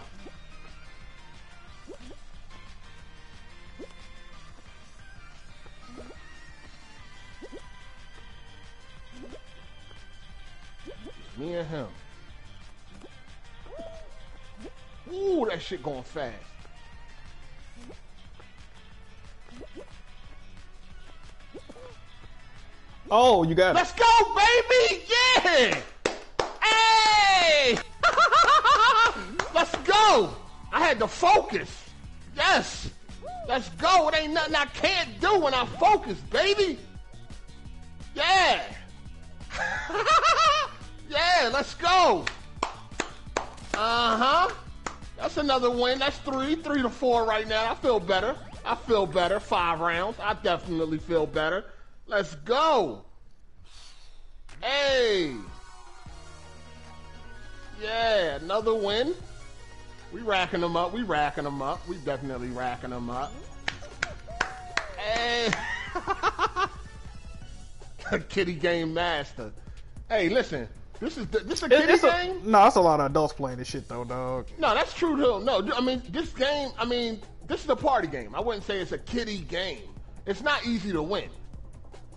Me and him. Ooh, that shit going fast. Oh, you got it. Let's go, baby! Yeah! Hey! [LAUGHS] Let's go! I had to focus. Yes! Let's go. It ain't nothing I can't do when I focus, baby. Yeah! [LAUGHS] yeah, let's go. Uh-huh. That's another win. That's three, three to four right now. I feel better. I feel better. Five rounds. I definitely feel better. Let's go. Hey. Yeah, another win. We racking them up. We racking them up. We definitely racking them up. Hey. [LAUGHS] kitty game master. Hey, listen. This is the, this a kitty It- it's a, game? no, it's a lot of adults playing this shit though, dog. No, that's true though. No, I mean this game. I mean this is a party game. I wouldn't say it's a kiddie game. It's not easy to win.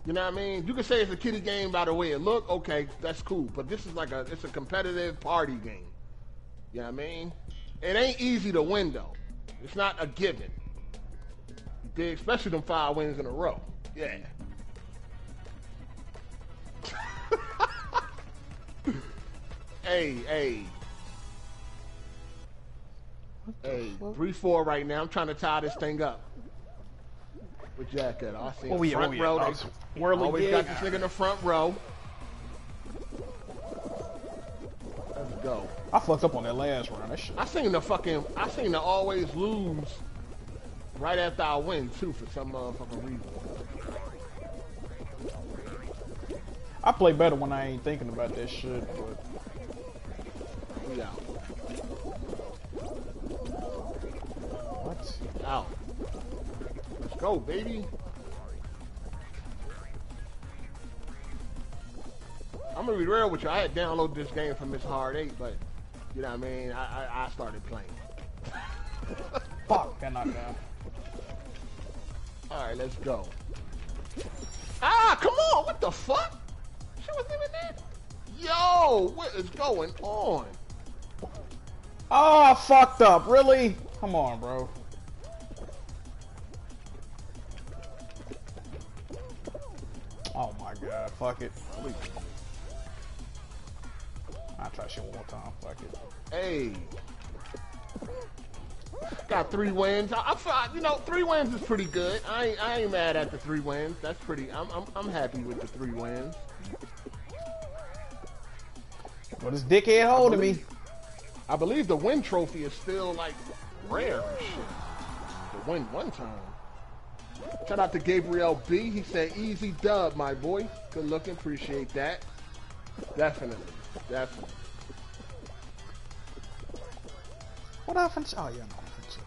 You know what I mean? You can say it's a kiddie game by the way it look. Okay, that's cool. But this is like a it's a competitive party game. You know what I mean? It ain't easy to win though. It's not a given. Dig? Especially them five wins in a row. Yeah. [LAUGHS] hey, hey. Hey, three four right now. I'm trying to tie this thing up. With Jack at I see him Oh, yeah, front oh, yeah. row. Oh, whirly always gig. got this nigga in the front row. Let's go. I fucked up on that last round. That shit. I seen the fucking. I seen the always lose right after I win too for some motherfucking reason. I play better when I ain't thinking about that shit, but We out. what? Out. Let's go, baby. I'm gonna be real with you. I had downloaded this game from Miss Hard Eight, but you know what I mean. I I, I started playing. [LAUGHS] Fuck, that knocked down. All right, let's go. Ah, come on! What the fuck? She wasn't even there. Yo, what is going on? Oh, I fucked up. Really? Come on, bro. Oh my god, fuck it. I'll try shit one more time. Fuck it. Hey. Got three wins. I, I you know, three wins is pretty good. I ain't, I ain't mad at the three wins. That's pretty. I'm, I'm, I'm happy with the three wins. But this dickhead holding me. I believe the win trophy is still like rare and shit. To win one time. Shout out to Gabriel B. He said, easy dub, my boy. Good looking. Appreciate that. Definitely. Definitely. What offense? Oh yeah, no offense.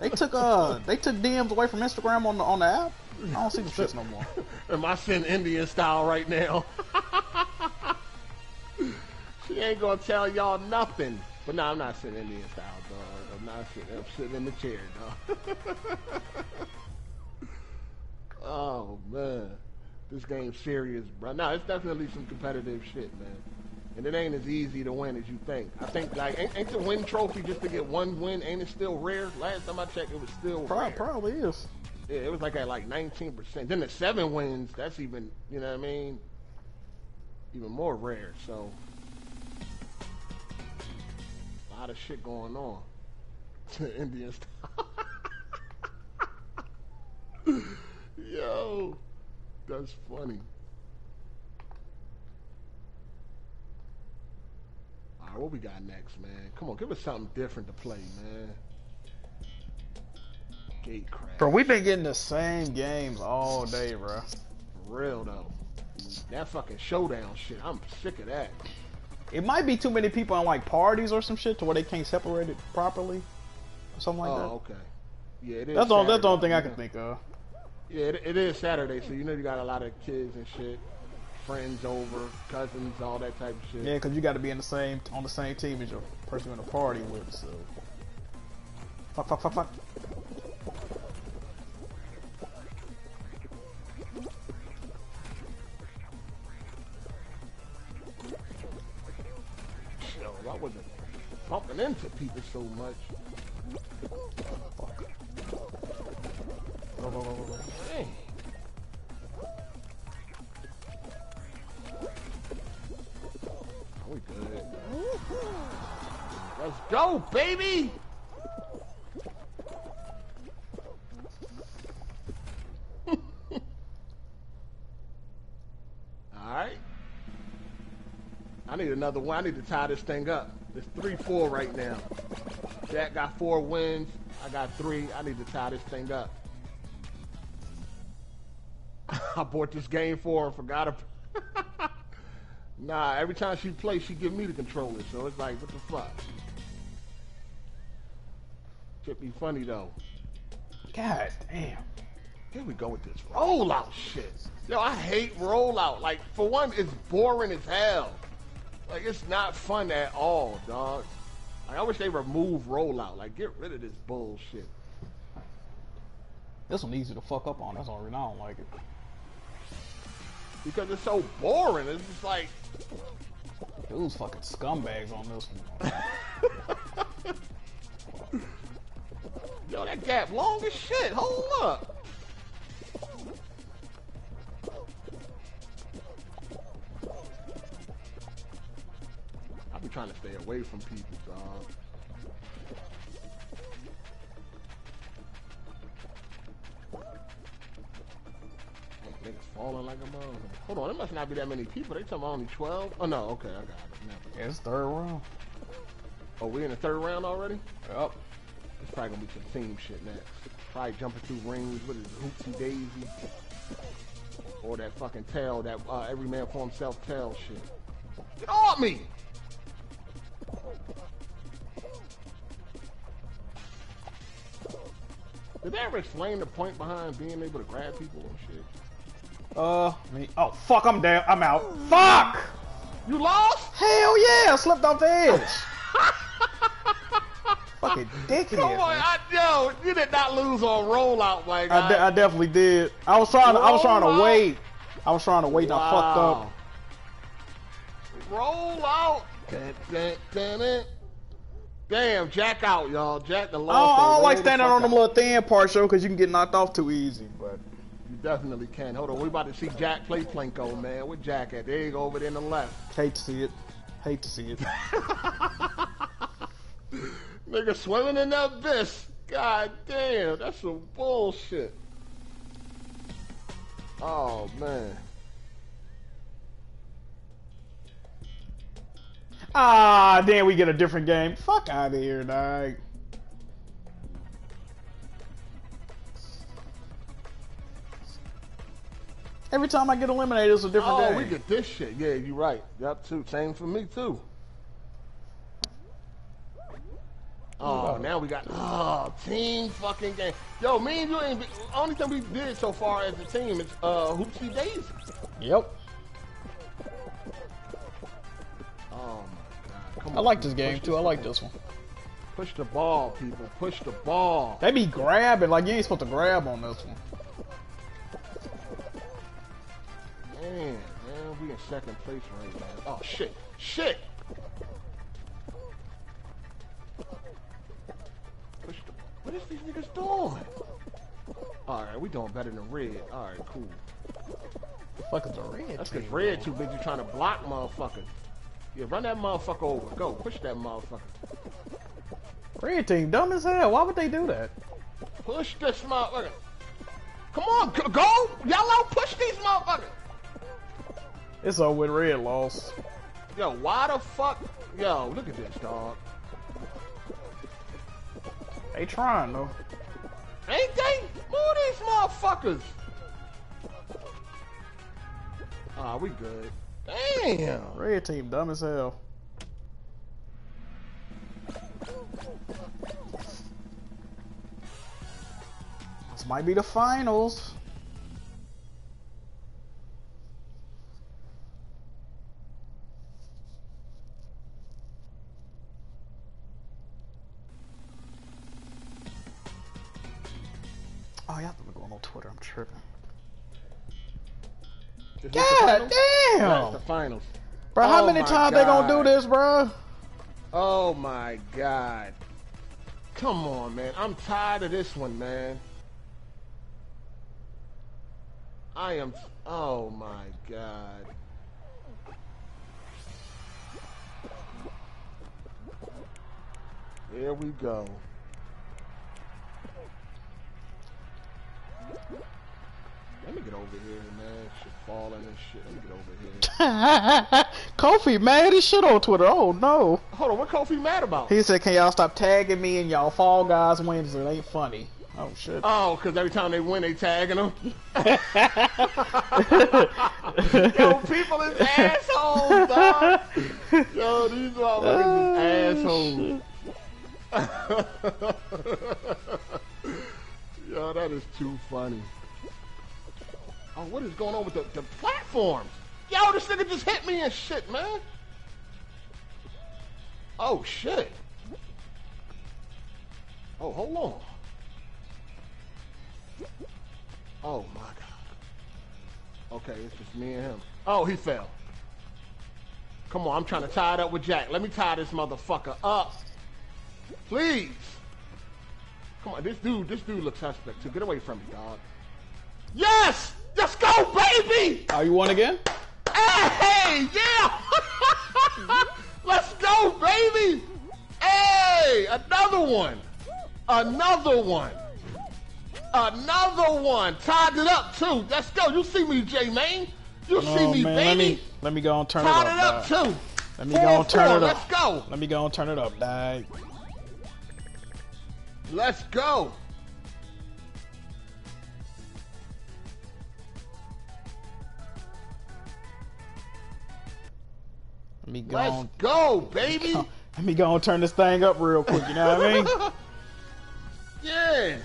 They took uh, they took DMs away from Instagram on the on the app. I don't see the shits no more. [LAUGHS] Am I sitting Indian style right now? [LAUGHS] she ain't gonna tell y'all nothing. But no, I'm not sitting Indian style, dog. I'm not sitting. I'm sitting in the chair, dog. [LAUGHS] oh man, this game's serious, bro. No, it's definitely some competitive shit, man. And it ain't as easy to win as you think. I think like ain't, ain't the win trophy just to get one win? Ain't it still rare? Last time I checked, it was still Probably, rare. probably is. Yeah, it was like at like 19%. Then the seven wins, that's even, you know what I mean? Even more rare. So, a lot of shit going on [LAUGHS] to Indian style. [LAUGHS] Yo, that's funny. All right, what we got next, man? Come on, give us something different to play, man. Gate crash. Bro, we've been getting the same games all day, bro. For real though. That fucking showdown shit, I'm sick of that. It might be too many people in like parties or some shit to where they can't separate it properly, or something like oh, that. oh, okay. Yeah, it is. That's all. That's the only thing I can think of. Yeah, it, it is Saturday, so you know you got a lot of kids and shit, friends over, cousins, all that type of shit. Yeah, because you got to be in the same on the same team as your person you're in a party with. So, fuck, fuck, fuck, fuck. Bumping into people so much. We good. Let's go, baby! [LAUGHS] Alright. I need another one. I need to tie this thing up. It's 3-4 right now. Jack got four wins. I got three. I need to tie this thing up. [LAUGHS] I bought this game for her and forgot her. [LAUGHS] nah, every time she plays, she give me the controller. So it's like, what the fuck? Should be funny though. God damn. Here we go with this rollout shit. Yo, I hate rollout. Like, for one, it's boring as hell. Like, it's not fun at all, dog. Like, I wish they remove rollout. Like, get rid of this bullshit. This one easy to fuck up on. That's all. I don't like it. Because it's so boring. It's just like, Dude's fucking scumbags on this one. [LAUGHS] yo, that gap long as shit. Hold up. I be trying to stay away from people, dog. Niggas falling like a mother. Hold on, there must not be that many people. They talking about only 12? Oh, no, okay, I got it. Never. It's third round. Oh, we in the third round already? Yep. It's probably gonna be some team shit next. Probably jumping through rings with his hoopsie daisy. Or that fucking tail, that uh, every man for himself tail shit. Get off me! Did they ever explain the point behind being able to grab people and shit? Uh, me. Oh fuck! I'm down. I'm out. Fuck! You lost? Hell yeah! I slipped off the edge. [LAUGHS] Fucking dickhead. Come on, man. I know you did not lose on rollout, my guy. I, de- I definitely did. I was trying to. I was trying out. to wait. I was trying to wait. And I fucked up. Roll out. Damn, Jack out, y'all. Jack the I don't. I don't like standing on them little thin parts, though, because you can get knocked off too easy. But You definitely can. Hold on, we about to see Jack play Plinko, man. Where Jack at? There you go, over there in the left. hate to see it. Hate to see it. [LAUGHS] Nigga swimming in the abyss. God damn, that's some bullshit. Oh man. Ah, then we get a different game. Fuck out of here, dog. Every time I get eliminated, it's a different oh, day. Oh, we get this shit. Yeah, you're right. Got two. Same for me, too. Oh, oh, now we got oh team fucking game. Yo, me and you ain't only thing we did so far as a team is uh Hoopsie Daisy. Yep. Oh Come I on, like this game too. I like this one. Push the ball, people. Push the ball. They be grabbing like you ain't supposed to grab on this one. Man, man, we in second place right now. Oh shit, shit. Push the. What is these niggas doing? All right, we doing better than red. All right, cool. The Fuck is the red? That's because red too busy trying to block motherfuckers. Yeah, run that motherfucker over. Go, push that motherfucker. Red team dumb as hell. Why would they do that? Push this motherfucker. Come on, go, yellow. Push these motherfuckers. It's over with. Red loss. Yo, why the fuck? Yo, look at this, dog. They trying though. Ain't they? Move these motherfuckers. Ah, we good. Damn. Red team dumb as hell. This might be the finals. Oh, y'all been going on Twitter. I'm tripping. Is God finals? That's damn! the finals. Bro, how Oh many times they gonna do this, bro? Oh my god. Come on, man. I'm tired of this one, man. I am. Oh my god. Here we go. Get over here, man. Shit falling and shit. Let me get over here. [LAUGHS] Kofi mad as shit on Twitter. Oh no. Hold on, what Kofi mad about? He said, "Can y'all stop tagging me and y'all Fall Guys wins? It ain't funny." Oh shit. Oh, because every time they win, they tagging them. [LAUGHS] Yo, people is assholes, dog. Yo, these motherfuckers is oh, assholes. [LAUGHS] Yo, that is too funny. Oh, what is going on with the, the platforms? Yo, this nigga just hit me and shit, man. Oh, shit. Oh, hold on. Oh my god. Okay, it's just me and him. Oh, he fell. Come on, I'm trying to tie it up with Jack. Let me tie this motherfucker up. Please. Come on, this dude, this dude looks suspect too. Get away from me, dog. Yes! Let's go, baby! Are you one again? Hey, yeah! [LAUGHS] Let's go, baby! Hey, another one. Another one. Another one. Tied it up too. Let's go. You see me, J Main. You oh, see Oh me, man, baby. let me let me go and turn Tied it up. Tied it up. too. Let me Four, go and turn four. it up. Let's go. Let me go and turn it up, dog. Let's go. Let me go. Let's On, go, baby. let me go and turn this thing up real quick. You know what I mean? [LAUGHS] yeah.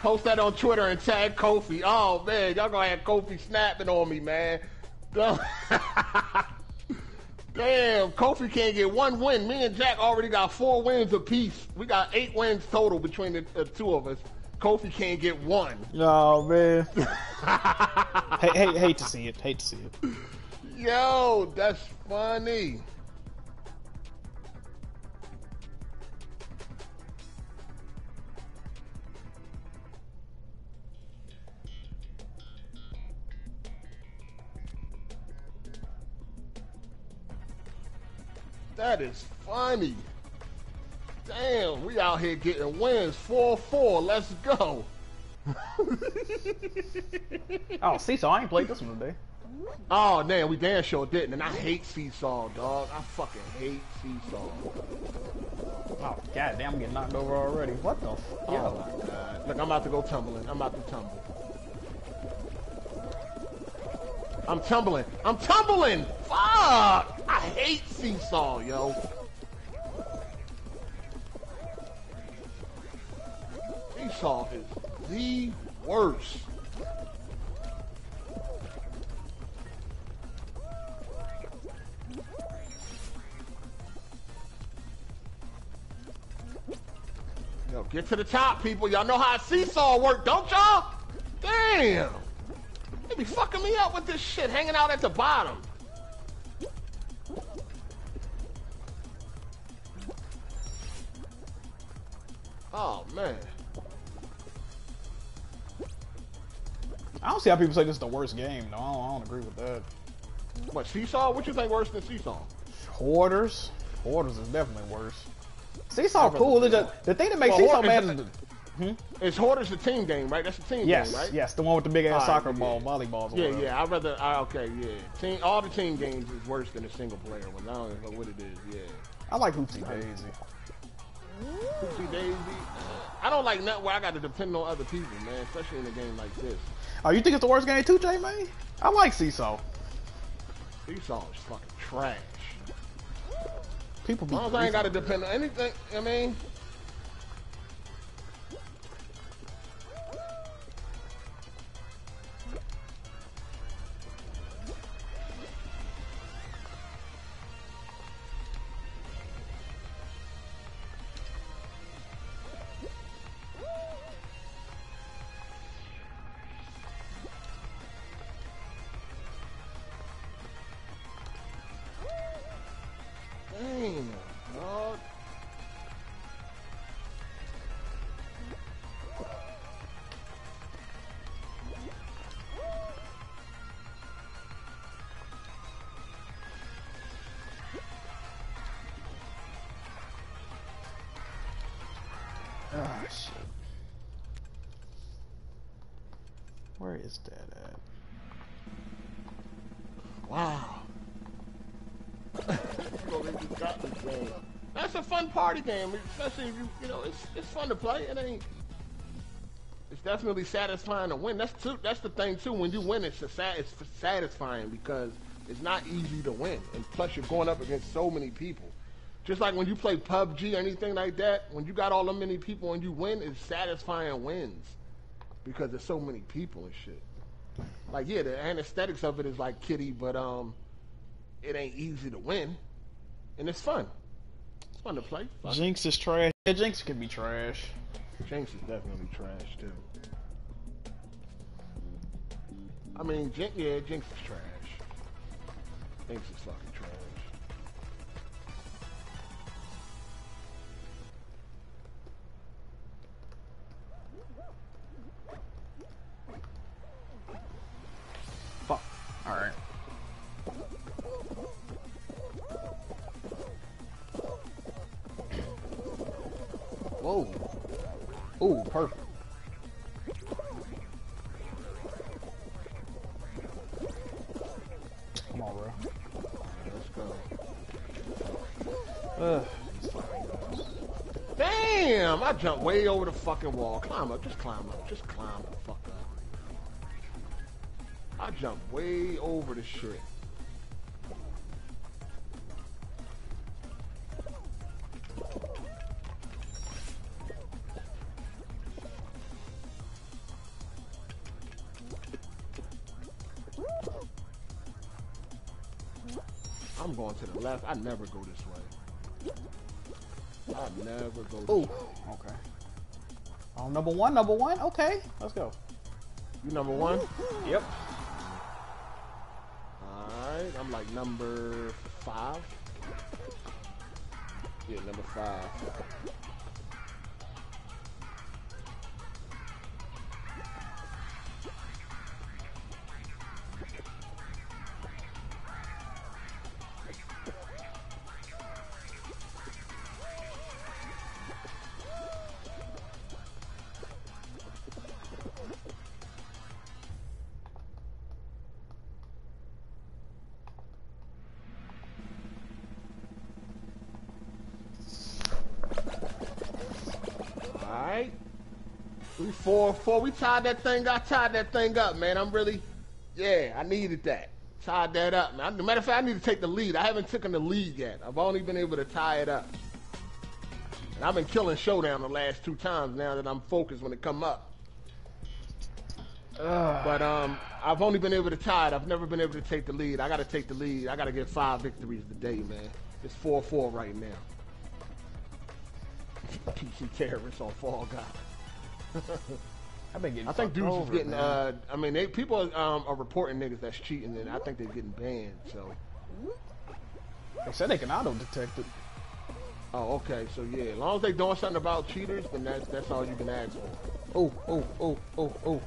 Post that on Twitter and tag Kofi. Oh man, y'all gonna have Kofi snapping on me, man. [LAUGHS] Damn, Kofi can't get one win. Me and Jack already got four wins apiece. We got eight wins total between the, the two of us. Kofi can't get one. oh man. [LAUGHS] hate, hate, hate to see it. Hate to see it. Yo, that's funny. That is funny. Damn, we out here getting wins. 4-4. Let's go. [LAUGHS] Oh, Seesaw, I ain't played this one today. Oh damn, we damn sure didn't, and I hate Seesaw, dog. I fucking hate Seesaw. Oh, goddamn, I'm getting knocked over already. What the fuck? Oh Yo. my god. Look, I'm about to go tumbling. I'm about to tumble. I'm tumbling. I'm tumbling! Fuck! I hate seesaw, yo. Seesaw is the worst. Yo, get to the top, people. Y'all know how a seesaw work, don't y'all? Damn! They be fucking me up with this shit hanging out at the bottom. Oh man. I don't see how people say this is the worst game. No, I don't, I don't agree with that. What seesaw? What you think worse than seesaw? Hoarders? Hoarders is definitely worse. Seesaw cool. It's just, the thing that makes Well, Seesaw bad is the, hmm? It's Hoarders the team game, right? That's the team yes, game, right? yes, the one with the big ass Alright, soccer yeah. ball, volleyballs. Yeah, whatever. yeah. I'd rather. I, okay, yeah. Team, all the team games is worse than the single player one. I don't know what it is. Yeah. I like Hoopsie Daisy. Oopsie daisy. I don't like nothing where I got to depend on other people, man. Especially in a game like this. Oh, you think it's the worst game too, J man? I like Seesaw. Seesaw is fucking trash. People As be. long as I ain't got to depend on anything, I mean. Ah, shit. Where is that at? Wow. [COUGHS] That's a fun party game, especially if you, you know, it's it's fun to play. It ain't. It's definitely satisfying to win. That's too. That's the thing too. When you win, it's a it's satisfying because it's not easy to win, and plus you're going up against so many people. Just like when you play PUBG or anything like that, when you got all the many people and you win, it's satisfying wins because there's so many people and shit. Like yeah, the anesthetics of it is like kitty, but um, it ain't easy to win, and it's fun. It's fun to play. Fuck. Jinx is trash. Yeah, Jinx can be trash. Jinx is definitely trash too. I mean, Jinx, yeah, Jinx is trash. Jinx is fucking trash. Ooh, perfect. Come on, bro. Let's go. Damn! I jumped way over the fucking wall. Climb up. Just climb up. Just climb the fuck up. I jumped way over the shit. Left. I never go this way. I never go way. Okay. Oh, number one, number one. Okay, let's go. You number one? Yep. Alright, I'm like number five. Yeah, number five. Four. We tied that thing. I tied that thing up, man. I'm really, yeah. I needed that. Tied that up, man. matter of fact, I need to take the lead. I haven't taken the lead yet. I've only been able to tie it up. And I've been killing Showdown the last two times now that I'm focused when it come up. Ugh. But um, I've only been able to tie it. I've never been able to take the lead. I got to take the lead. I got to get five victories today, man. It's 4-4 right now. [LAUGHS] PC terrorists on Fall Guy. [LAUGHS] I've been getting. I think dudes over, is getting. man. Uh, I mean, they, people um, are reporting niggas that's cheating, and I think they're getting banned. So, They said they can auto detect it. oh, okay. So yeah, as long as they doing something about cheaters, then that's that's all you can ask for. Oh, oh, oh, oh, oh.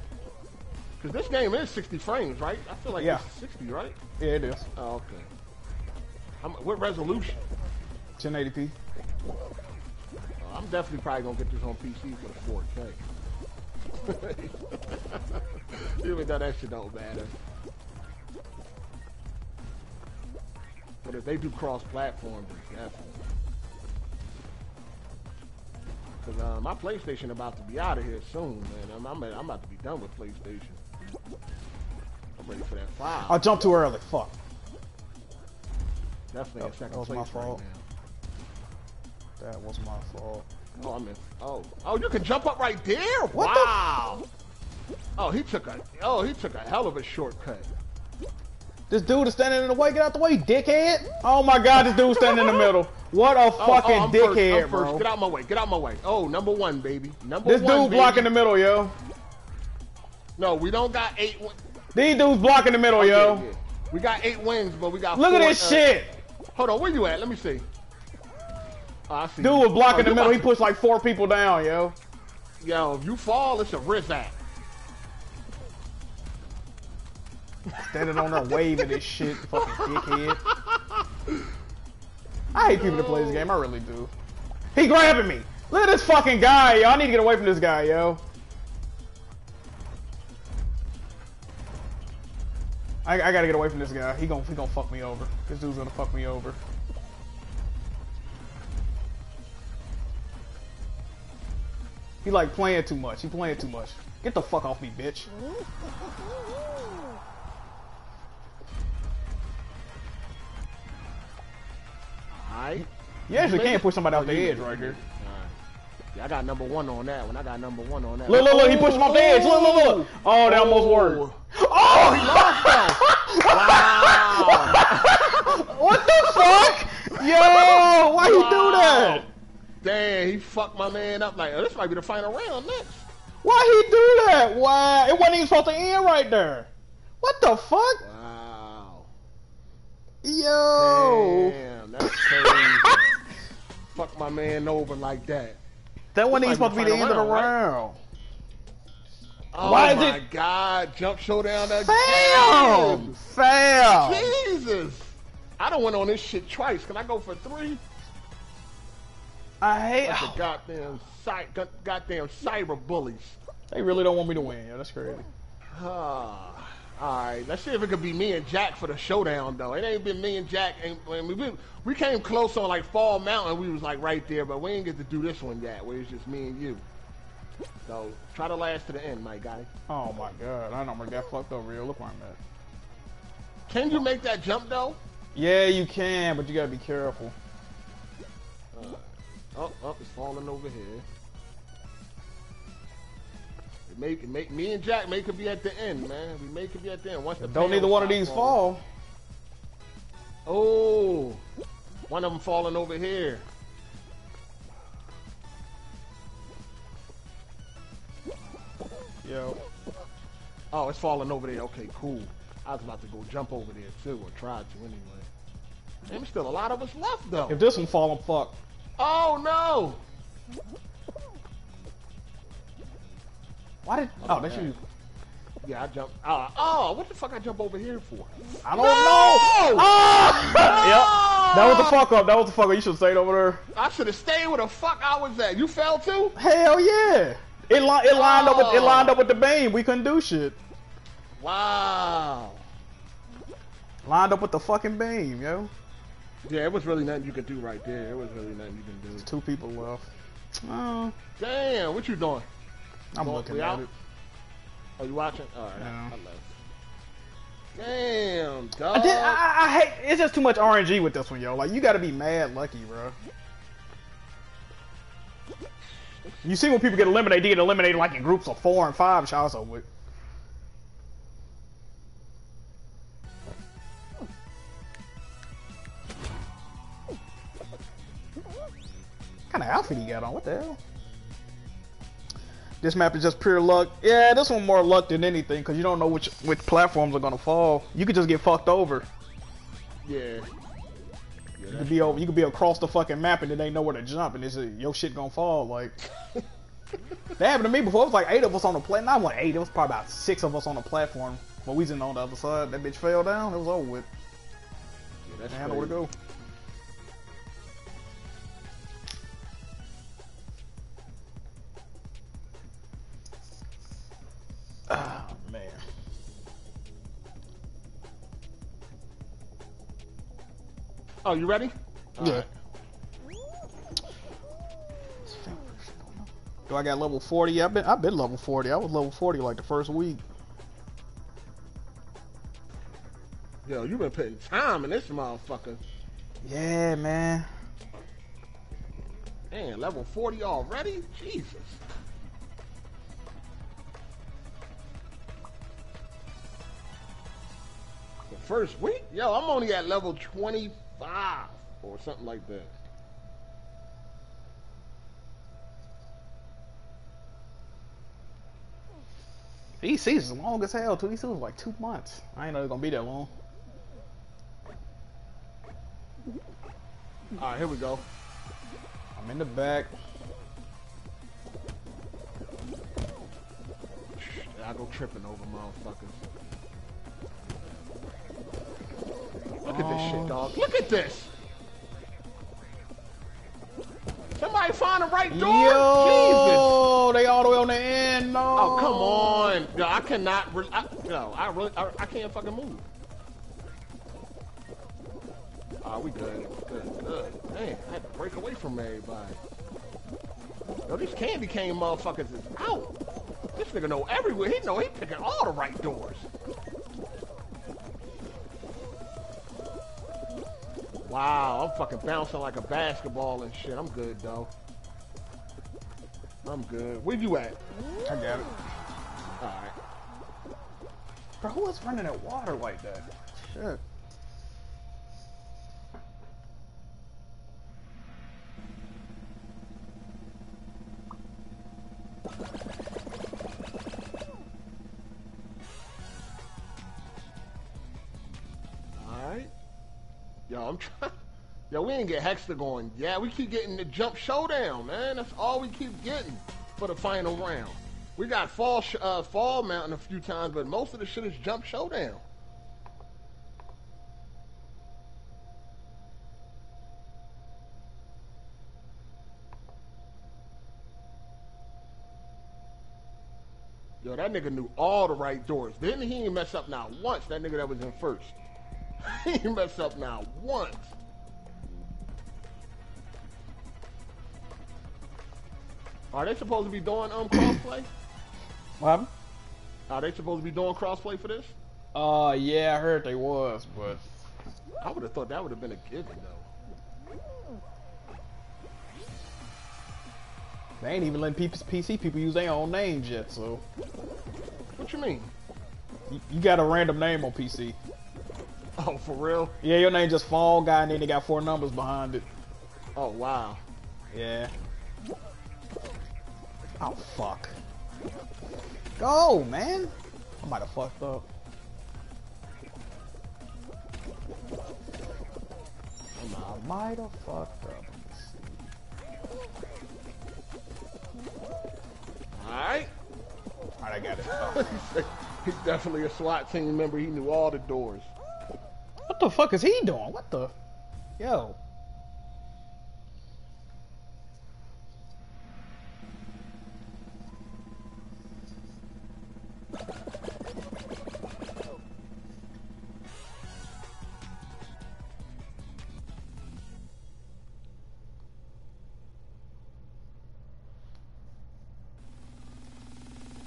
Because this game is 60 frames, right? I feel like Yeah. it's 60, right? Yeah, it is. Oh, okay. I'm, what resolution? 1080p. Uh, I'm definitely probably gonna get this on PC for the 4K. [LAUGHS] Even though that shit don't matter. But if they do cross-platform. Cause uh, my PlayStation about to be out of here soon, man. I'm, I'm, I'm about to be done with PlayStation. I'm ready for that five. I jumped too early. Fuck. Definitely Oh, in second that was my place right fault. now. That was my fault. Oh, I'm in. Oh, oh, you can jump up right there. What the- wow. oh, he took a. Oh, he took a hell of a shortcut. This dude is standing in the way. Get out the way, dickhead. Oh my god, this dude's standing in the middle. What a [LAUGHS] Oh, fucking oh, I'm first, dickhead, first. bro. Get out my way. Get out my way. Oh, number one, baby. Number This one. dude blocking the middle, yo. No, we don't got eight. These dudes blocking the middle, Okay, yo. yeah. We got eight wins, but we got. Look at this uh, shit. Hold on, where you at? Let me see. Oh, I see. Dude was blocking Oh, the middle. He pushed like four people down, yo. Yo, if you fall, it's a wrist act. Standing on there waving this shit, fucking dickhead. I hate people that play this game. I really do. He grabbing me. Look at this fucking guy, yo. I need to get away from this guy, yo. I, I gotta get away from this guy. He gon' he gonna fuck me over. This dude's gonna fuck me over. He like playing too much. He playing too much. Get the fuck off me, bitch. Alright. You actually can't push somebody Oh, off the edge right here. Alright. Yeah, I got number one on that one. I got number one on that. Look, look, look, he pushed him off the edge. Look, look, look. Oh, oh that almost worked. Oh, he lost though. [LAUGHS] wow. What the fuck? Yo, why you do that? Damn, he fucked my man up. Like, oh, this might be the final round next. Why he do that? Why? It wasn't even supposed to end right there. What the fuck? Wow. Yo. Damn, that's [LAUGHS] crazy. Fuck my man over like that. That wasn't even supposed to be the end of the round, round. Oh Why is oh my it- God! Jump showdown again. Fam! Fam! Jesus! I don't went on this shit twice. Can I go for three? I hate That's the goddamn cy- goddamn cyber bullies. They really don't want me to win. Yeah, that's crazy. Ah. All right, let's see if it could be me and Jack for the showdown, though. It ain't been me and Jack. And when we been, we came close on like Fall Mountain, we was like right there, but we ain't get to do this one yet. Where it's just me and you. So try to last to the end, my guy. Oh my god, I normally got fucked over here. Look where I'm at. Can you make that jump though? Yeah, you can, but you gotta be careful. Oh, oh, it's falling over here. It make, it make me and Jack make it be at the end, man. We make it be at the end. Once the Don't neither one of these falling. fall. Oh, one of them falling over here. Yo. Oh, it's falling over there. Okay, cool. I was about to go jump over there too, or try to anyway. There's still a lot of us left though. If this one fall, I'm fucked. Oh no! Why did? Oh, that's you. Yeah, I jumped. Uh, oh, what the fuck I jump over here for? I don't No! know. Ah! [LAUGHS] yep. That was the fuck up. That was the fuck up. You should have stayed over there. I should have stayed where the fuck I was at. You fell too? Hell yeah. It, li- it lined up with it Oh. lined up with the beam. We couldn't do shit. Wow. Lined up with the fucking beam, yo. Yeah, it was really nothing you could do right there. It was really nothing you can do. Two people left. Oh, Damn, what you doing? I'm Go- looking at out? it. Oh, you watching? All right. No. I, I love. Damn, dog. I, did, I, I- I hate. It's just too much RNG with this one, yo. Like you got to be mad lucky, bro. You see when people get eliminated, they get eliminated like in groups of four and five. which I also kind of outfit he got on? What the hell? This map is just pure luck. Yeah, this one more luck than anything because you don't know which which platforms are gonna fall. You could just get fucked over. yeah. Yeah, You could be over, you could be across the fucking map and then they know where to jump and it's your shit gonna fall. Like [LAUGHS] that happened to me before. It was like eight of us on the platform. Not like eight. It was probably about six of us on the platform. But we was in on the other side. That bitch fell down. It was over with. yeah, that's I had nowhere to go. Oh man. Oh, you ready? All Yeah. right. Do I got level 40? I've been I've been level 40. I was level 40 like the first week. Yo, you been putting time in this motherfucker. Yeah, man. Man, level 40 already? Jesus. First week? Yo, I'm only at level 25 or something like that. EC is long as hell too. EC was like two months. I ain't know it was gonna be that long. All right, here we go. I'm in the back. I go tripping over motherfuckers. Look at this Oh. shit, dog. Look at this. Somebody find the right door. Jesus. Yo, they all the way on the end. No. Oh come on, yo! I cannot. Re- I, yo, I really, I, I can't fucking move. Ah, we good, good, good. Man, I had to break away from everybody. Yo, these candy cane motherfuckers is out. This nigga know everywhere. He know he picking all the right doors. Wow, I'm fucking bouncing like a basketball and shit. I'm good though. I'm good. Where you at? I got it. All right. Bro, who is running at water like that? Shit. Alright. Yo, I'm trying. [LAUGHS] Yo, we ain't get Hex-A-Gone. Yeah, we keep getting the jump showdown, man. That's all we keep getting for the final round. We got fall uh, fall mountain a few times, but most of the shit is jump showdown. Yo, that nigga knew all the right doors. Didn't he mess up now once, that nigga that was in first. [LAUGHS] he ain't mess up now once. Are they supposed to be doing um crossplay? [CLEARS THROAT] What happened? Are they supposed to be doing crossplay for this? Uh, yeah, I heard they was, but I would have thought that would have been a given though. they ain't even letting people, PC people use their own names yet. So What you mean? you, you got a random name on PC. [LAUGHS] Oh, for real? Yeah, your name just Fall Guy, and then they got four numbers behind it. Oh, wow. Yeah. Oh fuck. Go, man. I might have fucked up. I might have fucked up. All right. Alright, I got it. Oh. [LAUGHS] He's definitely a SWAT team member. He knew all the doors. What the fuck is he doing? What the? Yo.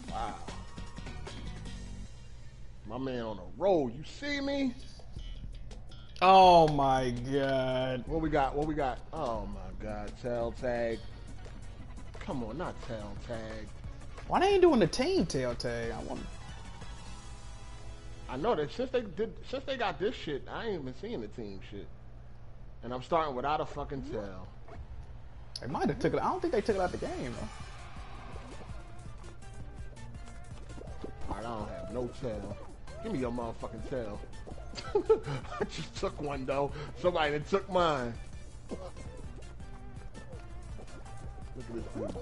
Wow. My man on a roll, you see me? Oh my god. What we got? What we got? Oh my god. Tail tag. Come on, not tail tag. Why they ain't doing the team tail tag? I want. I know that since they did, since they got this shit, I ain't even seeing the team shit. And I'm starting without a fucking tail. They might have took it. I don't think they took it out the game though. Alright, I don't have no tail. Give me your motherfucking tail. [LAUGHS] I just took one though. Somebody that took mine. Look at this dude.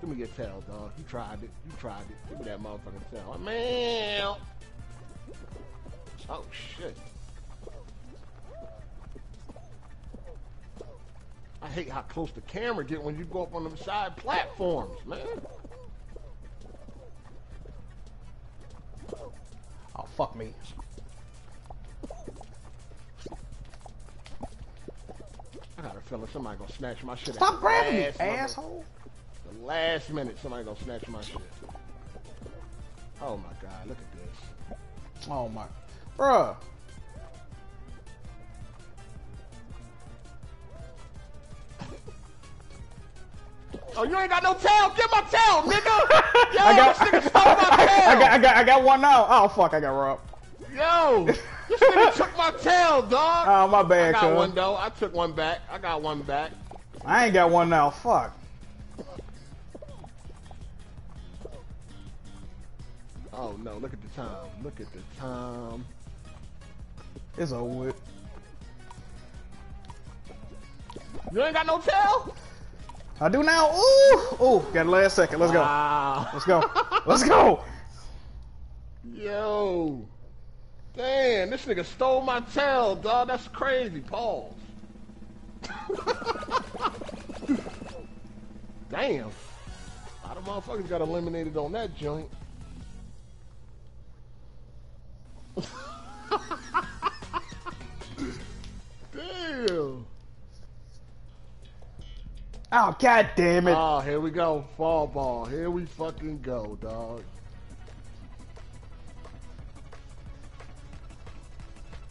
Give me your tail, dog. You tried it. You tried it. Give me that motherfucking tail. Man. Oh shit. I hate how close the camera get when you go up on them side platforms, man. Fuck me. I got a feeling somebody gonna snatch my shit. Stop grabbing me, asshole. The last minute, somebody gonna snatch my shit. Oh my god, look at this. Oh my, bruh. Oh, you ain't got no tail? Get my tail, nigga! [LAUGHS] Yo, I got, this nigga stole [LAUGHS] my tail! I got, I got, I got one now. Oh fuck, I got robbed. Yo, this nigga [LAUGHS] took my tail, dog. Oh my bad, I got cuz. one though. I took one back. I got one back. I ain't got one now. Fuck. Oh no, look at the time. Look at the time. It's over with. You ain't got no tail? I do now. Ooh, ooh. Got the last second. Let's go. Wow. Let's go. Let's go. Yo. Damn, this nigga stole my tail, dog. That's crazy. Pause. [LAUGHS] Damn. A lot of motherfuckers got eliminated on that joint. [LAUGHS] Damn. Oh god damn it. Oh, here we go. Fall ball. Here we fucking go, dog.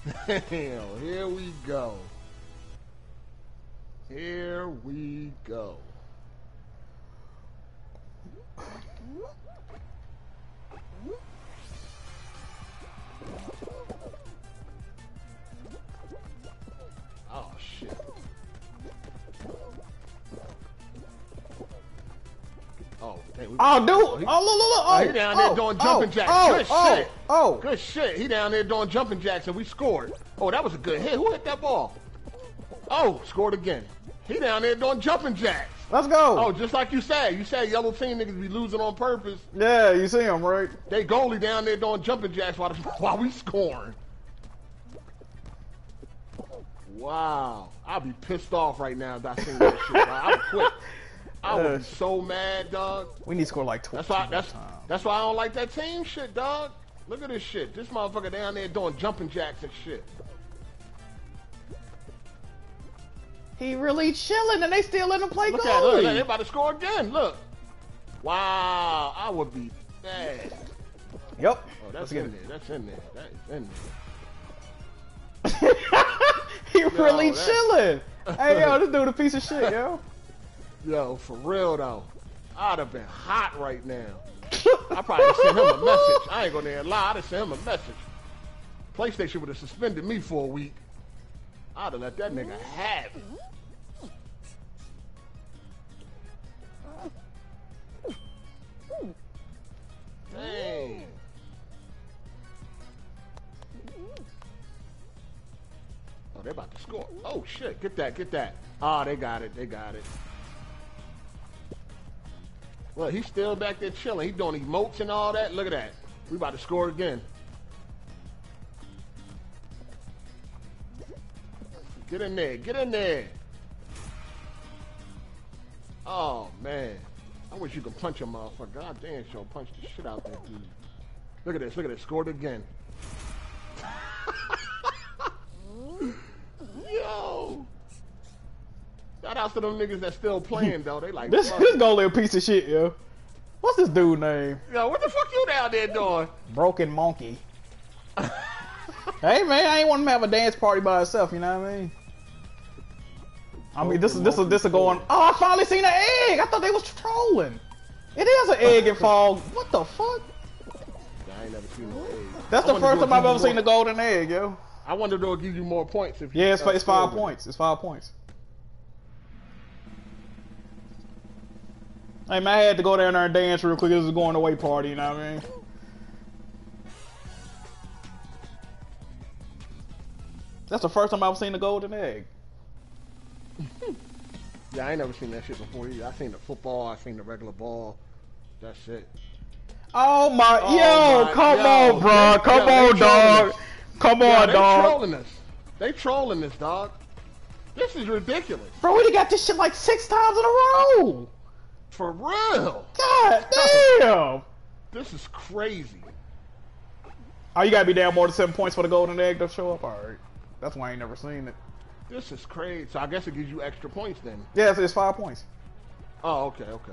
[LAUGHS] Damn, here we go. Here we go. Oh, we- Oh, dude. Oh, oh, look, look, look. Oh, Oh, he down there oh, doing oh, jumping jacks. Oh, Good oh, shit. Oh, Good shit. He down there doing jumping jacks and we scored. Oh, that was a good hit. Who hit that ball? Oh, scored again. He down there doing jumping jacks. let's go. Oh, just like you said. You said yellow team niggas be losing on purpose. Yeah, you see them, right? They goalie down there doing jumping jacks while, [LAUGHS] while we scoring. Wow. I'll be pissed off right now if I seen that shit. I would quit. [LAUGHS] I was be so mad, dog. We need to score like 12 That's why that's that's why I don't like that team shit, dog. Look at this shit. This motherfucker down there doing jumping jacks and shit. He really chilling and they still let him play Look at. Look, goalie. look, they about to score again. Look. Wow. I would be mad. Yep. Oh, Let's that's in there. That's in there. That is in there. [LAUGHS] he really that- chilling. hey, yo, this dude a piece of shit, yo. Yo, for real though. I'd have been hot right now. I probably sent him a message. I ain't gonna lie. I'd have sent him a message. PlayStation would have suspended me for a week. I'd have let that nigga have it. Dang. Oh, they about to score. Oh shit, get that, get that. Oh, they got it, they got it. Well, he's still back there chilling. He doing emotes and all that. Look at that. We about to score again. Get in there, get in there. Oh man. I wish you could punch a motherfucker. God damn, sure punch the shit out that dude. Look at this, look at this. Scored again. [LAUGHS] Yo. Shout out to them niggas that still playing though. They like [LAUGHS] This fuck. this goalie a piece of shit, yo. What's this dude name? Yo, what the fuck you down there doing? Broken Monkey. [LAUGHS] hey man, I ain't want him to have a dance party by himself. You know what I mean? I mean, this is this is this is going. Oh, I finally seen an egg. I thought they was trolling. It is an egg in fall. What the fuck? I ain't never seen no egg. That's I the first time I've ever seen a golden egg, yo. I wonder if they'll give you more points if you. Yeah, it's, it's five points. It's five points. Hey man, I had to go down there and dance real quick. This is a going away party, you know what I mean? That's the first time I've seen a golden egg. [LAUGHS] Yeah, I ain't never seen that shit before either. I seen the football, I seen the regular ball. That's it. Oh my, Oh yo, my- come yo, on, bro, they- come yo, on, dog, us. come Yeah, on, they dog, They trolling us. They trolling us, dog. This is ridiculous. bro. We done got this shit like six times in a row. For real. God [LAUGHS] damn. This is crazy. Oh, you gotta be down more than seven points for the golden egg to show up. All right, that's why I ain't never seen it. This is crazy. So I guess it gives you extra points then. Yeah, it's, it's five points. Oh, okay, okay.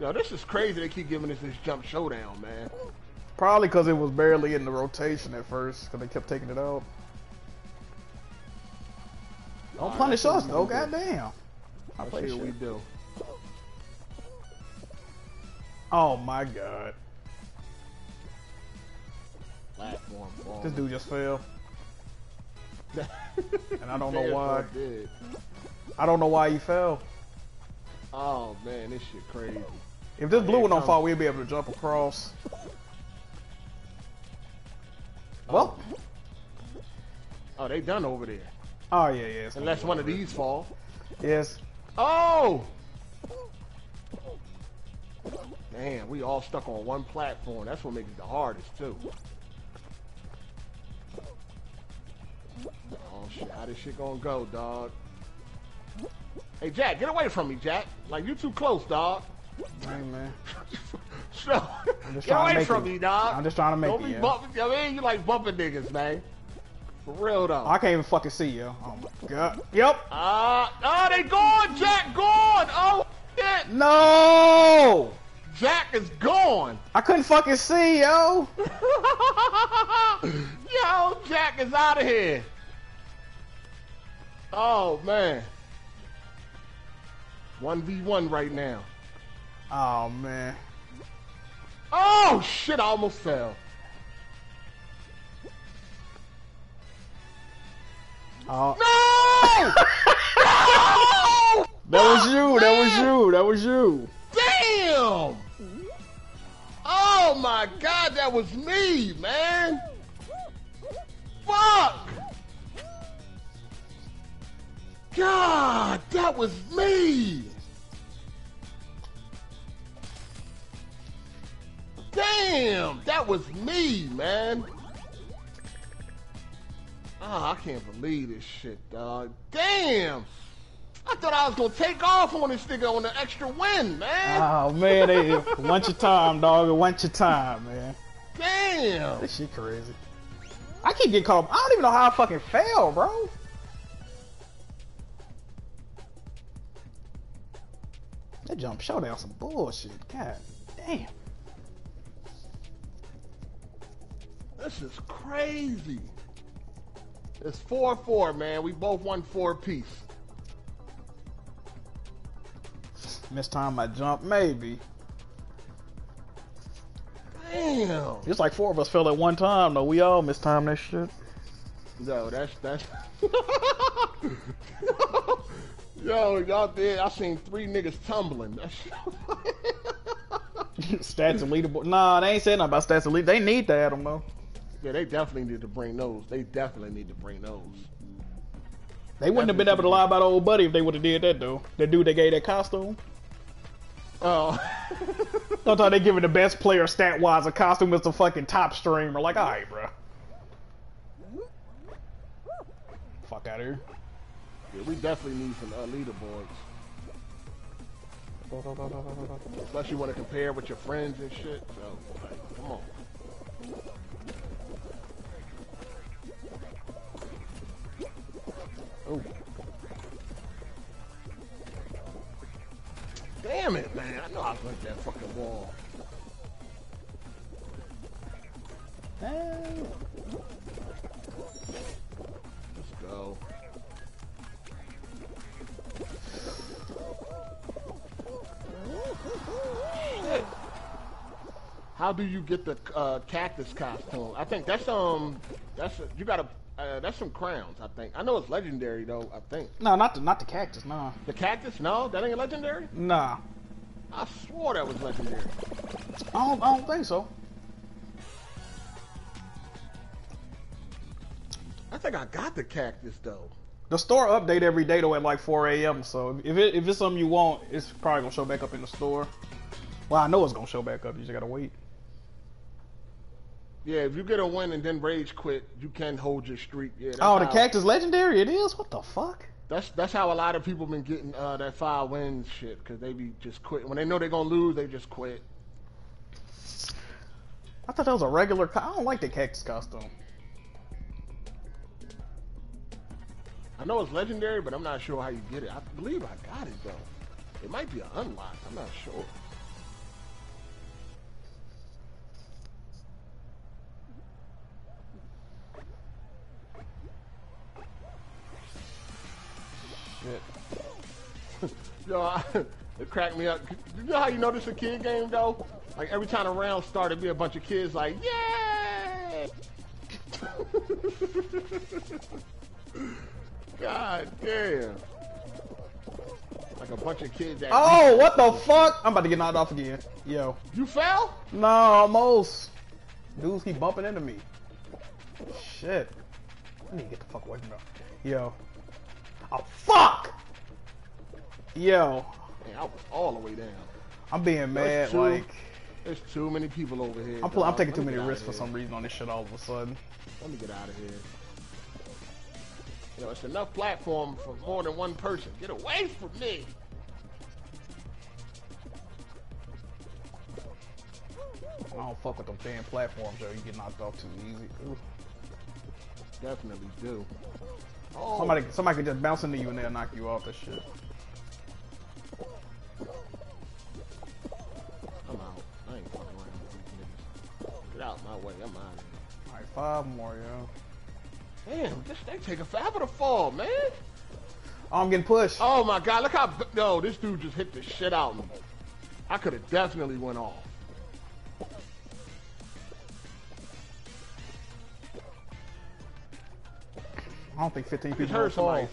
Yo, this is crazy. They keep giving us this jump showdown, man. Probably because it was barely in the rotation at first, because they kept taking it out. Don't Alright, punish see us, though. Goddamn. I play see what we do. Oh my god. Platform ball. This dude just fell. [LAUGHS] And I don't know why. I did. I don't know why he fell. Oh man, this shit crazy. If this blue one don't fall, we'll be able to jump across. Oh. Well, Oh, they done over there. oh yeah, yeah. Unless one of these fall. Yes. Oh! Man, we all stuck on one platform. That's what makes it the hardest too. Oh shit, how this shit gonna go, dog? Hey Jack, get away from me, Jack. Like you too close, dog. Hey man. [LAUGHS] So, get away from it. me, dog. I'm just trying to make Don't it, be yeah. bumping. I mean, you like bumping niggas, man. For real though. I can't even fucking see you. Oh my god. Yep. Ah, oh, they gone, Jack gone. Oh shit, No! Jack is gone. I couldn't fucking see, yo. [LAUGHS] Yo, Jack is out of here. Oh man. 1v1 right now. Oh man. Oh shit, I almost fell. Oh. No! [LAUGHS] no! That was you. That was you. That was you. Damn! Oh my god, that was me, man! Fuck! God, that was me! Damn, that was me, man! Ah, I can't believe this shit, dog. Damn! I thought I was gonna take off on this nigga on the extra win, man! Oh man, it want your time, dog. It want your time, man. Damn! This shit crazy. I keep getting caught. I don't even know how I fucking fell, bro. That jump showdown some bullshit. God damn. This is crazy. It's 4-4, man. We both won four piece. Missed time my jump, maybe. Damn. It's like four of us fell at one time, though. We all missed time that shit. Yo, that's that's. [LAUGHS] Yo, y'all did. I seen three niggas tumbling. [LAUGHS] Stats and leaderboard. Nah, they ain't saying nothing about stats and lead. They need to add them though. yeah, they definitely need to bring those. They definitely need to bring those. They wouldn't have been able to lie about old buddy if they would have did that though. The dude they gave that costume. Oh. [LAUGHS] Sometimes they giving the best player stat wise a costume as the fucking top streamer. Like, alright, bro. Fuck out of here. yeah, we definitely need some uh, leaderboards, especially when to compare with your friends and shit. So, like, come on. Oh. Damn it, man. I know I break that fucking wall. Let's go. How do you get the uh, cactus costume? I think that's um, that's you gotta uh, that's some crowns. I think I know it's legendary though. I think No, not the not the cactus. No, the cactus. No, that ain't legendary. nah. I swore that was legendary. I don't. I don't think so. I think I got the cactus though. The store update every day though at like 4 a.m. So if it if it's something you want, it's probably gonna show back up in the store. Well, I know it's gonna show back up. You just gotta wait. Yeah, if you get a win and then rage quit, you can hold your streak. Yeah. Oh, the cactus legendary. It is. What the fuck? That's that's how a lot of people been getting uh, that five wins shit because they be just quit when they know they're gonna lose. They just quit. I thought that was a regular. I don't like the cactus costume. I know it's legendary, but I'm not sure how you get it. I believe I got it though. It might be an unlock. I'm not sure. Shit. [LAUGHS] Yo, I, it cracked me up. You know how you know this a kid game though? Like every time a round started, be a bunch of kids like, "Yay!" [LAUGHS] God damn! Like a bunch of kids. At Oh, what the fuck? I'm about to get knocked off again. Yo. You fell? No, almost. Dudes keep bumping into me. Shit. I need to get the fuck away from them. Yo. Oh, fuck! Yo. Man, I was all the way down. I'm being mad, too- like... There's too many people over here. I'm, I'm taking Let too many risks for here. some reason on this shit all of a sudden. Let me get out of here. You know, it's enough platform for more than one person. Get away from me! I don't fuck with them thin platforms, yo. You get knocked off too easy. Ooh. Definitely do. Oh, Somebody, somebody could just bounce into you and they'll knock you off this shit. I'm out. I ain't fucking around with these niggas. Get out my way. I'm out here. Alright, five more, yo. Damn, this they taking forever to fall, man. Oh, I'm getting pushed. Oh my god, look how no, this dude just hit the shit out of me. I could have definitely went off. I don't think 15 people heard fall. somebody.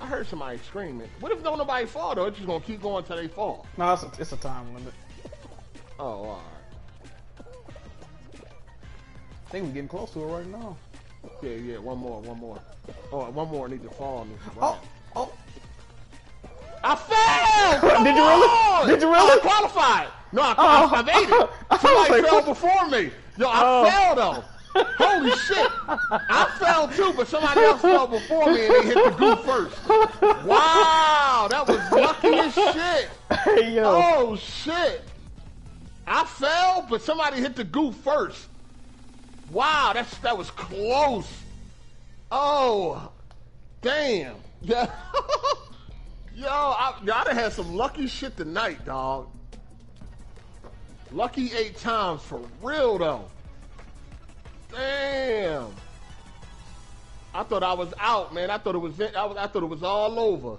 I heard somebody screaming. What if don't nobody fall though? It's just gonna keep going until they fall. No, it's a, it's a time limit. Oh, all I think we're getting close to it right now. Yeah, yeah. One more, one more. Oh, one more need to fall on me. Oh, oh. I fell! Come [LAUGHS] Did you really? Did you really? I qualified. No, I, uh-huh. Oh. I, I made it. [LAUGHS] Somebody like, fell before me. Yo, I Oh. fell though. Holy shit! I fell too, but somebody else fell before me and they hit the goof first. Wow, that was lucky as shit. Hey, yo. Oh shit! I fell, but somebody hit the goof first. Wow, that's that was close. Oh, damn. Yeah. [LAUGHS] Yo, I, done had some lucky shit tonight, dog. Lucky eight times for real though. Damn. I thought I was out, man. I thought it was I, was, I thought it was all over.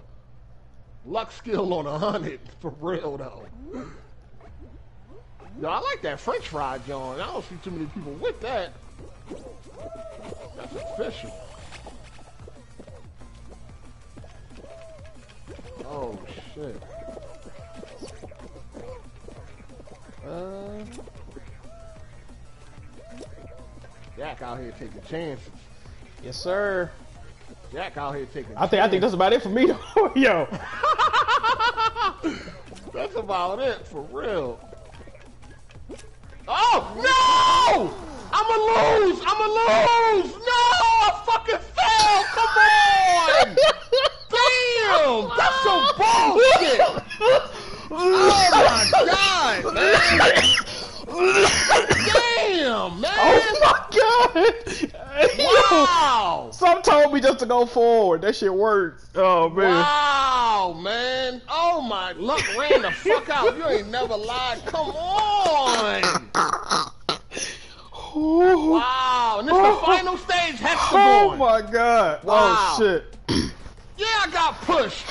Luck skill on a hundred [LAUGHS] for real though. Yo, I like that French fry John. I don't see too many people with that. That's official. Oh shit. Uh, Jack out here taking chances. Yes, sir. Jack out here taking. I think I think that's about it for me, [LAUGHS] though. yo. [LAUGHS] That's about it for real. Oh no! I'ma lose! I'ma lose! No! I fucking fell! Come on! [LAUGHS] Damn! That's some bullshit! Oh my god, man! Damn, man! Oh my god! Wow! Some told me just to go forward. That shit worked. Oh man. Wow, man. Oh my luck ran the fuck out. You ain't never lied. Come on. Wow. And this is the final stage Hex-A-Gone. Oh my god. Oh, wow. Oh shit. Yeah, I got pushed.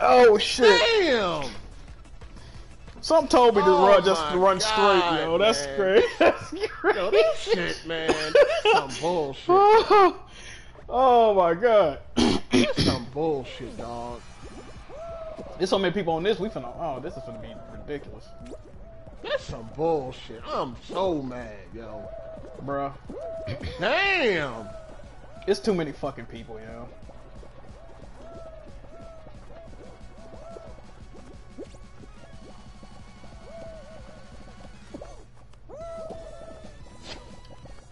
Oh shit. Damn. Some told me to Oh run just to run God, straight, yo. That's man. great. [LAUGHS] That's great. Yo, this shit, man. Some bullshit. [LAUGHS] oh my god. Some bullshit, dog. There's so many people on this. We finna. Oh, this is gonna be ridiculous, That's some bullshit. I'm so mad, yo. bruh. Damn. It's too many fucking people, yo.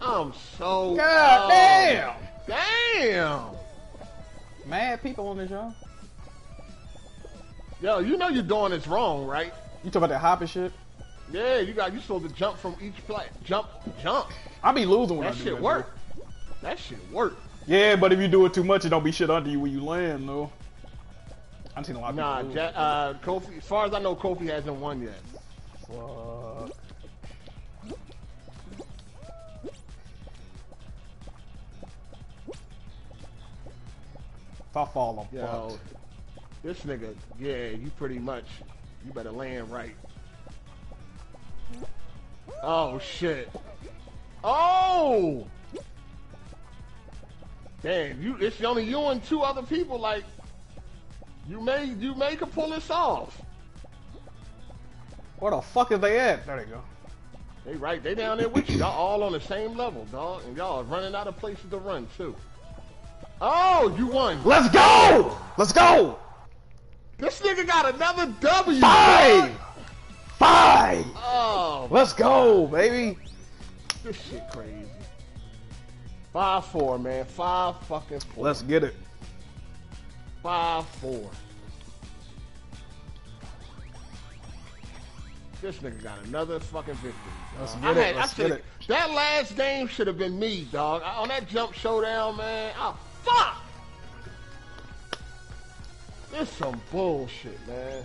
I'm so. God damn. Damn. Mad people on this show. Yo, you know you're doing this wrong, right? You talk about that hopping shit. Yeah, you got you supposed to jump from each play. Jump, jump. I be losing when That I do shit that, work. That shit work. Yeah, but if you do it too much, it don't be shit under you when you land, though. I've seen a lot of Nah, people. ja- uh, Kofi. As far as I know, Kofi hasn't won yet. Fuck. If I fall, I'm Yo, this nigga. Yeah, you pretty much. You better land right. Oh shit. Oh. Damn, you. It's only you and two other people. Like, you may you may could pull this off. Where the fuck is they at? There they go. They right, they down there with you. Y'all all on the same level, dog, and y'all running out of places to run too. Oh, you won. Let's go! Let's go! This nigga got another W. Five! dog. Five! Oh, Let's go, baby! this shit crazy. Five four, man. Five fucking four. Let's get it. Five four. This nigga got another fucking victory. Let's I get it, had- let's get it. That last game should have been me, dog. I- On that jump showdown, man. Oh fuck! This some bullshit, man.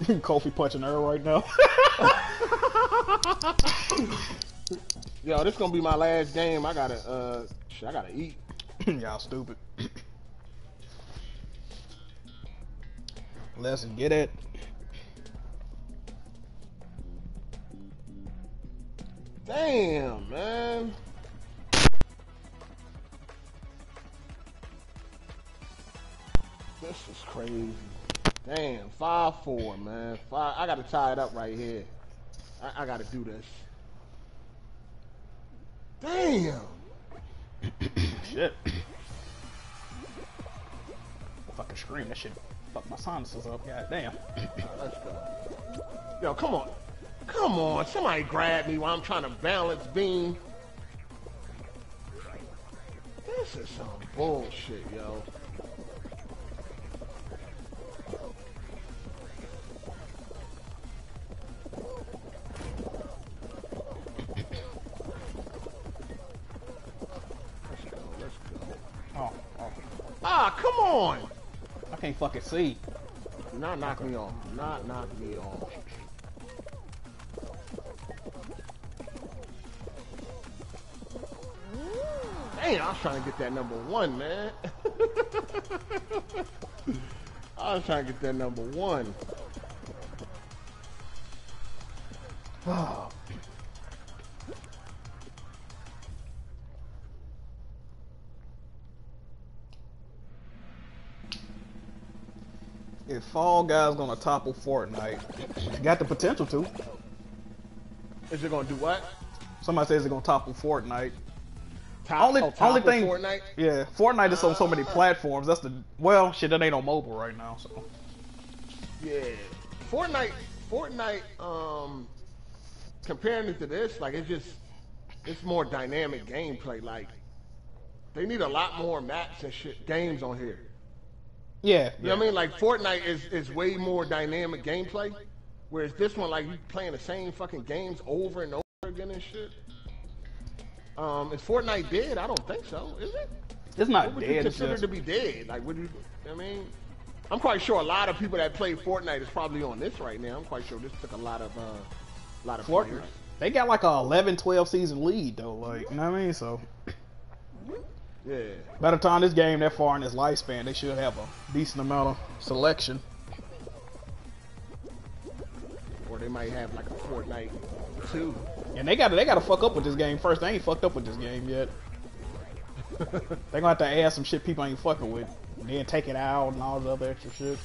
[LAUGHS] Kofi punching her right now. [LAUGHS] Yo, this gonna be my last game. I gotta, uh, shit, I gotta eat. [LAUGHS] Y'all stupid. [CLEARS THROAT] Let's get it. Damn, man. This is crazy. Damn, five four, man. Five. I gotta tie it up right here. I, I gotta do this. Damn. [COUGHS] Shit. Fucking scream, that shit fuck my sinuses up, god damn. Let's go. Yo, come on. Come on. Somebody grab me while I'm trying to balance beam. This is some bullshit, yo. Ah, come on! I can't fucking see. Do not knock me off. Do not knock me off. Damn, I was trying to get that number one, man. [LAUGHS] I was trying to get that number one. [SIGHS] If Fall Guys gonna topple Fortnite, got the potential to. Is it gonna do what? Somebody says it's gonna topple Fortnite. Top, Only- oh, only thing- Fortnite? Yeah, Fortnite is on so many platforms. That's the well, shit. That ain't on mobile right now. So Yeah. Fortnite, Fortnite, um, comparing it to this, like it's just, it's more dynamic gameplay. Like, they need a lot more maps and shit, games on here. Yeah, You know what I mean? Like Fortnite is, is way more dynamic gameplay, whereas this one, like you playing the same fucking games over and over again and shit. Um, is Fortnite dead? I don't think so. Is it? It's not What would you dead. It's consider just, to be dead? Like, would you? I mean, I'm quite sure a lot of people that play Fortnite is probably on this right now. I'm quite sure this took a lot of, uh, a lot of Fortnite. players. They got like a 11, 12 season lead though. Like, you know what I mean? So Yeah. by the time this game that far in its lifespan, they should have a decent amount of selection. Or they might have like a Fortnite two. And they got to they got to fuck up with this game first. They ain't fucked up with this game yet. [LAUGHS] they gonna have to add some shit people ain't fucking with, and then take it out and all the other extra shit.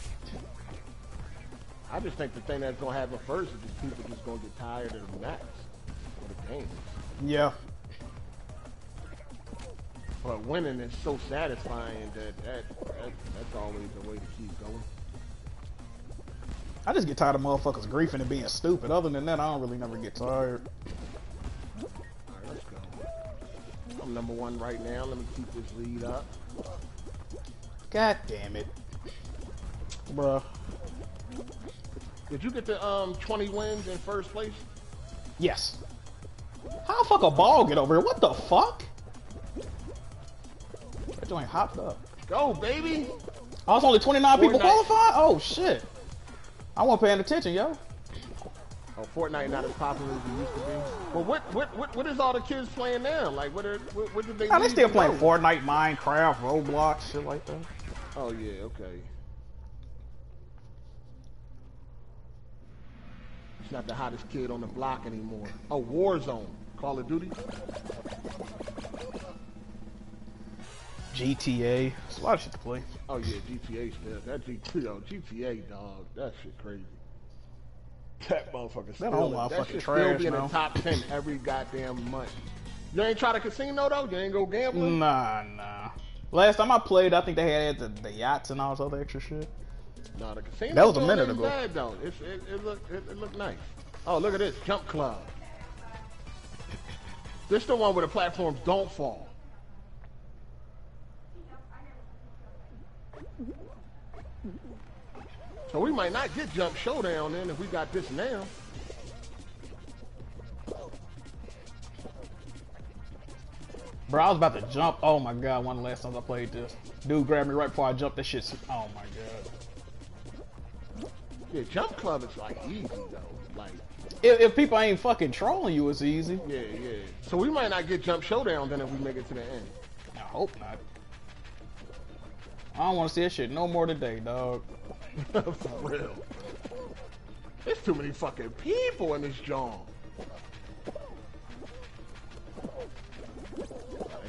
I just think the thing that's gonna happen first is just people just gonna get tired of the maps or the games. Yeah, But winning is so satisfying that, that, that that's always the way to keep going. I just get tired of motherfuckers griefing and being stupid. Other than that, I don't really never get tired. Alright, let's go. I'm number one right now. Let me keep this lead up. God damn it, bruh. Did you get the um 20 wins in first place? Yes. How the fuck a ball get over here? What the fuck? That joint hopped up. Go, baby! Oh, it's only 29 people qualified? Oh, shit. I wasn't paying attention, yo. Oh, Fortnite not as popular as it used to be. Well, what what what, what is all the kids playing now? Like, what are what, what did they? Nah, they still playing? Fortnite, Minecraft, Roblox, shit like that. Oh yeah, okay. He's not the hottest kid on the block anymore. Oh, Warzone, Call of Duty. GTA. It's a lot of shit to play. Oh yeah, GTA still. That GTA, yo, GTA dog, that shit crazy. That motherfucker still. whole that motherfucker shit trash, still be in the top ten every goddamn month. You ain't try the casino though. You ain't go gambling. Nah, nah. Last time I played, I think they had the, the yachts and all this other extra shit. No, the casino. That was a minute ago. Bad though. It's, it it look it, it look nice. Oh look at this Jump Club. This the one where the platforms don't fall. So we might not get Jump Showdown then if we got this now. Bro, I was about to jump. Oh my god, one of the last times I played this. Dude grabbed me right before I jumped. That shit. Oh my god. Yeah, Jump Club is like easy though. Like If, if people ain't fucking trolling you, it's easy. yeah, yeah. So we might not get Jump Showdown then if we make it to the end. I hope not. I don't want to see that shit no more today, dog. [LAUGHS] For real. There's too many fucking people in this joint. That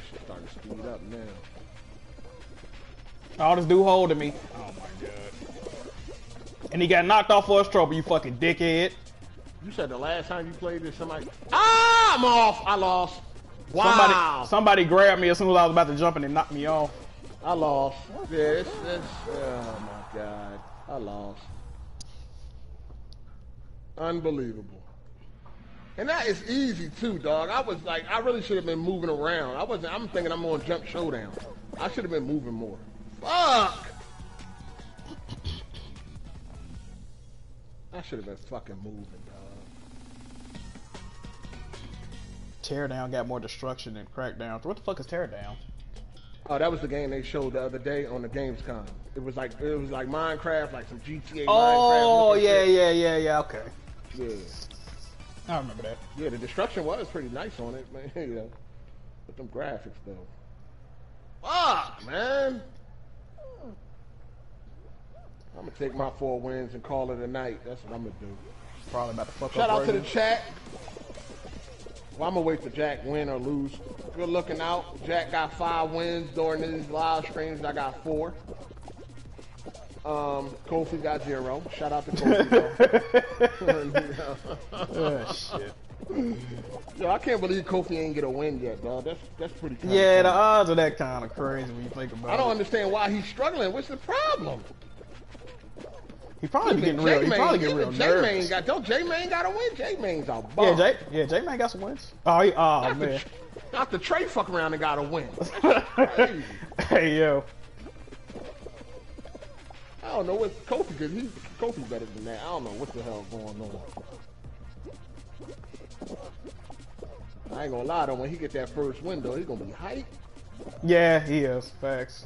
shit starting to speed up now. All this dude holding me. Oh my god. And he got knocked off for his trouble, you fucking dickhead. You said the last time you played this, somebody. Ah, I'm off. I lost. Wow. Somebody, somebody grabbed me as soon as I was about to jump and they knocked me off. I lost. It's, it's, oh my god. I lost. Unbelievable. And that is easy too, dog. I was like, I really should have been moving around. I wasn't. I'm thinking I'm on jump showdown. I should have been moving more. Fuck. I should have been fucking moving, dog. Teardown got more destruction than Crackdown. What the fuck is Teardown? Oh, that was the game they showed the other day on the Gamescom. It was like it was like Minecraft, like some GTA. Oh Minecraft yeah, shit. yeah, yeah, yeah. Okay, yeah. I remember that. Yeah, the destruction was pretty nice on it, [LAUGHS] man. you know, with them graphics though. Fuck, man. I'm gonna take my four wins and call it a night. That's what I'm gonna do. Probably about to fuck Shout up. Shout out to the chat. Well, I'm gonna wait for Jack win or lose. Good looking out. Jack got five wins during these live streams. I got four. Um, Kofi got zero. Shout out to Kofi. [LAUGHS] Oh, shit. Yo, I can't believe Kofi ain't get a win yet, dog. That's that's pretty. Kinda Yeah, the odds are that kind of crazy when you think about it. I don't understand why he's struggling. What's the problem? He probably be getting real. He probably getting real J nervous. Got don't J Main got a win. J Main's a Yeah, bum. Jay. Yeah, Jay Man got some wins. Oh, he, oh Not man. the, not the Trey fuck around and got a win. [LAUGHS] Hey yo. I don't know what Kofi because he Kofi better than that. I don't know what the hell going on. I ain't gonna lie though, when he get that first window, he gonna be hype. Yeah, he is. Facts.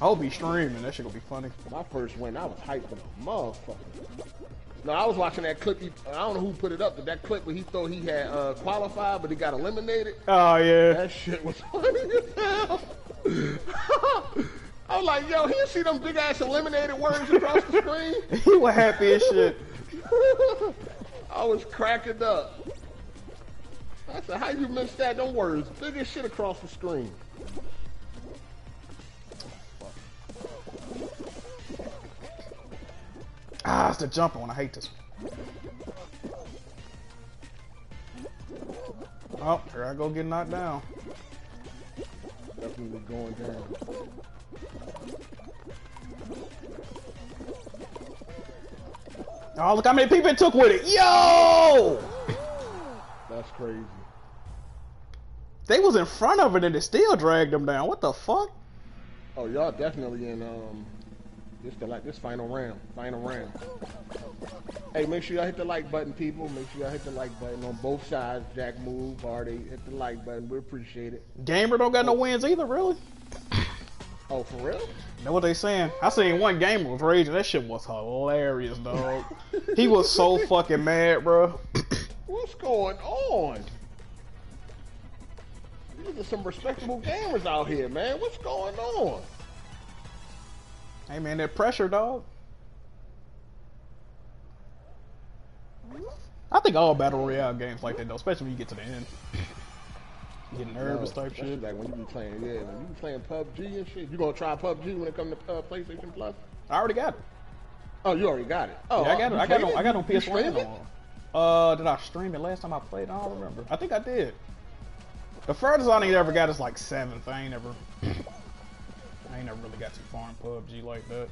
I hope he's streaming. That shit gonna be funny. My first win, I was hyped for the motherfucker. No, I was watching that clip. He, I don't know who put it up, but that clip where he thought he had uh, qualified, but he got eliminated. Oh yeah. That shit was funny as hell. [LAUGHS] I was like, yo, he see them big ass eliminated words across the screen. [LAUGHS] he was happy as shit. [LAUGHS] I was cracking up. I said, how you miss that? Them words, big as shit across the screen. Ah, it's the jumping one. I hate this. Oh, here I go get knocked down. Definitely going down. Oh, look how many people it took with it. Yo! That's crazy. They was in front of it and it still dragged them down. What the fuck? Oh, y'all definitely in um this the like this final round. Final round. Hey, make sure y'all hit the like button, people. Make sure y'all hit the like button on both sides. Jack move, Barty, hit the like button. We appreciate it. Gamer don't got no wins either, really. Oh, for real? Know what they saying? I seen one gamer was raging. That shit was hilarious, dog. he was so [LAUGHS] fucking mad, bro. What's going on? These are some respectable gamers out here, man. What's going on? Hey man, that pressure, dog. I think all battle royale games like that though, especially when you get to the end. You [LAUGHS] get nervous No, type shit. Like when you be playing, yeah, when you be playing PUBG and shit. You gonna try PUBG when it comes to uh, PlayStation Plus? I already got it. Oh, you already got it. Oh, yeah, I got it. I got it. On, I got on PS4 and streamed it? on. Uh, did I stream it last time I played? I don't remember. I think I did. The furthest I ever got is like seventh. I ain't ever. [LAUGHS] I ain't never really got too far in PUBG like that.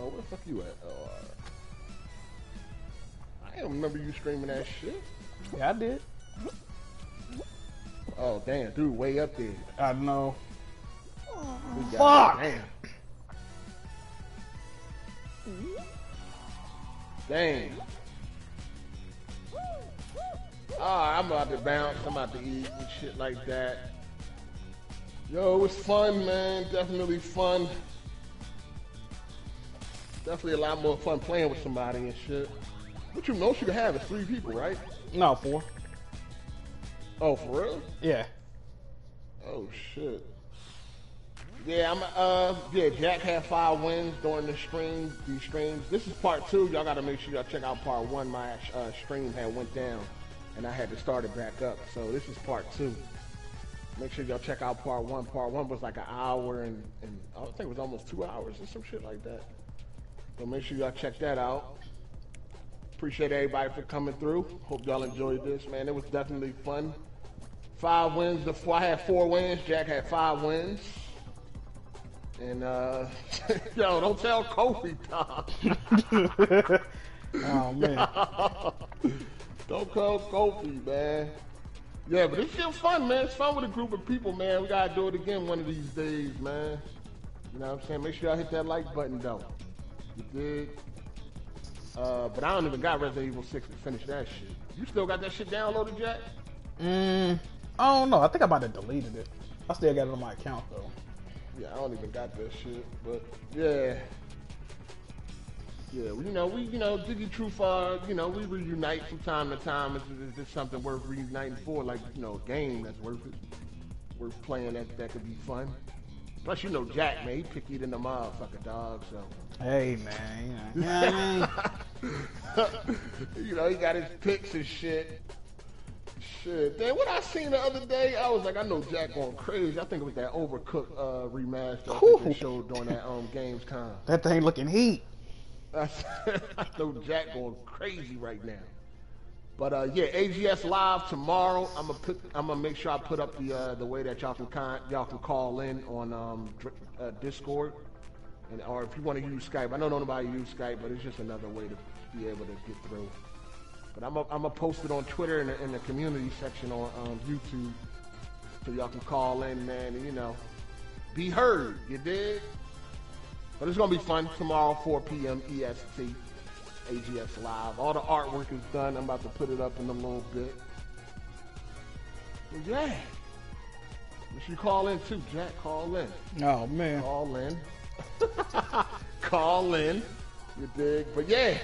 Oh, where the fuck you at? Oh. I don't remember you screaming that shit. Yeah, I did. Oh, damn, dude, way up there. I know. Fuck. Damn. Damn. Ah, I'm about to bounce. I'm about to eat and shit like that. Yo, it was fun, man. Definitely fun. Definitely a lot more fun playing with somebody and shit. What you most you can have is three people, right? No, four. Oh, for real? Yeah. Oh shit. Yeah, I'm uh yeah, Jack had five wins during the stream, these streams. This is part two. Y'all gotta make sure y'all check out part one. My uh, stream had went down and I had to start it back up. So this is part two. Make sure y'all check out part one. Part one was like an hour and, and I think it was almost two hours or some shit like that. So make sure y'all check that out. Appreciate everybody for coming through. Hope y'all enjoyed this, man. It was definitely fun. Five wins. Before I had four wins, Jack had five wins. And uh, [LAUGHS] yo, don't tell Kofi, Tom. [LAUGHS] Oh man. [LAUGHS] don't tell Kofi, man. Yeah, but it's still fun, man. It's fun with a group of people, man. We gotta do it again one of these days, man. You know what I'm saying? Make sure y'all hit that like button, though. You dig? Uh, but I don't even got Resident Evil 6 to finish that shit. You still got that shit downloaded, Jack? mm, I don't know. I think I might have deleted it. I still got it on my account though. Yeah, I don't even got that shit, but yeah. Yeah, well, you know, we, you know, Diggy uh, you know, we reunite from time to time. It's, it's just something worth reuniting for, like, you know, a game that's worth it, worth playing that, that could be fun. Plus, you know, Jack, man, he picky than the motherfucker, dog, so. Hey man, you know, you know what I mean? [LAUGHS] you know, he got his picks and shit. Shit, man, what I seen the other day, I was like, I know Jack going crazy. I think it was that Overcooked uh, remaster I think they showed during that um, Gamescom. That thing looking heat. [LAUGHS] I know Jack going crazy right now. But uh, yeah, AGS live tomorrow. I'm gonna put, I'm gonna make sure I put up the uh, the way that y'all can con- y'all can call in on um, uh, Discord, and or if you want to use Skype. I don't know nobody use Skype, but it's just another way to be able to get through. But I'm gonna post it on Twitter in the, in the community section on um, YouTube, so y'all can call in, man, and you know, be heard. You dig? But it's gonna be fun tomorrow, 4 p.m. EST, AGS Live. All the artwork is done. I'm about to put it up in a little bit. But yeah. Make sure you call in too, Jack. Call in. Oh man. Call in. [LAUGHS] call in. You dig? But yeah.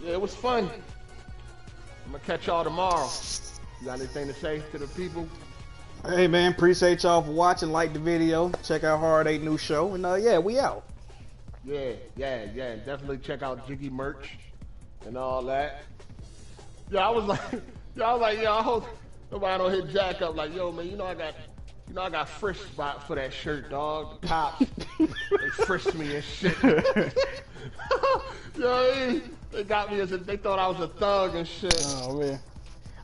Yeah, it was fun. I'm gonna catch y'all tomorrow. You got anything to say to the people? Hey man, appreciate y'all for watching. Like the video. Check out Hard Eight new show. And uh yeah, we out. Yeah, yeah, yeah. Definitely check out Jiggy merch and all that. Yeah, I was like, [LAUGHS] yeah, I was like, yo, I hope nobody don't hit Jack up like, yo, man, you know I got, you know I got frisk spot for that shirt, dog. The cops, they [LAUGHS] frisked me and shit. [LAUGHS] yo, they, got me as a, they thought I was a thug and shit. Oh man.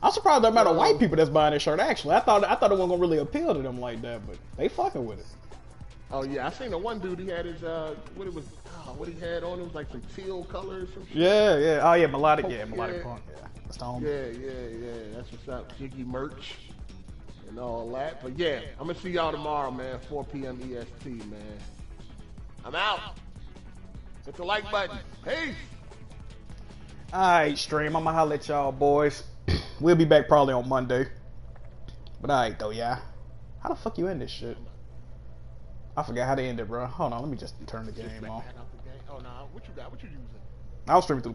I'm surprised there amount of white people that's buying this shirt. Actually, I thought I thought it wasn't gonna really appeal to them like that, but they fucking with it. Oh yeah, I seen the one dude. He had his uh, what it was, oh, what he had on. It was like some teal color or some. Yeah, yeah. Oh yeah, melodic. Yeah, Yeah. melodic punk. Yeah, that's the. Yeah, yeah, yeah. That's what's up. Jiggy merch and all that. But yeah, I'm gonna see y'all tomorrow, man. 4 p.m. EST, man. I'm out. Hit the like button. Peace. All right, stream. I'ma holler at y'all boys. [CLEARS THROAT] we'll be back probably on Monday. But all right though, yeah. How the fuck you end this shit? I forgot how to end it, bro. Hold on, let me just turn the game on. Back out the game. Oh no, what you got? What you using? I was streaming through